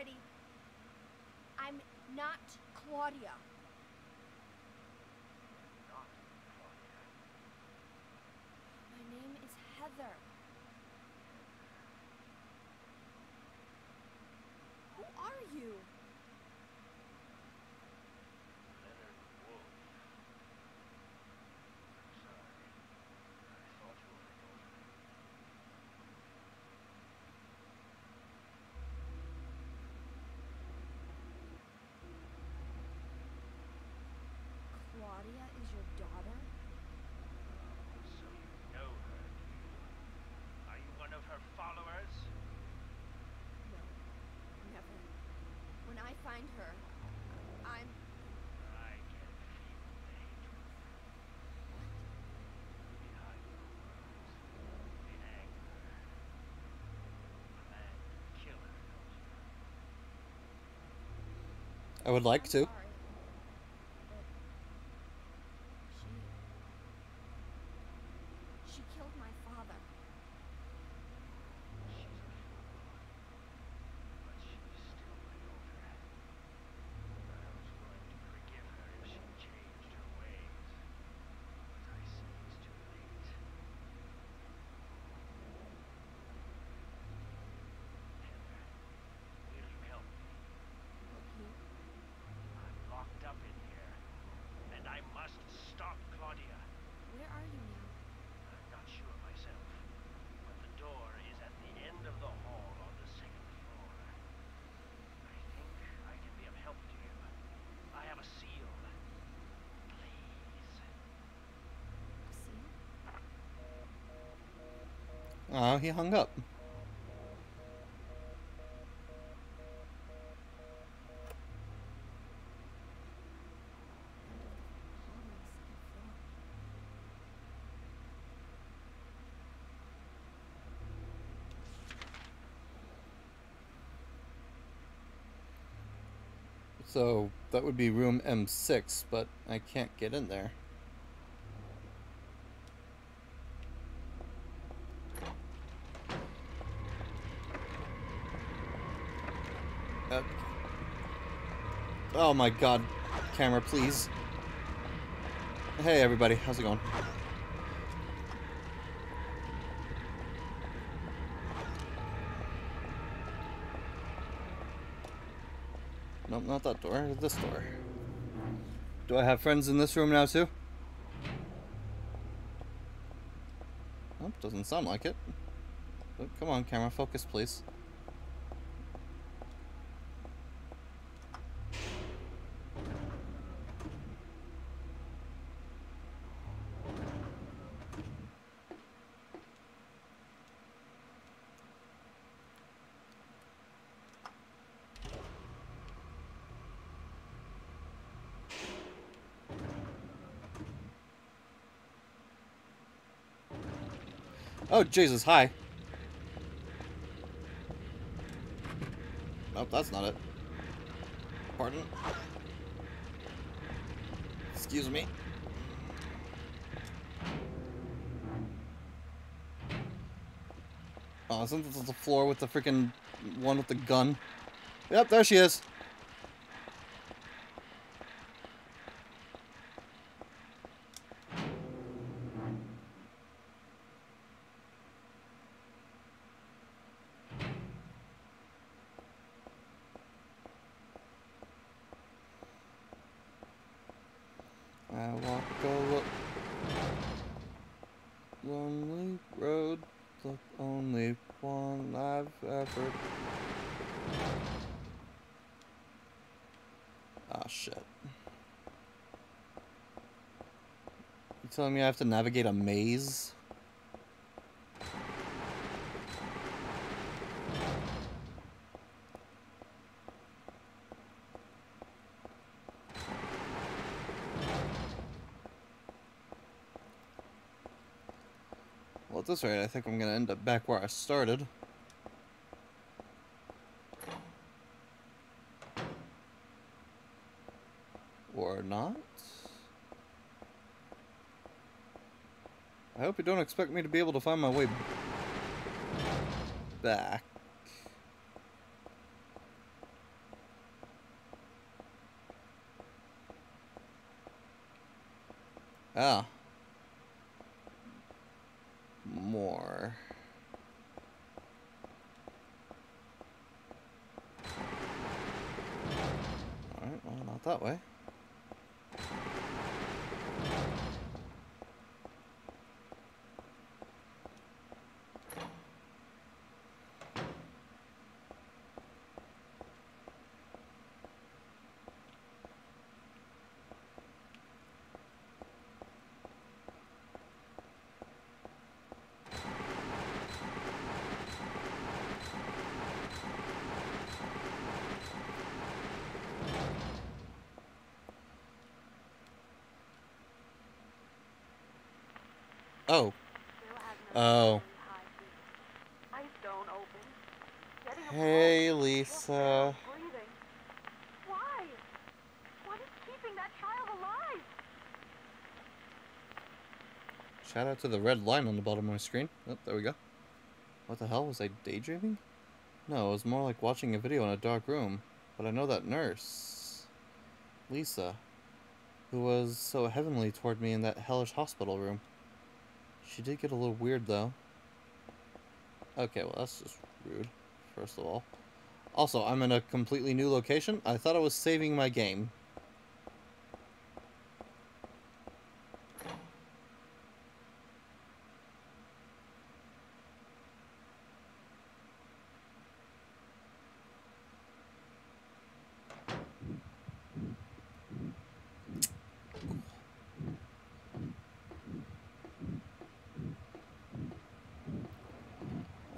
already. I'm not Claudia. I would like to. Oh, he hung up. So that would be room M6, but I can't get in there. Oh my god, camera, please. Hey everybody, how's it going? Nope, not that door, this door. Do I have friends in this room now too? Nope, doesn't sound like it. Come on, camera, focus please. Oh, Jesus, hi. Nope, that's not it. Pardon. Excuse me. Oh, isn't the floor with the freaking one with the gun? Yep, there she is. I walk a lo- lonely road, the only one I've ever. Ah, shit. You telling me I have to navigate a maze? Well, at this rate, I think I'm gonna end up back where I started. Or not? I don't expect me to be able to find my way back. Ah. More. Alright, well, not that way. Oh. Oh. Hey, Lisa. Why? What is keeping that child alive? Shout out to the red line on the bottom of my screen. Oh, there we go. What the hell? Was I daydreaming? No, it was more like watching a video in a dark room. But I know that nurse, Lisa, who was so heavenly toward me in that hellish hospital room. She did get a little weird, though. Okay, well, that's just rude, first of all. Also, I'm in a completely new location. I thought I was saving my game.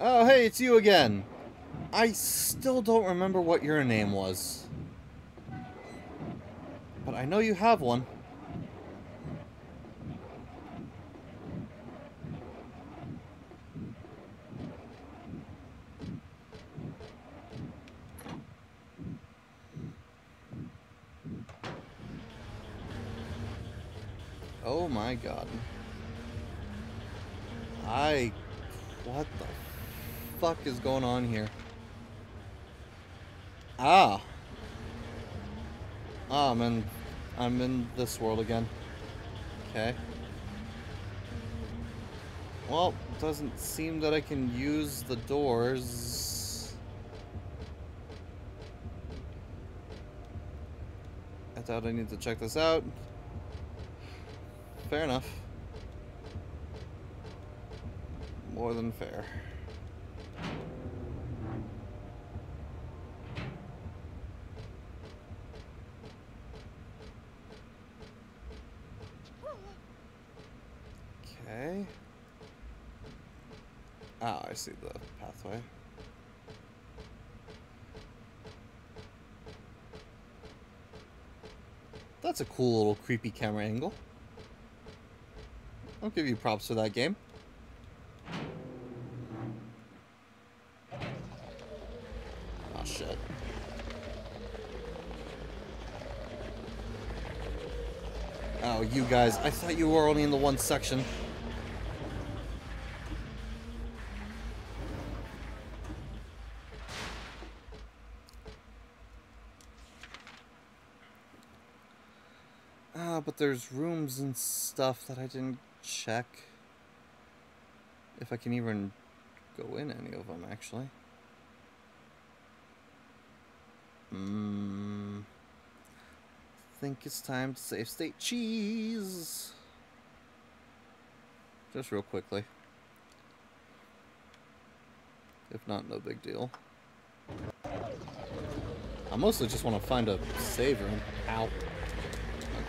Oh, hey, it's you again. I still don't remember what your name was. But I know you have one. Oh my god. I... What the fuck is going on here? Ah. Ah, I'm in... I'm in this world again. Okay. Well, doesn't seem that I can use the doors. I thought I need to check this out. Fair enough. More than fair. Okay. Ah, I see the pathway. That's a cool little creepy camera angle. I'll give you props for that game. Oh shit. Oh, you guys. I thought you were only in the one section. Ah, but there's rooms and stuff that I didn't check. If I can even go in any of them, actually. Hmm. Think it's time to save state cheese. Just real quickly. If not, no big deal. I mostly just want to find a save room. Ow.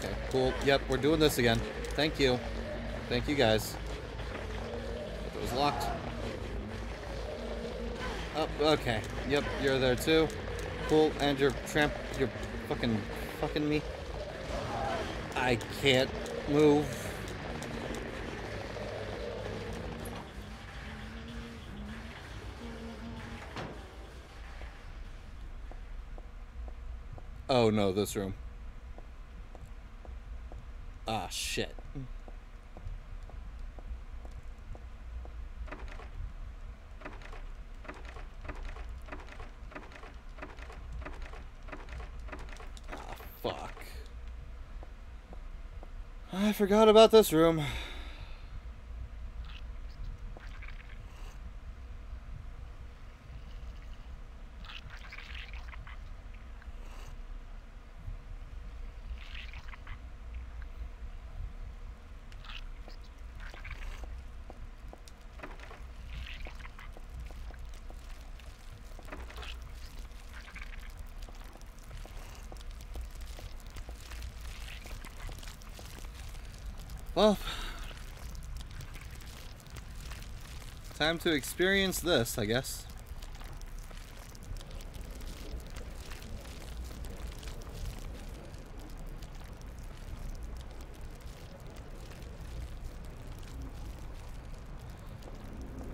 Okay, cool. Yep, we're doing this again. Thank you. Thank you guys. It was locked. Oh, okay. Yep, you're there too. Cool, and you're tramp you're fucking fucking me. I can't move. Oh no, this room. Ah, shit. Ah, fuck. I forgot about this room. Well, time to experience this, I guess.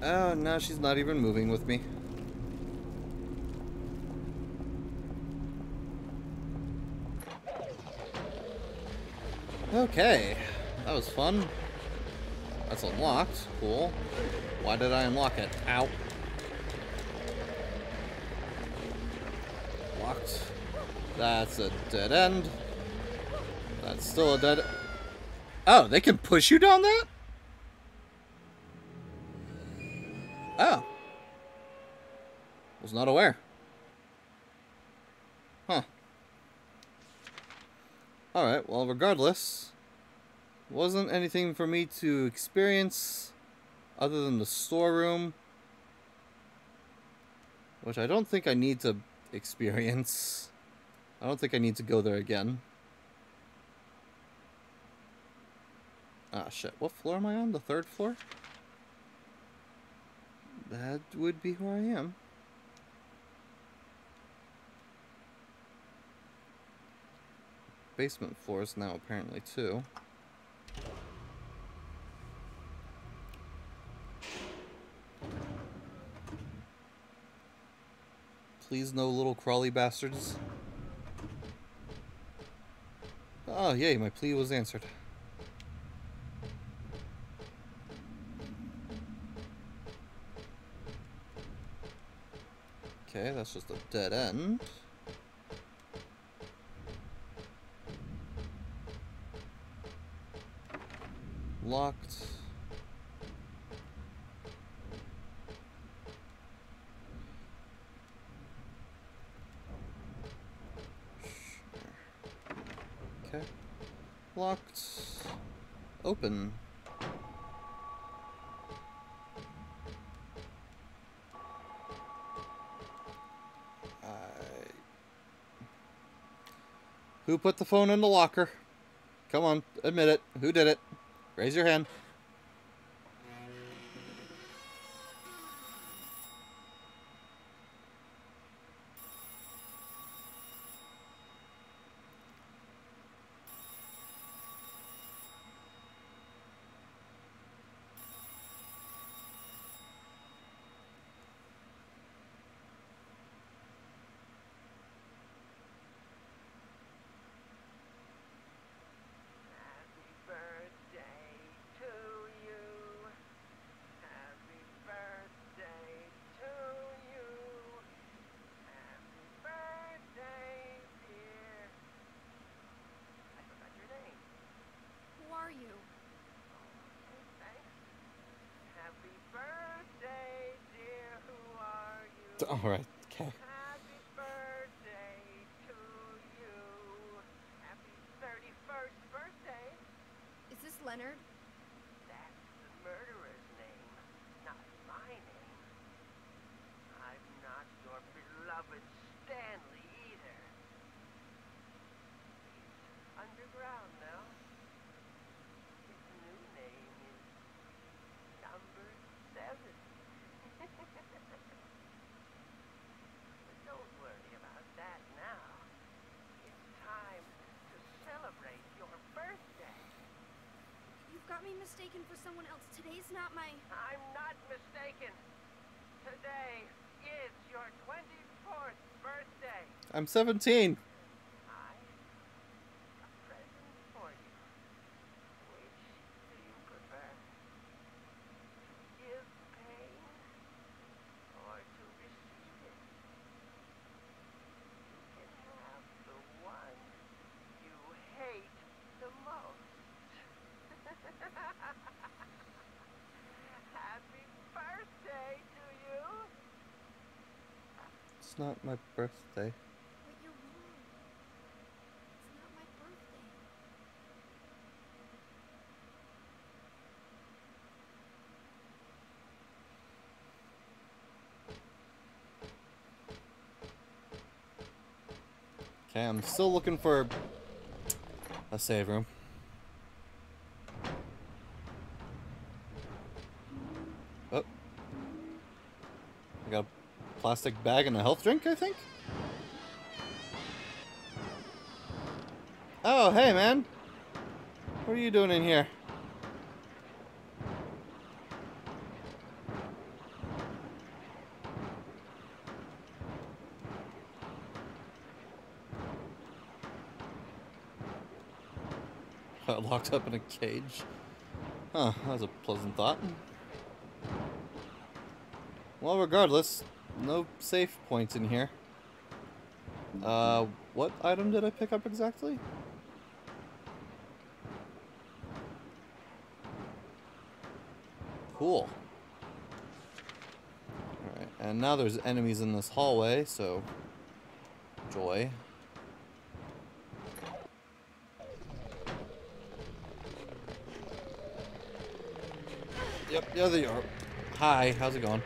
Oh, now she's not even moving with me. Okay, that was fun. That's unlocked. Cool. Why did I unlock it? Ow. Locked. That's a dead end. That's still a dead... Oh, they can push you down that? Oh. Was not aware. Huh. Alright, well, regardless, wasn't anything for me to experience other than the storeroom, which I don't think I need to experience. I don't think I need to go there again. Ah, shit. What floor am I on? The third floor? That would be where I am. Basement floors now apparently too. Please no little crawly bastards. Oh yay, my plea was answered. Okay, that's just a dead end. Locked. Okay. Locked. Open. I... Who put the phone in the locker? Come on, admit it. Who did it? Raise your hand. Happy birthday to you. Happy birthday to you. Happy birthday, dear. I forgot your name. Who are you? Okay, thanks. Happy birthday, dear. Who are you? Alright, okay. Happy birthday to you. Happy 31st birthday. Is this Leonard? That's the murderer's name, not my name. I'm not your beloved Stanley either. He's underground now. His new name is Number Seven. but don't worry about that now. It's time to celebrate your birthday. You've got me mistaken for someone else. Today's not my. I'm not mistaken. Today is your 24th birthday. I'm 17. I a present for you. Which do you prefer? To give pain or to receive it? You can have the one you hate the most. Happy birthday to you! It's not my birthday. But you're wrong. It's not my birthday. Okay, I'm still looking for a save room. Oh. I got a plastic bag and a health drink, I think? Oh, hey, man. What are you doing in here? Locked up in a cage. Huh, that was a pleasant thought. Well, regardless, no safe points in here. Uh, what item did I pick up exactly? Cool. Alright, and now there's enemies in this hallway, so... Joy. Yep, yeah, they are. Hi, how's it going?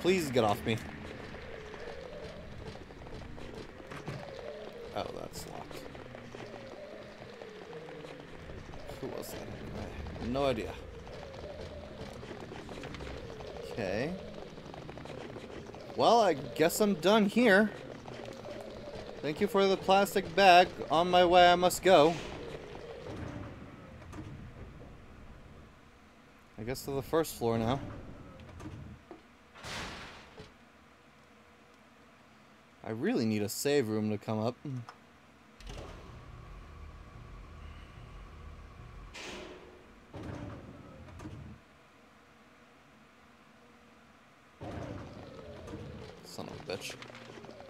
Please get off me. Oh, that's locked. Who was that anyway? No idea. Okay. Well, I guess I'm done here. Thank you for the plastic bag. On my way, I must go. I guess to the first floor now. Really need a save room to come up. Son of a bitch.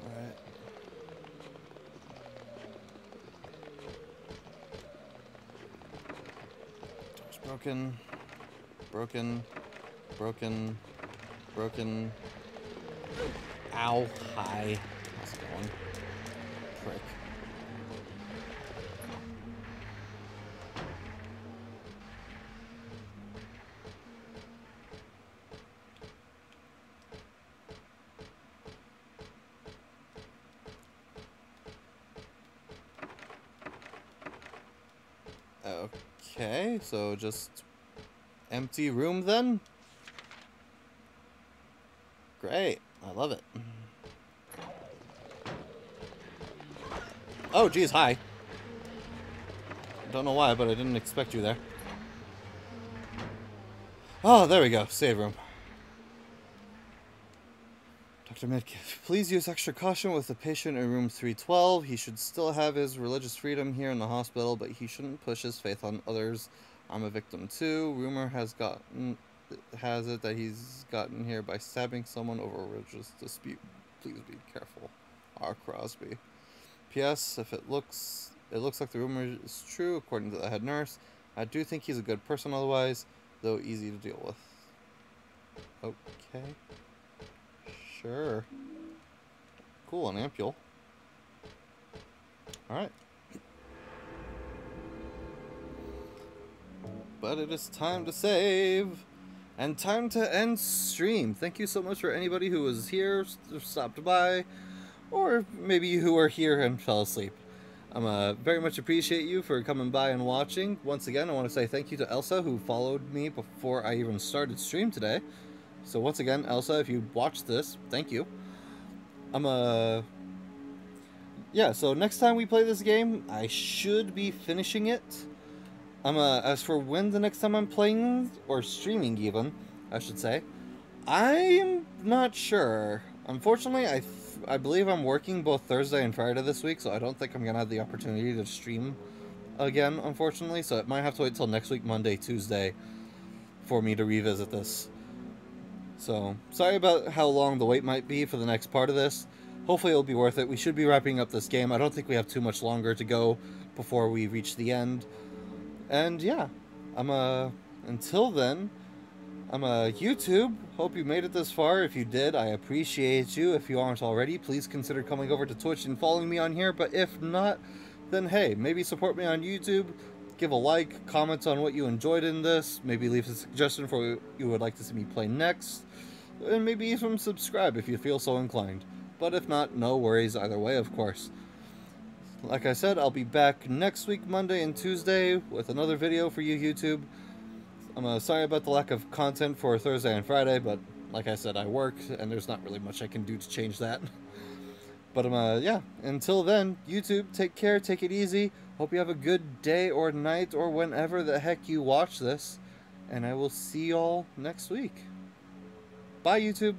Alright. Door's broken. Broken. Broken. Broken. Ow. Hi. How's it going? Prick. Okay, so just empty room then. Great, I love it. Oh, geez, hi. Don't know why, but I didn't expect you there. Oh, there we go. Save room. Dr. Medkiff, please use extra caution with the patient in room 312. He should still have his religious freedom here in the hospital, but he shouldn't push his faith on others. I'm a victim too. Rumor has gotten has it that he's gotten here by stabbing someone over a religious dispute. Please be careful. R. Crosby. P.S. If it looks it looks like the rumor is true, according to the head nurse. I do think he's a good person otherwise, though easy to deal with. Okay. Sure. Cool, an ampule. Alright. But it is time to save. And time to end stream. Thank you so much for anybody who was here, stopped by, or maybe who are here and fell asleep. I'm uh, very much appreciate you for coming by and watching. Once again, I want to say thank you to Elsa who followed me before I even started stream today. So once again, Elsa, if you watched this, thank you. I'm uh yeah. So next time we play this game, I should be finishing it. Uh as for when the next time I'm playing or streaming even, I should say, I'm not sure. Unfortunately, I I believe I'm working both Thursday and Friday this week, so I don't think I'm gonna have the opportunity to stream again. Unfortunately, so it might have to wait till next week, Monday, Tuesday, for me to revisit this. So, sorry about how long the wait might be for the next part of this. Hopefully, it'll be worth it. We should be wrapping up this game. I don't think we have too much longer to go before we reach the end. And yeah, I'm uh until then, I'm uh YouTube. Hope you made it this far. If you did, I appreciate you. If you aren't already, please consider coming over to Twitch and following me on here. But if not, then hey, maybe support me on YouTube. Give a like, comment on what you enjoyed in this, maybe leave a suggestion for what you would like to see me play next, and maybe even subscribe if you feel so inclined. But if not, no worries either way, of course. Like I said, I'll be back next week, Monday and Tuesday, with another video for you, YouTube. I'm uh, sorry about the lack of content for Thursday and Friday, but like I said, I work, and there's not really much I can do to change that. But um, uh, yeah, until then, YouTube, take care, take it easy. Hope you have a good day or night or whenever the heck you watch this. And I will see y'all next week. Bye, YouTube.